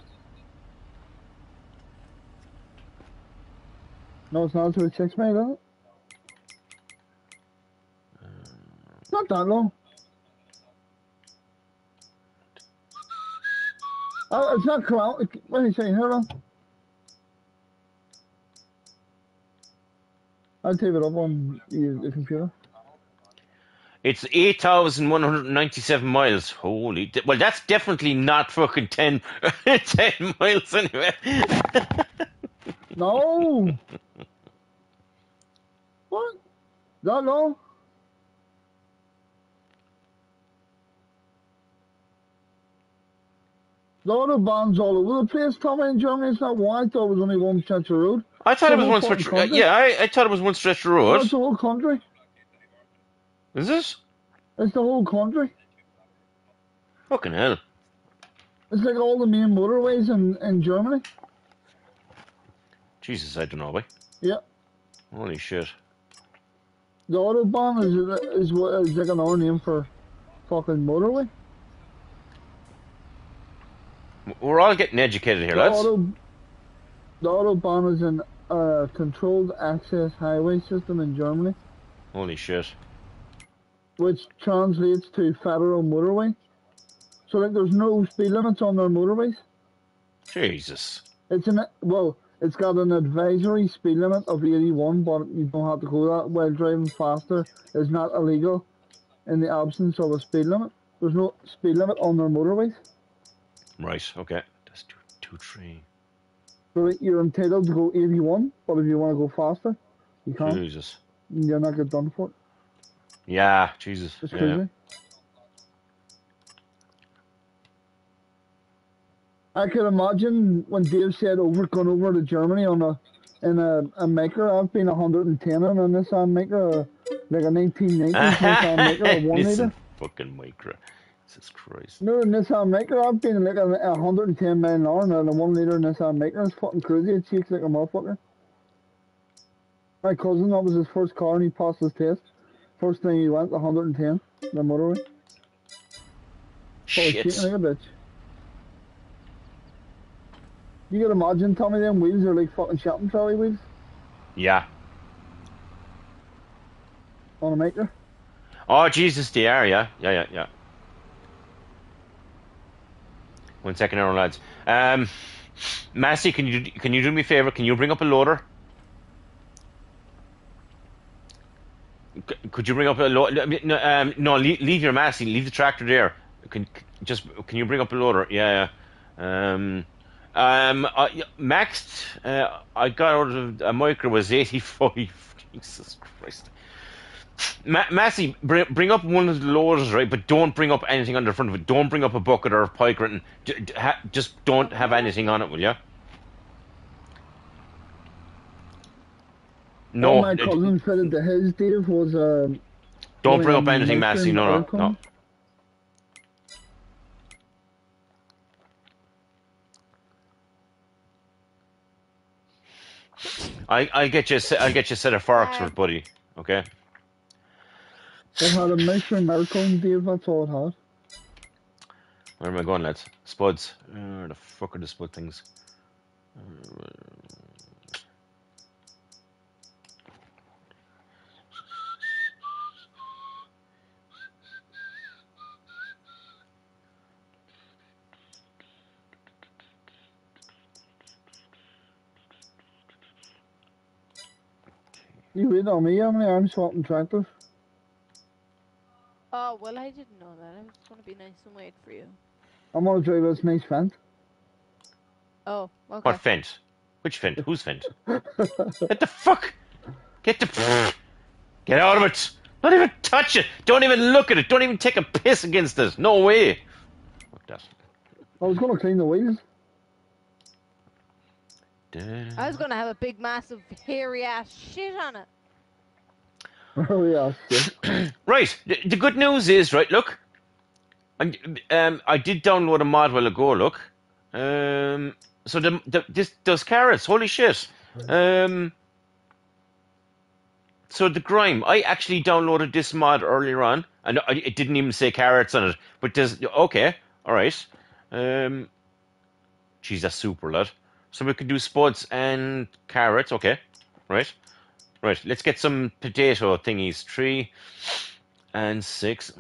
No, it's not. It's about six miles, is it? Not that long. Oh, it's not kilometers. What are you saying? Hold on. I'll type it up on the, computer. It's 8,197 miles. Holy. Well, that's definitely not fucking 10, 10 miles anyway. No. what? That long? The autobahns all over the place, Tommy, in Germany. It's not one. I thought it was only one stretch of road. I thought it was one stretch. Uh, yeah, I, I thought it was one stretch of road. it's the whole country. Is this? It's the whole country. Fucking hell. It's like all the main motorways in, in Germany. Jesus, I don't know, boy. Yeah. Holy shit. The autobahn is is what is like another name for fucking motorway. We're all getting educated here, The, lads. auto, the autobahn is an uh, controlled access highway system in Germany, Holy shit. which translates to federal motorway. So like, there's no speed limits on their motorways. Jesus. It's an well, it's got an advisory speed limit of 81, but you don't have to go that while driving faster is not illegal in the absence of a speed limit. There's no speed limit on their motorways. Right, okay. That's two, two, three. So you're entitled to go 81, but if you want to go faster, you can't. Jesus. You're not get done for it. Yeah, Jesus. It's Yeah. crazy. I could imagine when Dave said oh, over going over to Germany on a in a, a Micra. I've been 110 in a Nissan Micra, like a 1990s Nissan Micra, a one liter. fucking Micra. Jesus Christ. No, Nissan Micra. I've been like a, a 110 mile an hour and a one liter Nissan Micra. It's fucking crazy. It shakes like a motherfucker. My cousin, that was his first car, and he passed his test. First thing he went 110, the motorway. Oh, Shit. shaking like a bitch. You can imagine, Tommy, them wheels are like fucking shopping trolley wheels Yeah. on a Micra. Oh, Jesus, they are, yeah. Yeah, yeah, yeah. One second, now, lads. Um, Massey, can you can you do me a favor? Can you bring up a loader? C- Could you bring up a loader? No, um, no leave, leave your Massey. Leave the tractor there. Can just can you bring up a loader? Yeah, yeah. Um, um, uh, maxed. Uh, I got out of a Micra was eighty five. Jesus Christ. Ma- Massey, bring, bring up one of the loaders, right? But don't bring up anything on the front of it. Don't bring up a bucket or a pike or anything. J- j- ha- just don't have anything on it, will you? No, All my cousin said that his Dave was uh, don't bring up anything, Mason Massey. No, no, no. I I get you. a se- I'll get you a set of forks for buddy. Okay. It had a Mission Miracle Dave, that's all it had. Where am I going, lads? Spuds. Where the fuck are the spud things? You wait on me, how many arms swapping tractors? Oh well, I didn't know that. I was gonna be nice and wait for you. I'm gonna drive this nice Fendt. Oh, okay. What Fendt? Which Fendt? Whose Fendt? Get the fuck! Get the get out of it! Don't even touch it! Don't even look at it! Don't even take a piss against it! No way! Fuck that. I was gonna clean the wheels. I was gonna have a big, massive, hairy ass shit on it. Oh yeah, shit. Right. The, the good news is, right. Look, I, um, I did download a mod while ago. Look, um, so the, the this does carrots. Holy shit. Um, so the Grimme. I actually downloaded this mod earlier on, and I, it didn't even say carrots on it. But there's okay, all right. Um, geez, that's super, lad. So we could do spuds and carrots. Okay, right. Right, let's get some potato thingies. Three and six.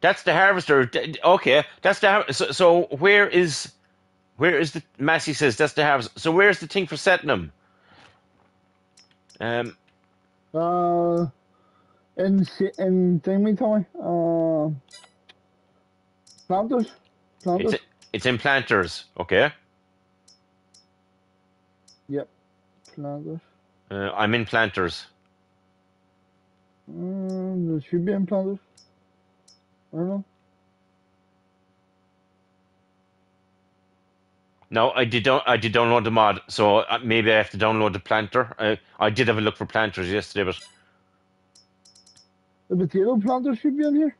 That's the harvester. Okay, that's the so, so where is where is the Massey says that's the harvester. So where's the thing for setting them? Um, Uh, in in thingy Tommy. Uh, planters, planters. it's it's in planters. Okay, Yep, planters. uh, I'm in planters. Um, there should be in planters. I don't know. No, I did don't I did download the mod, so uh, maybe I have to download the planter. I I did have a look for planters yesterday, but The potato planter should be in here.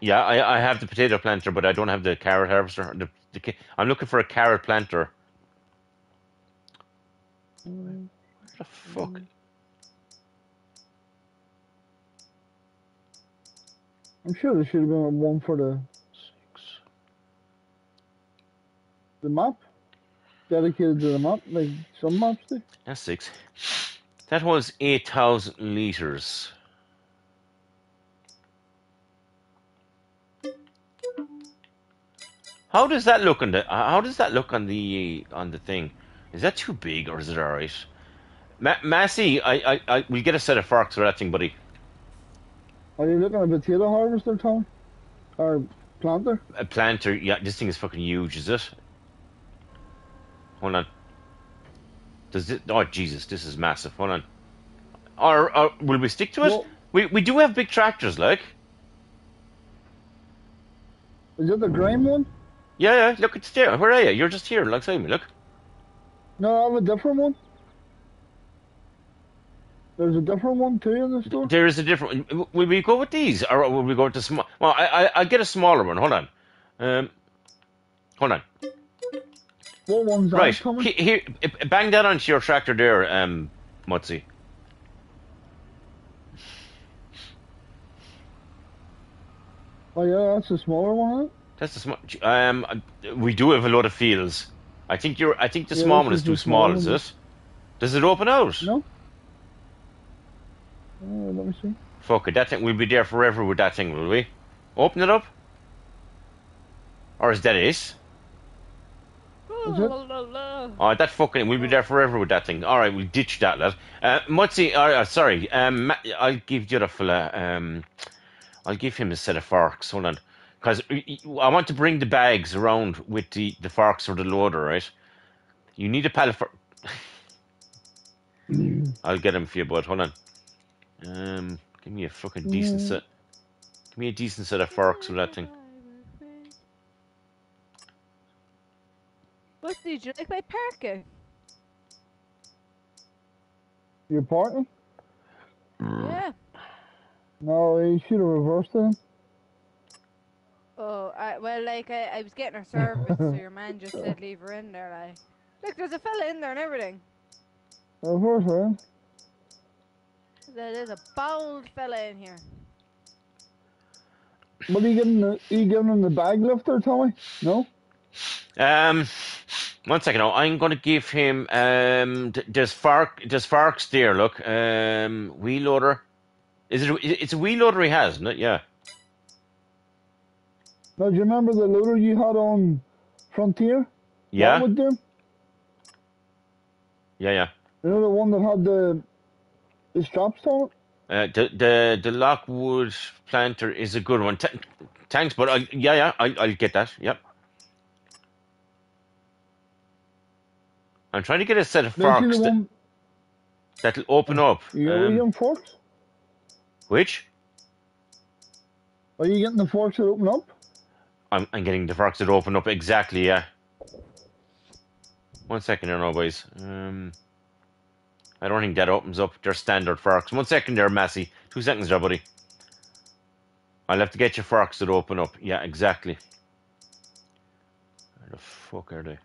Yeah, I, I have the potato planter, but I don't have the carrot harvester. The, the, I'm looking for a carrot planter. Where mm. the fuck? Mm. I'm sure there should have been one for the six. the map, dedicated to the map, like some maps do. That's six. That was 8,000 liters. How does that look on the uh, how does that look on the on the thing? Is that too big or is it alright? Ma- Massey, I, I, I we'll get a set of forks for that thing, buddy. Are you looking at a potato harvester, Tom? Or planter? A planter, yeah, this thing is fucking huge, is it? Hold on. Does it? Oh Jesus, this is massive. Hold on. Or, or will we stick to it? Well- we we do have big tractors, like. Is it the Grimme one? Yeah, yeah. Look, it's there. Where are you? You're just here, alongside me. Look. No, I have a different one. There's a different one too in the store. There is a different. one. Will we go with these, or will we go to small? Well, I I I'll get a smaller one. Hold on. Um, hold on. What one's that Right coming? he- here, bang that onto your tractor there, um, Mutzi. Oh yeah, that's a smaller one. Huh? That's the small. Um, we do have a lot of fields. I think you're. I think the Yeah, small this one is is too small. small Is it? Does it open out? No. Uh, let me see. Fuck it. That thing. We'll be there forever with that thing, will we? Open it up. Or is that it? Is it? Oh, that fucking. We'll be there forever with that thing. All right, we'll ditch that, lad. Uh, Mutzi. Uh, uh, sorry. Um, I'll give the other fella. Um, I'll give him a set of forks. Hold on, because I want to bring the bags around with the the forks or the loader, right? You need a pallet for. I'll get them for you, bud. Hold on. Um, give me a fucking decent Mm. set. Give me a decent set of forks with that thing. What did you like my parking? You're parking? Yeah. No, you should have reversed it. Oh, I, well, like I, I was getting her service, so your man just said leave her in there. Like, look, there's a fella in there and everything. Reverse it. There- There's a bald fella in here. What are you giving the, are you giving him the bag lifter, Tommy? No? Um, one second. Now, I'm going to give him. Um, d- there's Fark. There's Farks there. Look. Um, wheel loader. Is it? It's a wheel loader he has, isn't it? Yeah. Now, do you remember the loader you had on Frontier? Yeah. Would do? Yeah. Yeah. You know the one that had the the straps on it? Uh, the the the Lockwood planter is a good one. Th- thanks, but I, yeah, yeah, I, I'll get that. Yep. I'm trying to get a set of forks that, one, that'll open up. you got Um, them forks? which? Are you getting the forks that open up? I'm, I'm getting the forks to open up exactly. Yeah. One second there, now, boys. Um, I don't think that opens up. They're standard forks. One second there, Massey. Two seconds there, buddy. I'll have to get your forks to open up. Yeah, exactly. Where the fuck are they?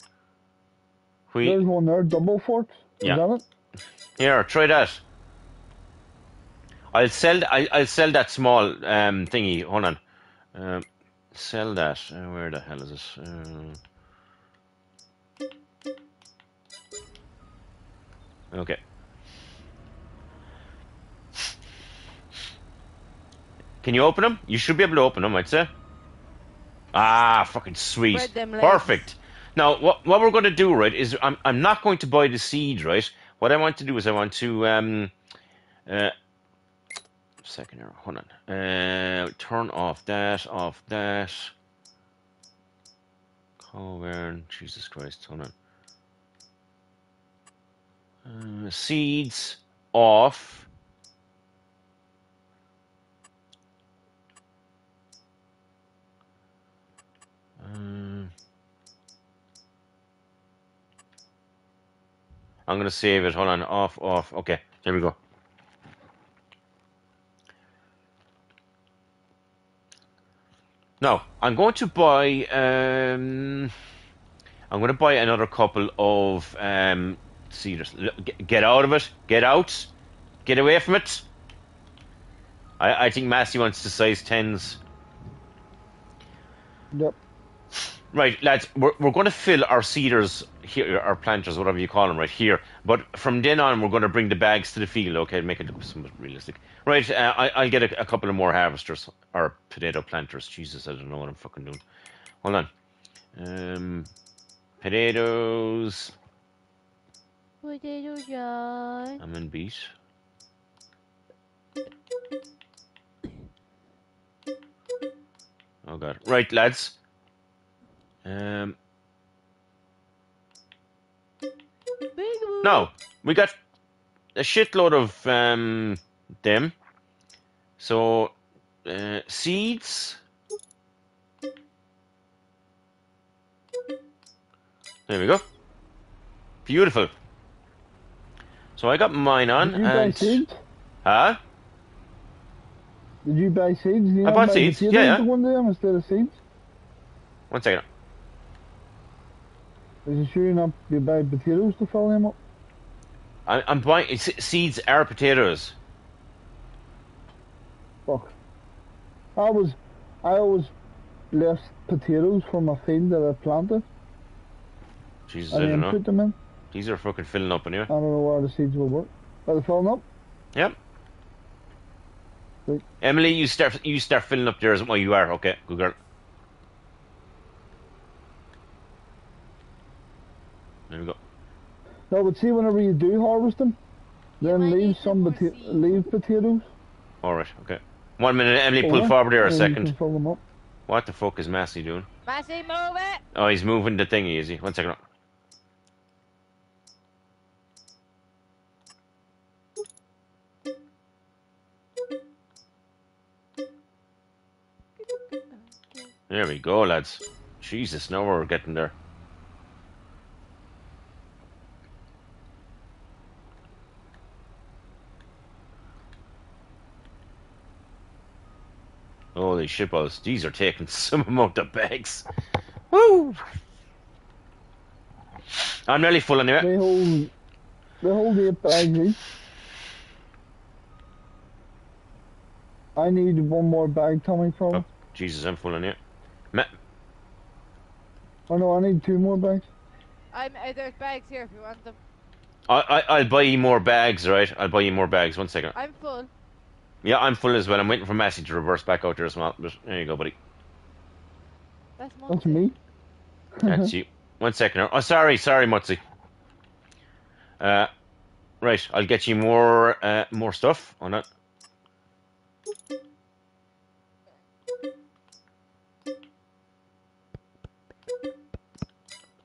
We There's one there, double forks. Is Yeah. that it? here, try that. I'll sell. I, I'll sell that small um thingy. Hold on. Um, sell that. Uh, where the hell is it? Uh, okay. Can you open them? You should be able to open them, I'd say. Ah, fucking sweet. Spread them legs. Perfect. Now, what what we're going to do, right, is I'm I'm not going to buy the seed, right? What I want to do is I want to um uh second here, hold on. Uh turn off that, off that. Covern, Jesus Christ, hold on. Uh, seeds off. Um, I'm gonna save it. Hold on. Off, off. Okay, there we go. Now I'm going to buy. Um, I'm going to buy another couple of um, seeders. Get, get out of it. Get out. Get away from it. I, I think Massey wants the size tens. Yep. Right, lads, we're, we're going to fill our seeders here, our planters, whatever you call them, right here. But from then on, we're going to bring the bags to the field, okay, make it look somewhat realistic. Right, uh, I, I'll get a, a couple of more harvesters, or potato planters. Jesus, I don't know what I'm fucking doing. Hold on. Um, potatoes. Potato John. I'm in beet. Oh god. Right, lads. Um, no, we got a shitload of um, them. So, uh, seeds. There we go. Beautiful. So I got mine on, Did you buy seeds? huh? Did you buy seeds? You I bought seeds, yeah, yeah. to go into them instead of seeds? One second. Is you sure you're not you buy potatoes to fill them up? I, I'm buying seeds are potatoes. Fuck. I was, I always left potatoes from a field that I planted Jesus, I and don't then know. put them in. These are fucking filling up anyway. I don't know where the seeds will work. Are they filling up? Yep. Right. Emily, you start you start filling up yours. Well, you are okay. Good girl. There we go. No, but see, whenever you do harvest them, then leave some pota leave potatoes. All right, okay. One minute, Emily, pull yeah. forward there a second. Pull them up. What the fuck is Massey doing? Massey, move it! Oh, he's moving the thingy, is he? One second. There we go, lads. Jesus, now we're getting there. Holy shitballs, these are taking some amount of bags. Woo! I'm nearly full anyway. They hold, they hold eight bags each. I need one more bag, Tommy, from. Oh. Jesus, I'm full anyway. Ma- Oh no, I need two more bags. I'm uh, there's bags here if you want them. I, I, I'll buy you more bags, right? I'll buy you more bags. One second. I'm full. Yeah, I'm full as well. I'm waiting for Massey to reverse back out there as well. But there you go, buddy. That's That's Monty. me. That's you. One second. Oh, sorry, sorry, Mutzi. Uh, right, I'll get you more, uh, more stuff on it.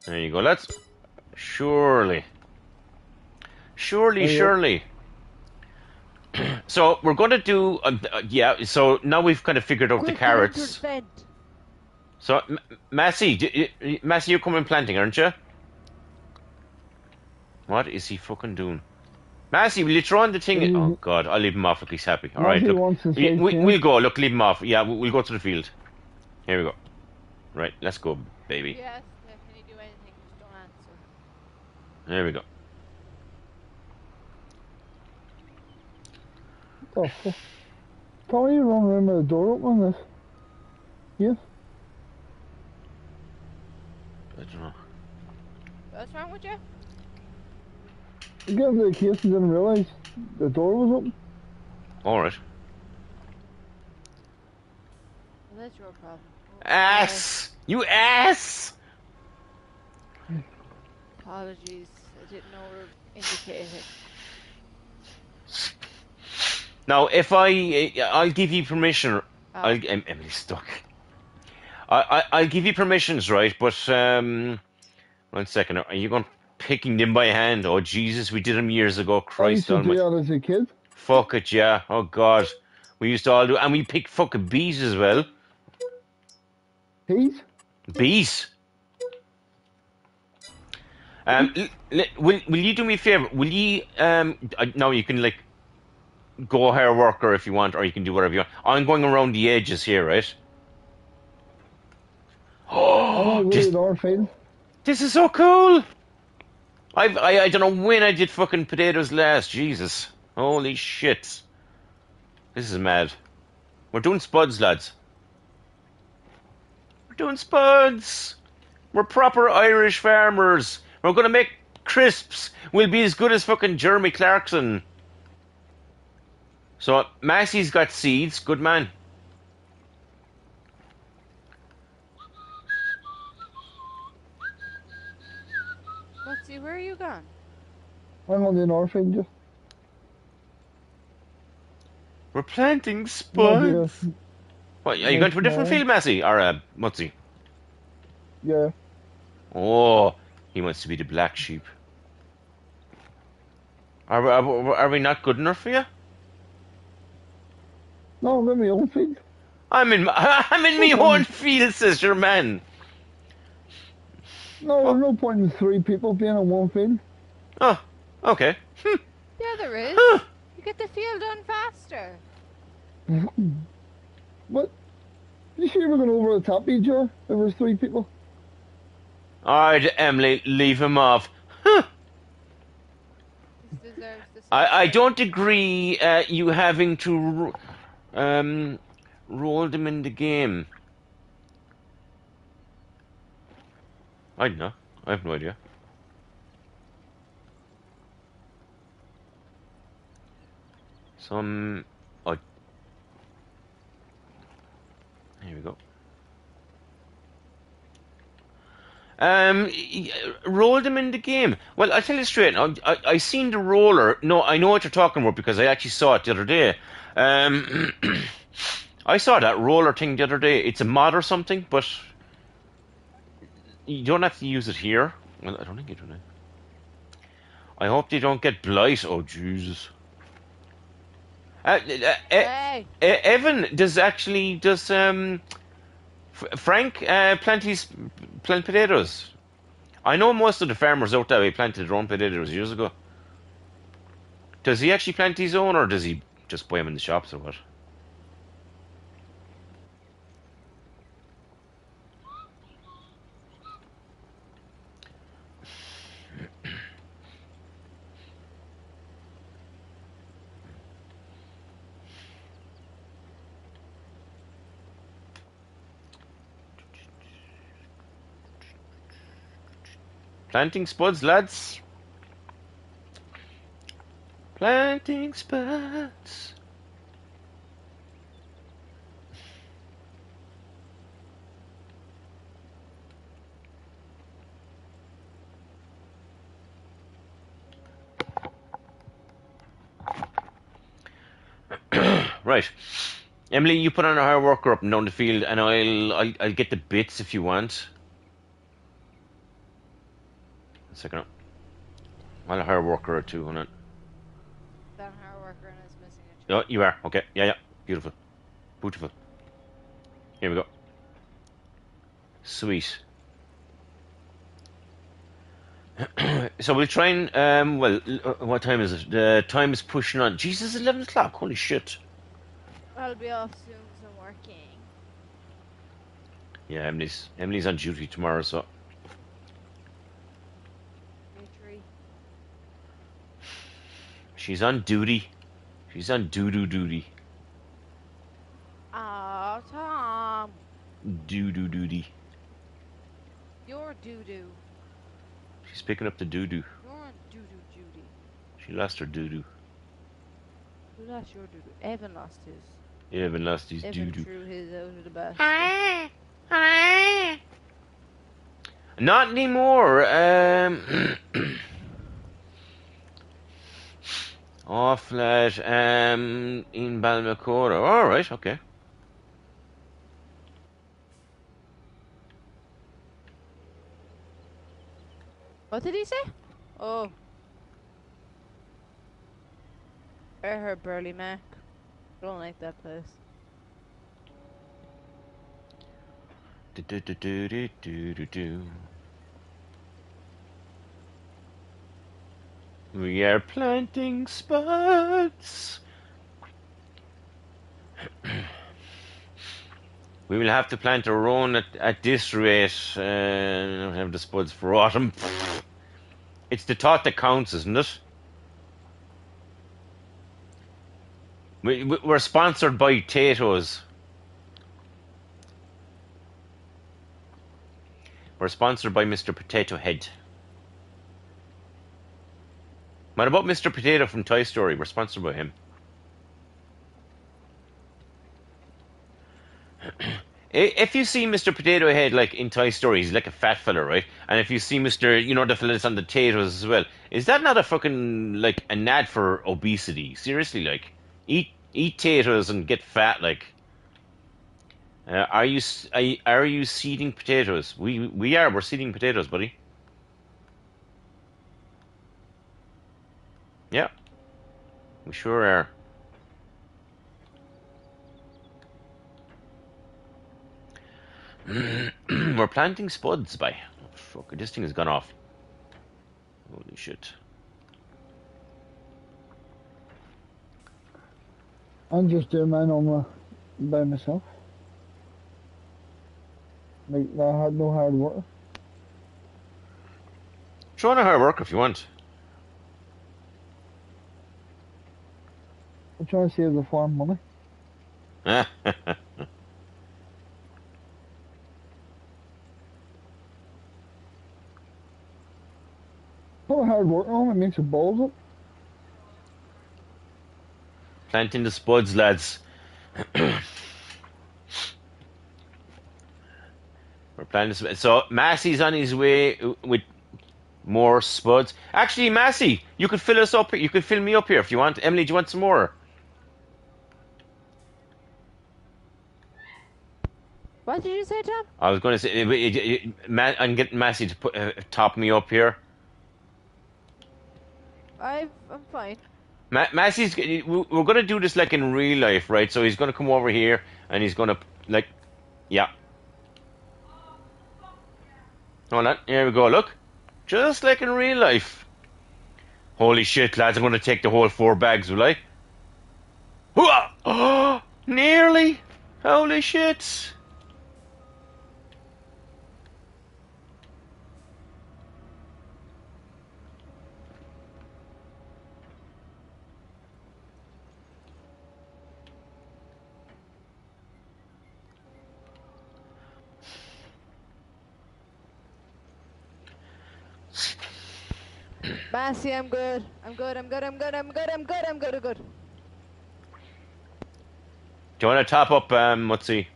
There you go, lads. Surely. Surely, There go. surely. So we're going to do, uh, uh, yeah. So now we've kind of figured out the carrots. Lantern's bent. So, M- Massey, d- y- Massey, you're coming planting, aren't you? What is he fucking doing? Massey, will you throw on the thing? Mhm. Oh God, I'll leave him off if he's happy. All right, look, we, say we, Tim. we'll go. Look, leave him off. Yeah, we- we'll go to the field. Here we go. Right, let's go, baby. Yes. yeah, Can you do anything? Just don't answer. There we go. Oh, fuck. Tommy, you run around with the door open this. Yes. I don't know. What's wrong with you? You get into the case and didn't realise the door was open. All right. Well, that's your problem. Ass, you ass. Apologies. I didn't know we were indicating. Now, if I, I'll give you permission. Oh. I'll, em- Emily's stuck. I, I, I'll give you permissions, right? But um, one second. Are you going picking them by hand? Oh Jesus, we did them years ago. I used Christ to do that as a kid. Fuck it, yeah. Oh God, we used to all do, and we picked fucking bees as well. Bees. Bees. Um, l- l- will will you do me a favor? Will you um? I- No, you can like go hire a worker if you want, or you can do whatever you want. I'm going around the edges here, right? Oh, this, really our field. this is so cool. I've, I I don't know when I did fucking potatoes last. Jesus, holy shit! This is mad. We're doing spuds, lads. We're doing spuds. We're proper Irish farmers. We're gonna make crisps. We'll be as good as fucking Jeremy Clarkson. So Massey's got seeds. Good man. Let's where are you gone? I'm on the north field just. We're planting No, spuds. yeah. What, are you going to a different No. field, Massey? Or uh, Mutzi? Yeah. Oh, he wants to be the black sheep. Are, are, are we not good enough for you? No, I'm in my own field. I'm in, my, I'm in my own field, says your man. No, there's no point in three people being on one field. Oh, okay. Hmm. Yeah, there is. Huh. You get the field done faster. What? You sure we're going over the top of each other? There was three people. Alright, Emily, leave him off. Huh. This deserves the I, I don't agree uh, you having to ro- um, roll them in the game. I don't know. I have no idea. Some. Oh. Here we go. Um, y- y- roll them in the game. Well, I tell you straight. I, I I seen the roller. No, I know what you're talking about because I actually saw it the other day. Um, I saw that roller thing the other day. It's a mod or something, but you don't have to use it here. Well, I don't think you do. now. I hope they don't get blight. Oh Jesus! Uh, uh, uh, Hey, E- Evan does actually does um F- Frank uh, plant his plant potatoes. I know most of the farmers out there he planted their own potatoes years ago. Does he actually plant his own, or does he just buy them in the shops or what? Planting spuds, lads. Planting spuds. right. Emily, you put on a hard worker up and down the field, and I'll, I'll I'll get the bits if you want. A second. I'll hire a worker or two on it. that hard worker and is missing a Oh, you are. Okay. Yeah, yeah. Beautiful. Beautiful. Here we go. Sweet. so we'll try and, um, well, uh, what time is it? The time is pushing on. Jesus, 11 o'clock. Holy shit. I'll be off soon because I'm working. Yeah, Emily's, Emily's on duty tomorrow, so. She's on duty. She's on doo-doo duty. Oh, Tom. Doo-doo duty. You're doo doo. She's picking up the doo-doo. You're on doo doo Judy. She lost her doo-doo. Who lost your doo doo? Evan lost his. Evan lost his Evan doo-doo. threw his of the bus. Not anymore. Um, off flat um, in Balmacora. All right, okay. What did he say? Oh. I heard Burley Mac. Don't like that place. Do, do, do, do, do, do, do, We are planting spuds. we will have to plant our own at, at this rate. Uh, don't have the spuds for autumn. It's the thought that counts, isn't it? We, we- we're sponsored by Tayto's. We're sponsored by Mr. Potato Head. What about Mr. Potato from Toy Story? We're sponsored by him. If you see Mr. Potato Head like in Toy Story, he's like a fat fella, right? And if you see Mr. You know the fella that's on the potatoes as well, is that not a fucking like an ad for obesity? Seriously, like eat eat potatoes and get fat, like. Uh, are you are you, are you seeding potatoes? We we are. We're seeding potatoes, buddy. Yeah, we sure are. We're planting spuds by. Oh, fuck, this thing has gone off. Holy shit. I'm just doing my, by myself. Like, I had no hard work. Show on a hard work if you want. I'm trying to save the farm money. Put a hard work on it makes it balls up. Planting the spuds, lads. We're planting. sp- So Massey's on his way with more spuds. Actually, Massey, you could fill us up. You could fill me up here if you want. Emily, do you want some more? What did you say, Tom? I was going to say, uh, uh, Ma- I'm getting Massey to put uh, top me up here. I've, I'm fine. Ma- Massey's. we- We're gonna do this like in real life, right? So he's gonna come over here and he's gonna like, yeah. Hold on. Here we go. Look, just like in real life. Holy shit, lads! I'm gonna take the whole four bags, will I? Hooah! Oh, nearly. Holy shit. Massey, I'm good. I'm good. I'm good. I'm good. I'm good. I'm good. I'm good. I'm good. Do you want to top up? Um, let's see.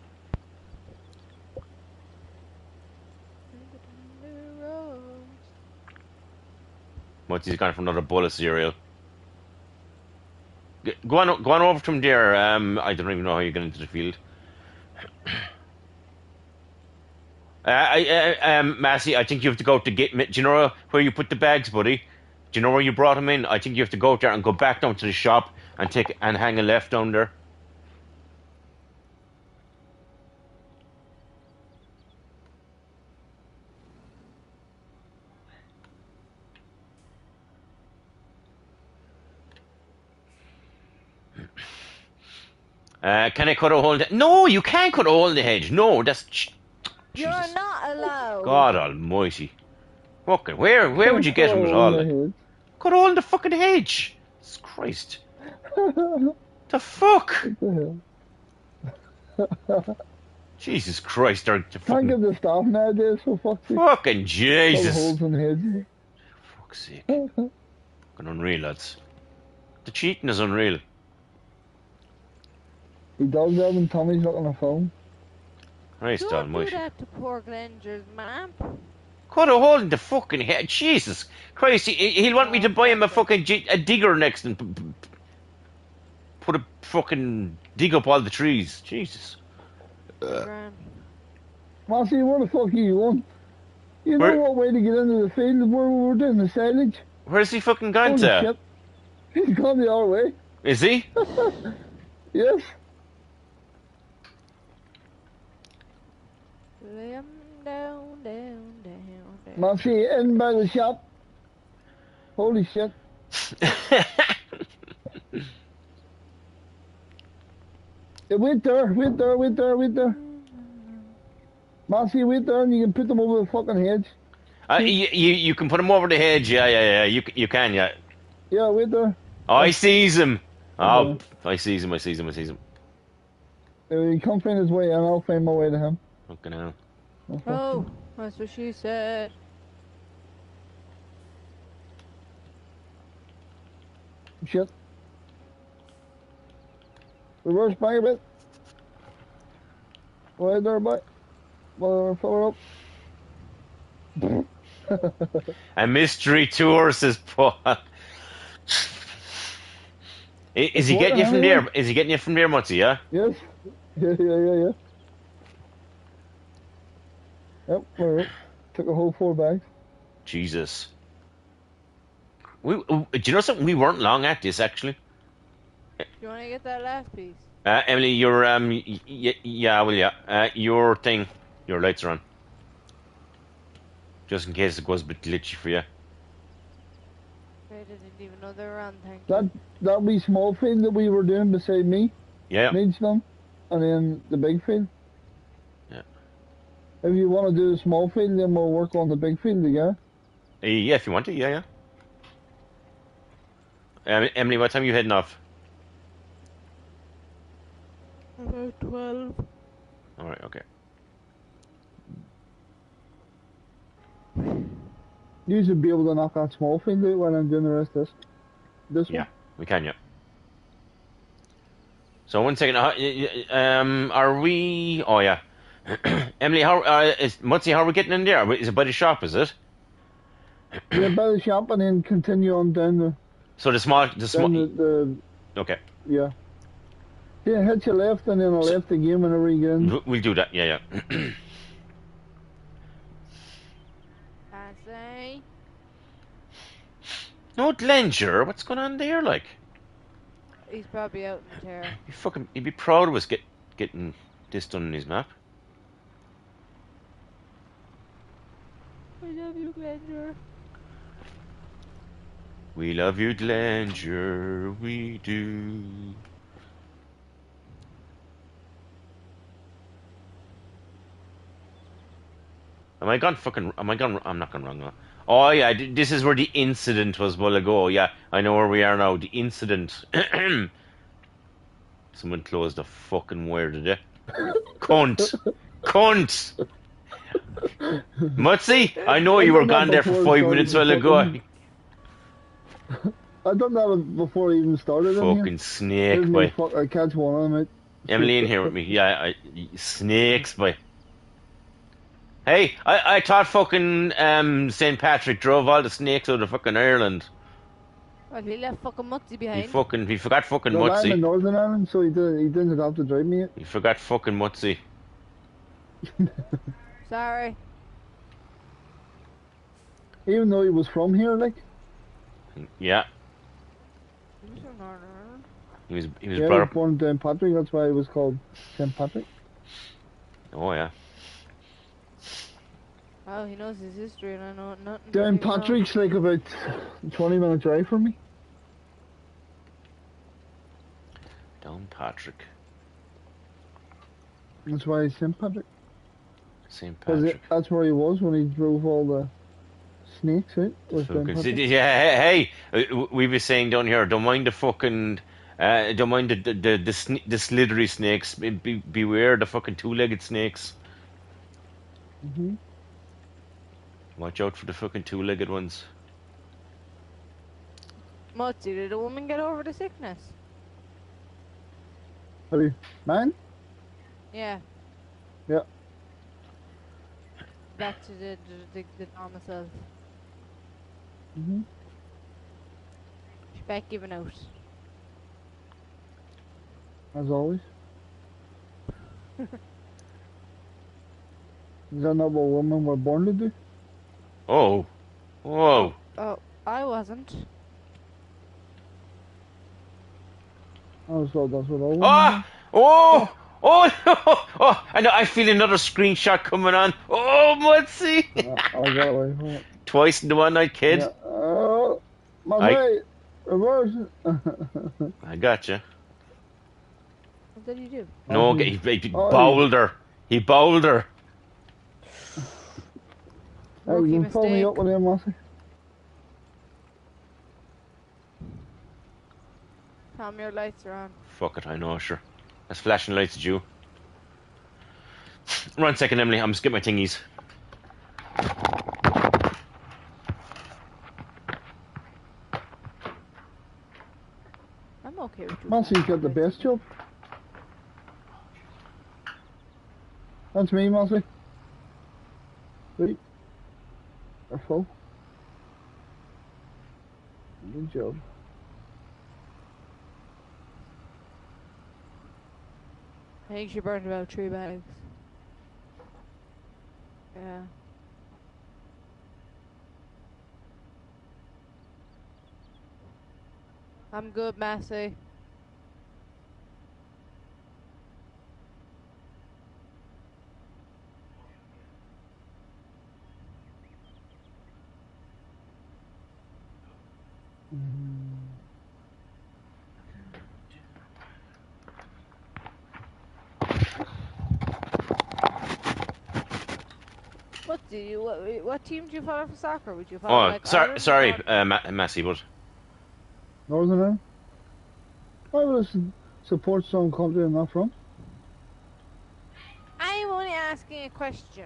Mutsy's gone for another bowl of cereal. Go on, go on over from there. Um, I don't even know how you get into the field. Uh, I, uh, um, Massey, I think you have to go to get. Do you know where you put the bags, buddy? Do you know where you brought them in? I think you have to go there and go back down to the shop and take and hang a left down there. Uh, can I cut a hole? In the- no, you can't cut a hole in the hedge. No, that's You're Jesus. not allowed. God Almighty. Fucking where? Where would you get him at all? Like? Cut a hole in the fucking hedge. Jesus Christ. The fuck? Jesus Christ! They're they're Can't fucking, get the staff nowadays, so fuck you. fucking Cut Jesus. holes in heads. Fuck's sake. Fucking unreal, lads. The cheating is unreal. He does that when Tommy's not on the phone. Christ Don't do Almighty. that to poor Glengers, man. Cut a hole in the fucking head. Jesus Christ! He, he'll want me to buy him a fucking j- a digger next and p- p- p- put a fucking dig up all the trees. Jesus. Grand. Marcy, where the fuck are you going? You Where- know what way to get into the field where we're doing the silage? Where's he fucking gone Holy to? shit. He's gone the other way. Is he? Yes. Down, down, down, down. Marcy, in by the shop. Holy shit. Yeah, wait there, wait there, wait there, wait there. Marcy, wait there and you can put them over the fucking hedge. uh, you, you you can put him over the hedge. Yeah, yeah, yeah. You you can. Yeah. Yeah, wait there. Oh, I sees him. Oh, Okay. I sees him. I sees him. I sees him. He come find his way and I'll find my way to him. Fucking hell. Oh. That's what she said. Shit. Reverse back a bit. Go ahead there, boy. Well, follow up. A mystery tour says Paul. I- Is he getting you from there? Is he getting you from there, Mutzy? Yeah. yes. Yeah, yeah, yeah, yeah. Yep, all right. Took a whole four bags. Jesus. We do you know something? We weren't long at this actually. Do you want to get that last piece? Uh, Emily, your um, y- y- yeah, well, yeah, uh, your thing, your lights are on. Just in case it goes a bit glitchy for you. I didn't even know they were on, thank. That that wee small thing that we were doing beside me Yeah. needs them, and then the big field. Yeah. If you want to do the small field, then we'll work on the big field again. Uh, yeah, if you want to, yeah, yeah. Um, Emily, what time are you heading off? About 12. All right, okay. You should be able to knock that small field out while I'm doing the rest of this. This Yeah, we can, yeah. So one second, uh, y- y- um, are we? Oh yeah, Emily, how uh, is Mutzy? How are we getting in there? Is it by the shop? Is it? one. Yeah, by the shop and then continue on down the So the small, the small. the, the Okay, yeah. Yeah, hit your left and then a left again whenever you get in. W- we'll do that. Yeah, yeah. I say. no, Glenger, what's going on there? Like, he's probably out in the tear. He fucking, he'd be proud of us get, getting this done in his map. I love you, Glender. We love you, Glanger, we do. Am I gone fucking? Am I gone? I'm not gone wrong. now. Oh yeah, this is where the incident was. Well ago. Yeah, I know where we are now. The incident. Someone closed the fucking wire today. Cunt, cunt. Mutzi, I know you were gone there for five minutes while ago. I done that before I even started. in here. Fucking snake, boy. fuck, I catch one of them. Out. Emily in here with me. Yeah, I, snakes, boy. Hey, I, I thought fucking um, St. Patrick drove all the snakes out of fucking Ireland. Well, he left fucking Mutzi He behind. fucking he forgot fucking No, I'm in Mutzi. Northern Ireland, so he didn't. He didn't have to drive me. He forgot fucking Mutzi. Sorry. Even though he was from here, like Yeah, He's from Northern he was he was yeah, he was up. born in St. Patrick. That's why he was called St. Patrick. Oh yeah. Wow, he knows his history, and I know nothing. St. but he. Patrick's like about twenty minute drive from me. Downpatrick. That's why he's St. Patrick. St. 'Cause it, Patrick. that's where he was when he drove all the snakes out. Was St. Fucking, yeah, hey, hey, uh, we be saying down here, don't mind the fucking, uh, don't mind the the the, the, sn- the slithery snakes. Be, be, beware the fucking two-legged snakes. hmm Watch out for the fucking two-legged ones. Mutzi, did a woman get over the sickness? Who? Man? Yeah. Yeah. Back to the the, the, the normal self. hmm She's back giving out. As always. Is that not what women were born to do? Oh, whoa! Oh, I wasn't. Oh, so that's what all women Ah! Oh! Oh no! Oh, I know. I feel another screenshot coming on. Oh, Mutzi! do. I got away. Twice in the one night, kid. Yeah. Oh, my I- mate! Reverse! I got you. What did you do? No, Oh, he, he, oh, he oh, bowled her. He bowled her. Hey, Rookie you can pull me mistake. up with him, Mossy. Tell me your lights are on. Fuck it, I know, sure. That's flashing lights at you. One second, Emily. I'm just getting my thingies. I'm okay with you. Mossy's got the best job. That's me, Mossy. Wait. They're full. Good job. I think she burned about three bags. Yeah. I'm good, Massey. What do you what, what team do you follow for soccer? Would you follow Oh, like sorry, Ireland sorry, or- uh, Ma- Massey, but Northern Ireland? Why would I su- support some country I'm not from? I'm only asking a question.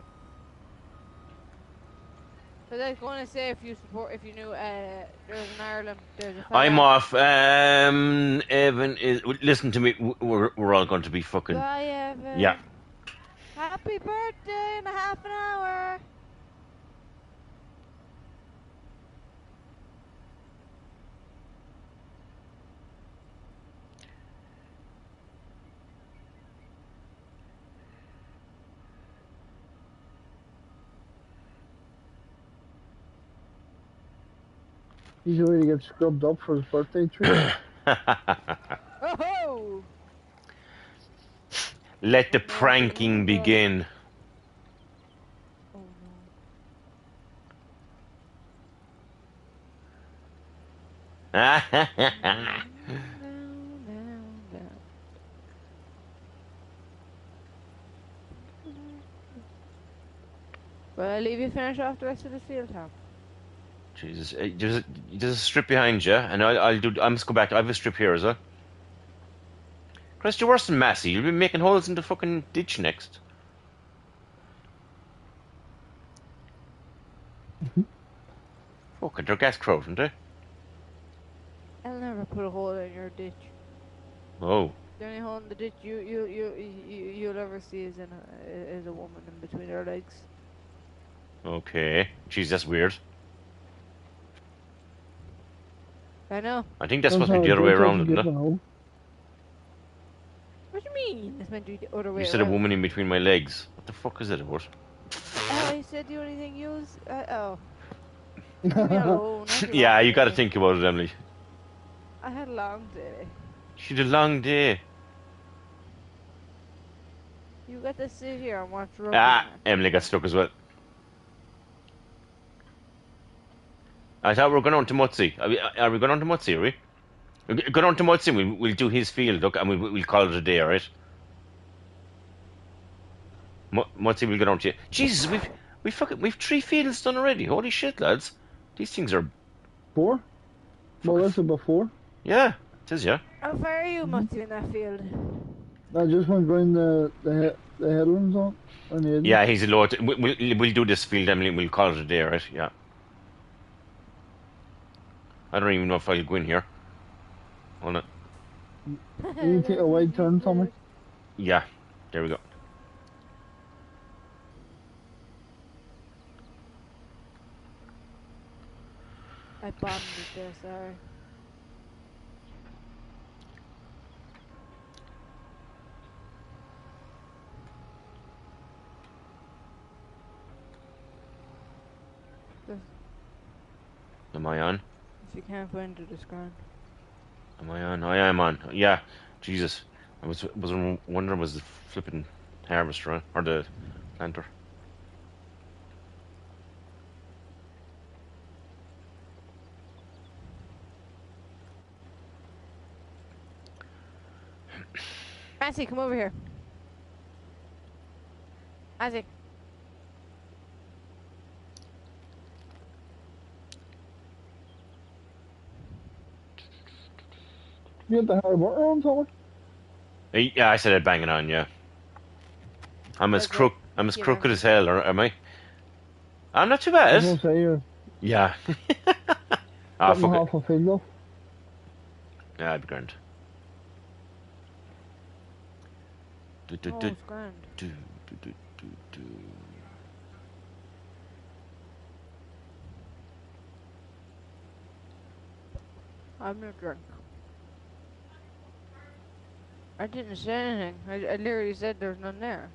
Because I was going to say if you support, if you knew uh, there's an Ireland, there's a. I'm off. Um, Evan is. Listen to me. We're we're all going to be fucking. Bye, Evan. Yeah. Happy birthday in a half an hour. He's ready to get scrubbed up for his birthday treat. Let the pranking begin. well, I'll leave you finish off the rest of the seal top. Jesus, uh, there's a, there's a strip behind you, and I'll, I'll do. I must go back. I have a strip here as well. Chris, you're worse than Massey. You'll be making holes in the fucking ditch next. Fucking, they're gas crowed, aren't they? I'll never put a hole in your ditch. Oh, The only hole in the ditch you you you, you you'll ever see is in a, is a woman in between her legs. okay. Jeez, that's weird. I know. I think that's supposed to be the other way around, isn't it? What do you mean? It's meant to be the other way You said a around. woman in between my legs. What the fuck is it about? Oh, you said the only thing you was. Uh, oh. Leave me alone. I had a yeah, long you got to day. think about it, Emily. I had a long day. She had a long day. You got to sit here and watch rugby. Ah. Emily got stuck as well. I thought we were going on to Mutzi. Are we, are we going on to Mutzi, are we? We'll g- on to Mutzi, we'll, we'll do his field, look, and we'll, we'll call it a day, alright? Mu- Mutzi, we'll get on to you. Jesus, we've, we've, fucking, we've three fields done already. Holy shit, lads. These things are... Four? Well, this is before. Yeah, it is, yeah. How far are you, Mm-hmm. In that field? I just went round the the, he- the headlands on. on the Yeah, he's a lot. we- We'll, we'll do this field, Emily, we'll call it a day, right? Yeah. I don't even know if I'll go in here. Hold on. You can take a wide turn, Tommy. Yeah, there we go. I bombed it there, sorry. Am I on? If you can't find it, it's grand. Am I on? Oh, I am on. Yeah, Jesus. I was was wondering was the flipping harvester on or the planter. Isaac, come over here. Isaac. You get the hard work on, Tommy. Yeah, I said I'd bang it on. Yeah. I'm as crook. I'm as Yeah. crooked as hell, or am I? I'm not too bad. gonna say you're Yeah. ah, cutting fuck it. half a field off. Yeah, I'd be grand. Do, do, Oh, do, it's grand. do, do, do, do, do. I'm not drunk. I didn't say anything. I, I literally said there's none there.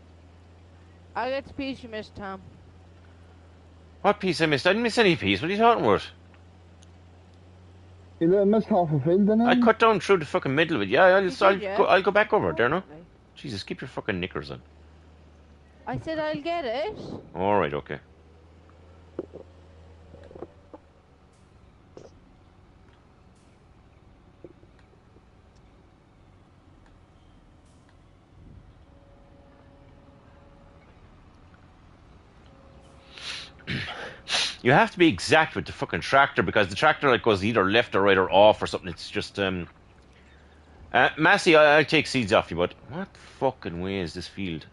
I got the piece you missed, Tom. What piece I missed? I didn't miss any piece. What are you talking about? You did- missed half a field, didn't you? I cut down through the fucking middle of it. Yeah, I'll, You I'll, yeah? go, I'll go back over there now. Jesus, keep your fucking knickers on. I said I'll get it. All right, okay. You have to be exact with the fucking tractor because the tractor like goes either left or right or off or something. It's just um. Uh, Massey, I, I'll take seeds off you, but what fucking way is this field?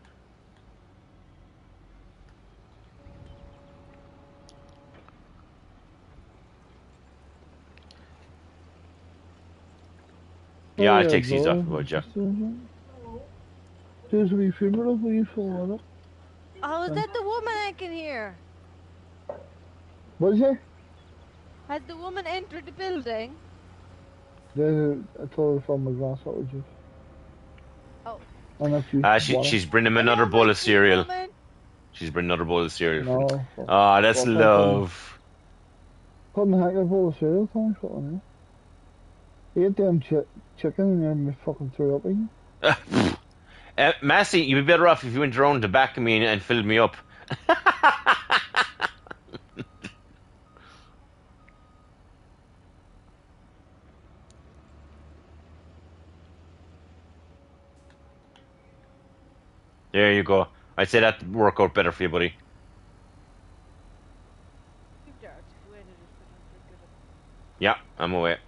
Yeah, I'll take seeds off you, would ya? There's a wee funeral for you for it. Oh, is that the woman I can hear? Was it? Has the woman entered the building? There's a, I told her from my glass that was just. Oh. And a few. Uh, she, she's bringing him another bowl of cereal. woman. She's bringing another bowl of cereal. No. fuck. Ah, that's Well, love. Couldn't hack a bowl of cereal, Tommy, fucking hell. You ate them chi- chicken and then we fucking threw up again. Uh, Massey, you'd be better off if you went around the back of me and, and filled me up. there you go. I'd say that work out better for you, buddy. Yeah, I'm away.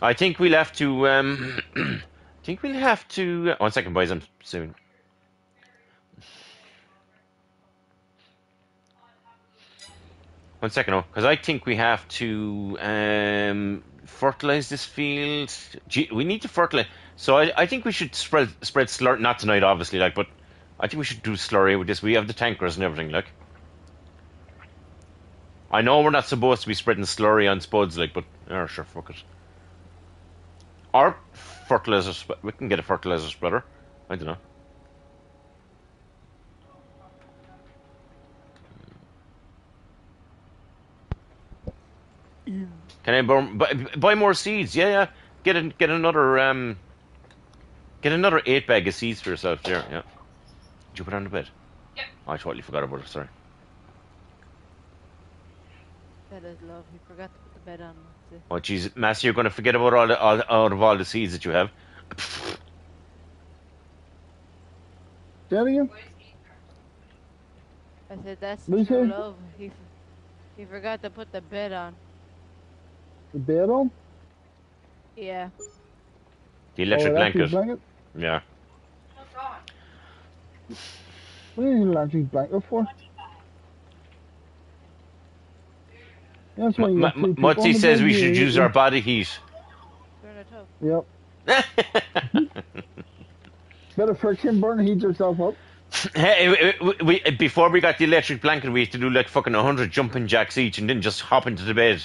I think we'll have to. Um, I think we'll have to. One second, boys. I'm soon. One second, oh, because I think we have to um, fertilize this field. We need to fertilize. So I, I think we should spread spread slurry. Not tonight, obviously, like, but I think we should do slurry with this. We have the tankers and everything, like. I know we're not supposed to be spreading slurry on spuds, like, but oh, sure, fuck it. Or fertilizer. We can get a fertilizer spreader. I don't know. Can I buy, buy, buy more seeds? Yeah, yeah. Get a, get another um. Get another eight bag of seeds for yourself there. Yeah. Did you put it on the bed? Yep. I totally forgot about it. Sorry. That is love. He forgot to put the bed on. That's. Oh, jeez, Massey, you're going to forget about all, the, all out of all the seeds that you have. Say that again? I said that's Me true love. He, he forgot to put the bed on. The bed on? The Yeah. Oh, electric oh, blanket. blanket? Yeah. What's? What do you need an electric blanket for? That's why you M- got two M- people Mutzi says we should use our body heat. Turn it up. Yep. Better friction burn, heat yourself up. Hey, we, we, we- before we got the electric blanket, we used to do like fucking 100 jumping jacks each and then just hop into the bed.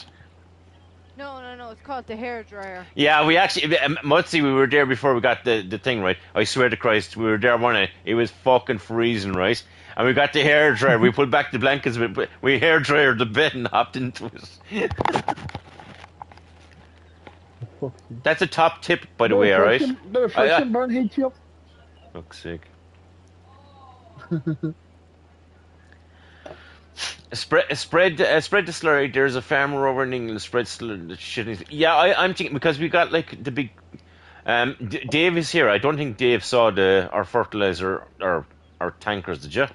No, no, no. It's called the hair dryer. Yeah, we actually, um, Mutzi, we were there before we got the, the thing, right? I swear to Christ, we were there one night. It was fucking freezing, right? And we got the hair dryer. we pulled back the blankets, we, we hair dryer the bed and hopped into it. That's a top tip, by the Bit of way, alright? friction- Bit of I- I- burn, heat you up. Fuck's sake. spread, spread, uh, spread the slurry. There's a farmer over in England. Spread slurry. shit Yeah, I, I'm thinking because we got like the big. Um, D- Dave is here. I don't think Dave saw the our fertilizer or our tankers. Did you?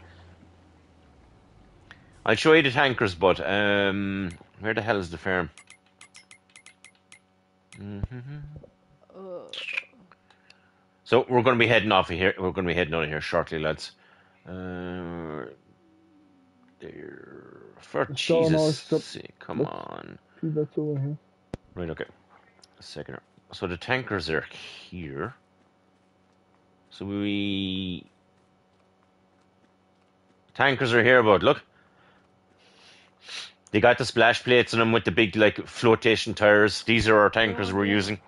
I'll show you the tankers, but um, where the hell is the farm? hmm Uh, So we're going to be heading off of here. We're going to be heading out of here shortly, lads. Uh, there, for Still on our Jesus' sake, come Whoops. on. See, that's over here. Right, okay. A second. So the tankers are here. So we tankers are here, but look. They got the splash plates on them with the big like flotation tires. These are our tankers oh, we're yeah. using.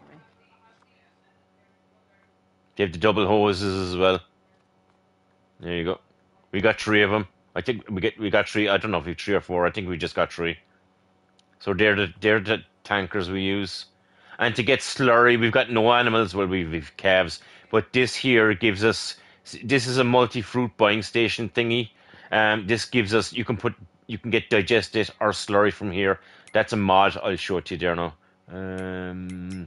They have the double hoses as well. There you go. We got three of them. I think we get we got three. I don't know if we three or four. I think we just got three. So they're the they're the tankers we use. And to get slurry, we've got no animals. Well, we've, we've calves, but this here gives us. This is a multi fruit buying station thingy. Um, this gives us. You can put. You can get digestate or slurry from here. That's a mod. I'll show it to you there now. Um,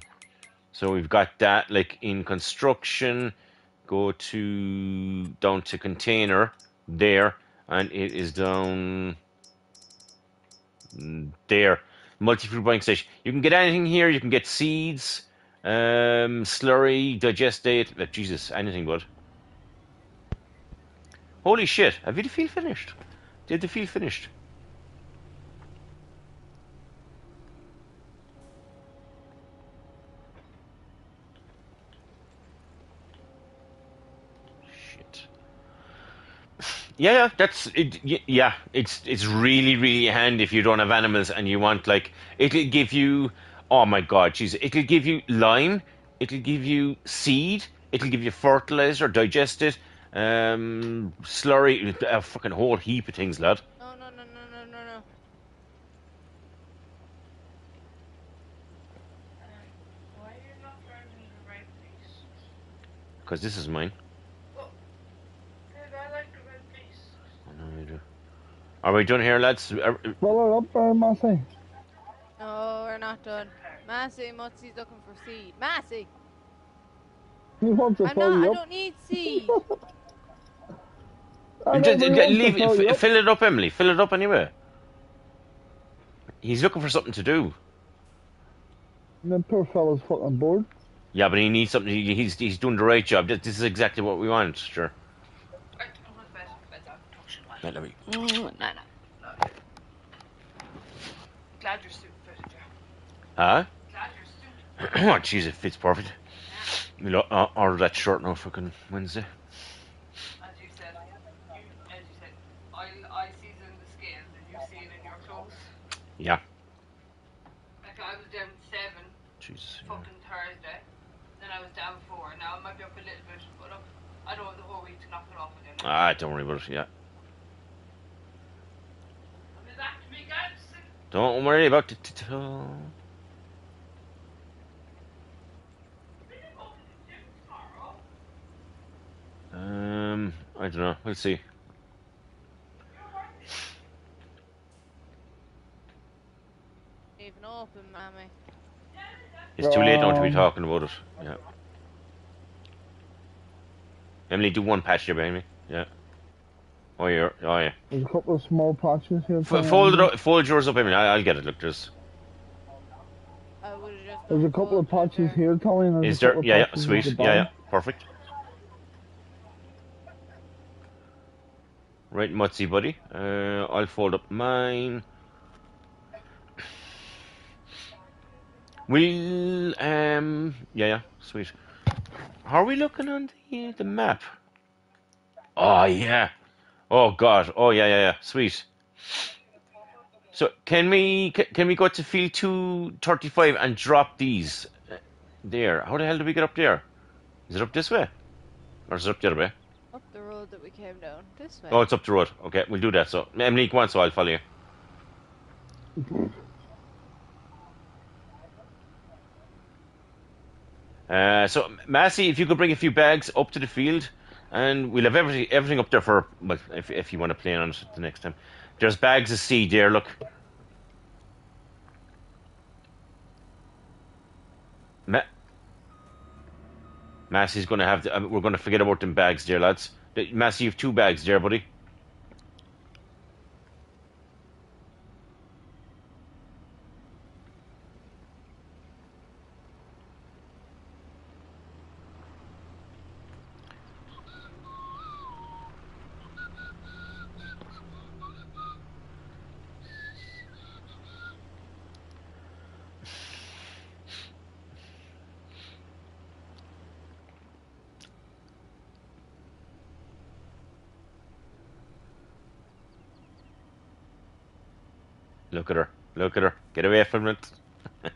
so we've got that like in construction. Go to down to container there, and it is down there. Multi food buying station. You can get anything here. You can get seeds, um, slurry, digestate. Uh, Jesus, anything but. Holy shit! Have you the field finished? Did the field finished? Shit. Yeah, yeah, that's it. Yeah, it's it's really really handy if you don't have animals and you want like it'll give you. Oh my god, jeez! It'll give you lime. It'll give you seed. It'll give you fertilizer, digestate, um, slurry, a fucking whole heap of things, lad. No, no, no, no, no, no, no. Why are you not burning the red piece? Because this is mine. Good, I like the red piece. I know you do. Are we done here, lads? Are- Fill it up there, Massey. No, we're not done. Massey, Mutsy's looking for seed. Massey! He wants to I'm fill not, you I up. don't need seed. Just, know, but he just leave, fill you fill it up, Emily. Fill it up anyway. He's looking for something to do. And then poor fella's fucking bored. Yeah, but he needs something. He's he's doing the right job. This this is exactly what we want. Sure. Right, I'm on bed. Bed down. Talk shit about it. Right, let me- No, no. Glad your suit fitted you. Huh? Glad your suit. oh, jeez, it fits perfect. We'll uh, order that shirt now, fucking Wednesday. As you said, you, as you said, I, I the scales and you see in your clothes. Yeah. Like I was down seven Jesus. fucking Thursday, then I was down four. Now I might be up a little bit, but up, I don't want the whole week to knock it off again. Ah, don't worry about it. Yeah. I'm back to me, guys. Don't worry about it. at all. Um, I don't know. We'll see. Even open, mammy. It's too late now to be Um, talking about it. Yeah. Emily, do one patch there behind me. Yeah. Oh, yeah. Oh, yeah. There's a couple of small patches here. F- fold it up. Fold yours up, Emily. I- I'll get it. Look, there's. I would have just. There's a couple of patches here, Tommy. And Is there? Yeah, yeah. Sweet. Yeah, yeah. Perfect. Right, Mutsy, buddy. Uh, I'll fold up mine. We'll um yeah yeah sweet. How are we looking on the the map? Oh yeah. Oh god. Oh yeah yeah yeah. Sweet. So can we can we go to field two thirty five and drop these uh, there? How the hell do we get up there? Is it up this way, or is it up the other way? Up the road that we came down. This way. Oh, it's up the road. Okay, we'll do that. So Emily, come on, so I'll follow you. Uh, so Massey, if you could bring a few bags up to the field, and we'll have everything everything up there for well, if if you want to plan on it the next time. There's bags of seed there. Look. Ma- Massey's going to have. The, uh, we're going to forget about them bags there, lads. Massey, you have two bags there, buddy. Look at her. Look at her. Get away from it.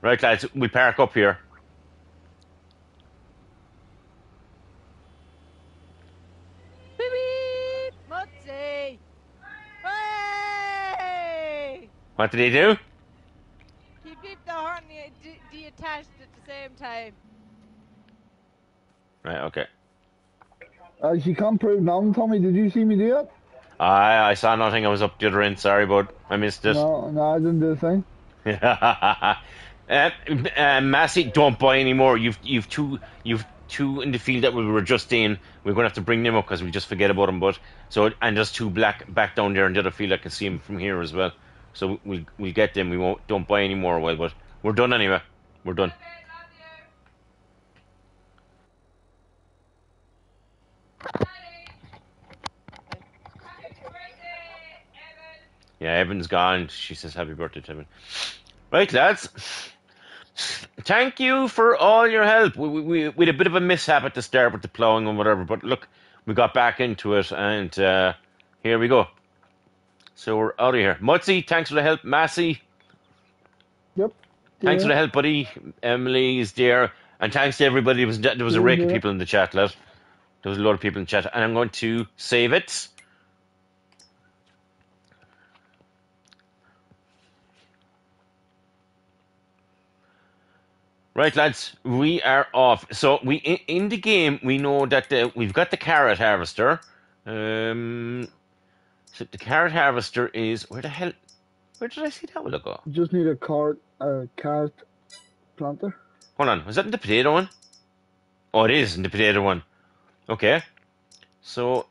right, lads, we park up here. Beep beep! Mutsy! Hey! What did he do? He beeped the horn and de- detached at the same time. Right, okay. Uh, she can't prove nothing, Tommy. Did you see me do it? I I saw nothing. I was up the other end. Sorry, bud. I missed it. No, no, I didn't do a thing. uh, uh, Massey, don't buy anymore. You've you've two you've two in the field that we were just in. We're gonna have to bring them up because we just forget about them. But so and there's two black back down there in the other field. I can see them from here as well. So we'll we'll get them. We won't don't buy any more. Well, but we're done anyway. We're done. Yeah, Evan's gone. She says happy birthday to Evan. Right, lads. Thank you for all your help. We, we, we had a bit of a mishap at the start with the ploughing and whatever, but look, we got back into it, and uh, here we go. So we're out of here. Mutzi, thanks for the help. Massey, Yep. thanks Yeah. for the help, buddy. Emily is there. And thanks to everybody. There was there was a Yeah, rake of people in the chat, lad. There was a lot of people in the chat, and I'm going to save it. Right, lads, we are off. So we in, in the game we know that uh, we've got the carrot harvester. Um, so the carrot harvester is where the hell? Where did I see that one go? You just need a cart, a cart planter. Hold on, was that in the potato one? Oh, it is in the potato one. Okay, so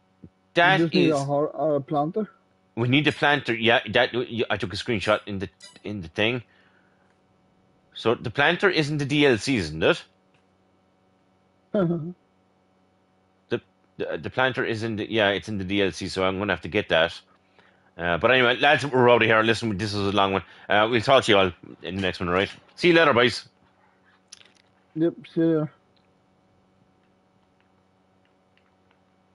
that you just need a, har- a planter. we need the planter. Yeah, that I took a screenshot in the in the thing. So the planter isn't the DLC, isn't it? The the, the planter is in the yeah, it's in the DLC, so I'm gonna have to get that. Uh, but anyway, lads, we're out of here. Listen, this is a long one. Uh, we'll talk to you all in the next one, right? See you later, boys. yep, see ya.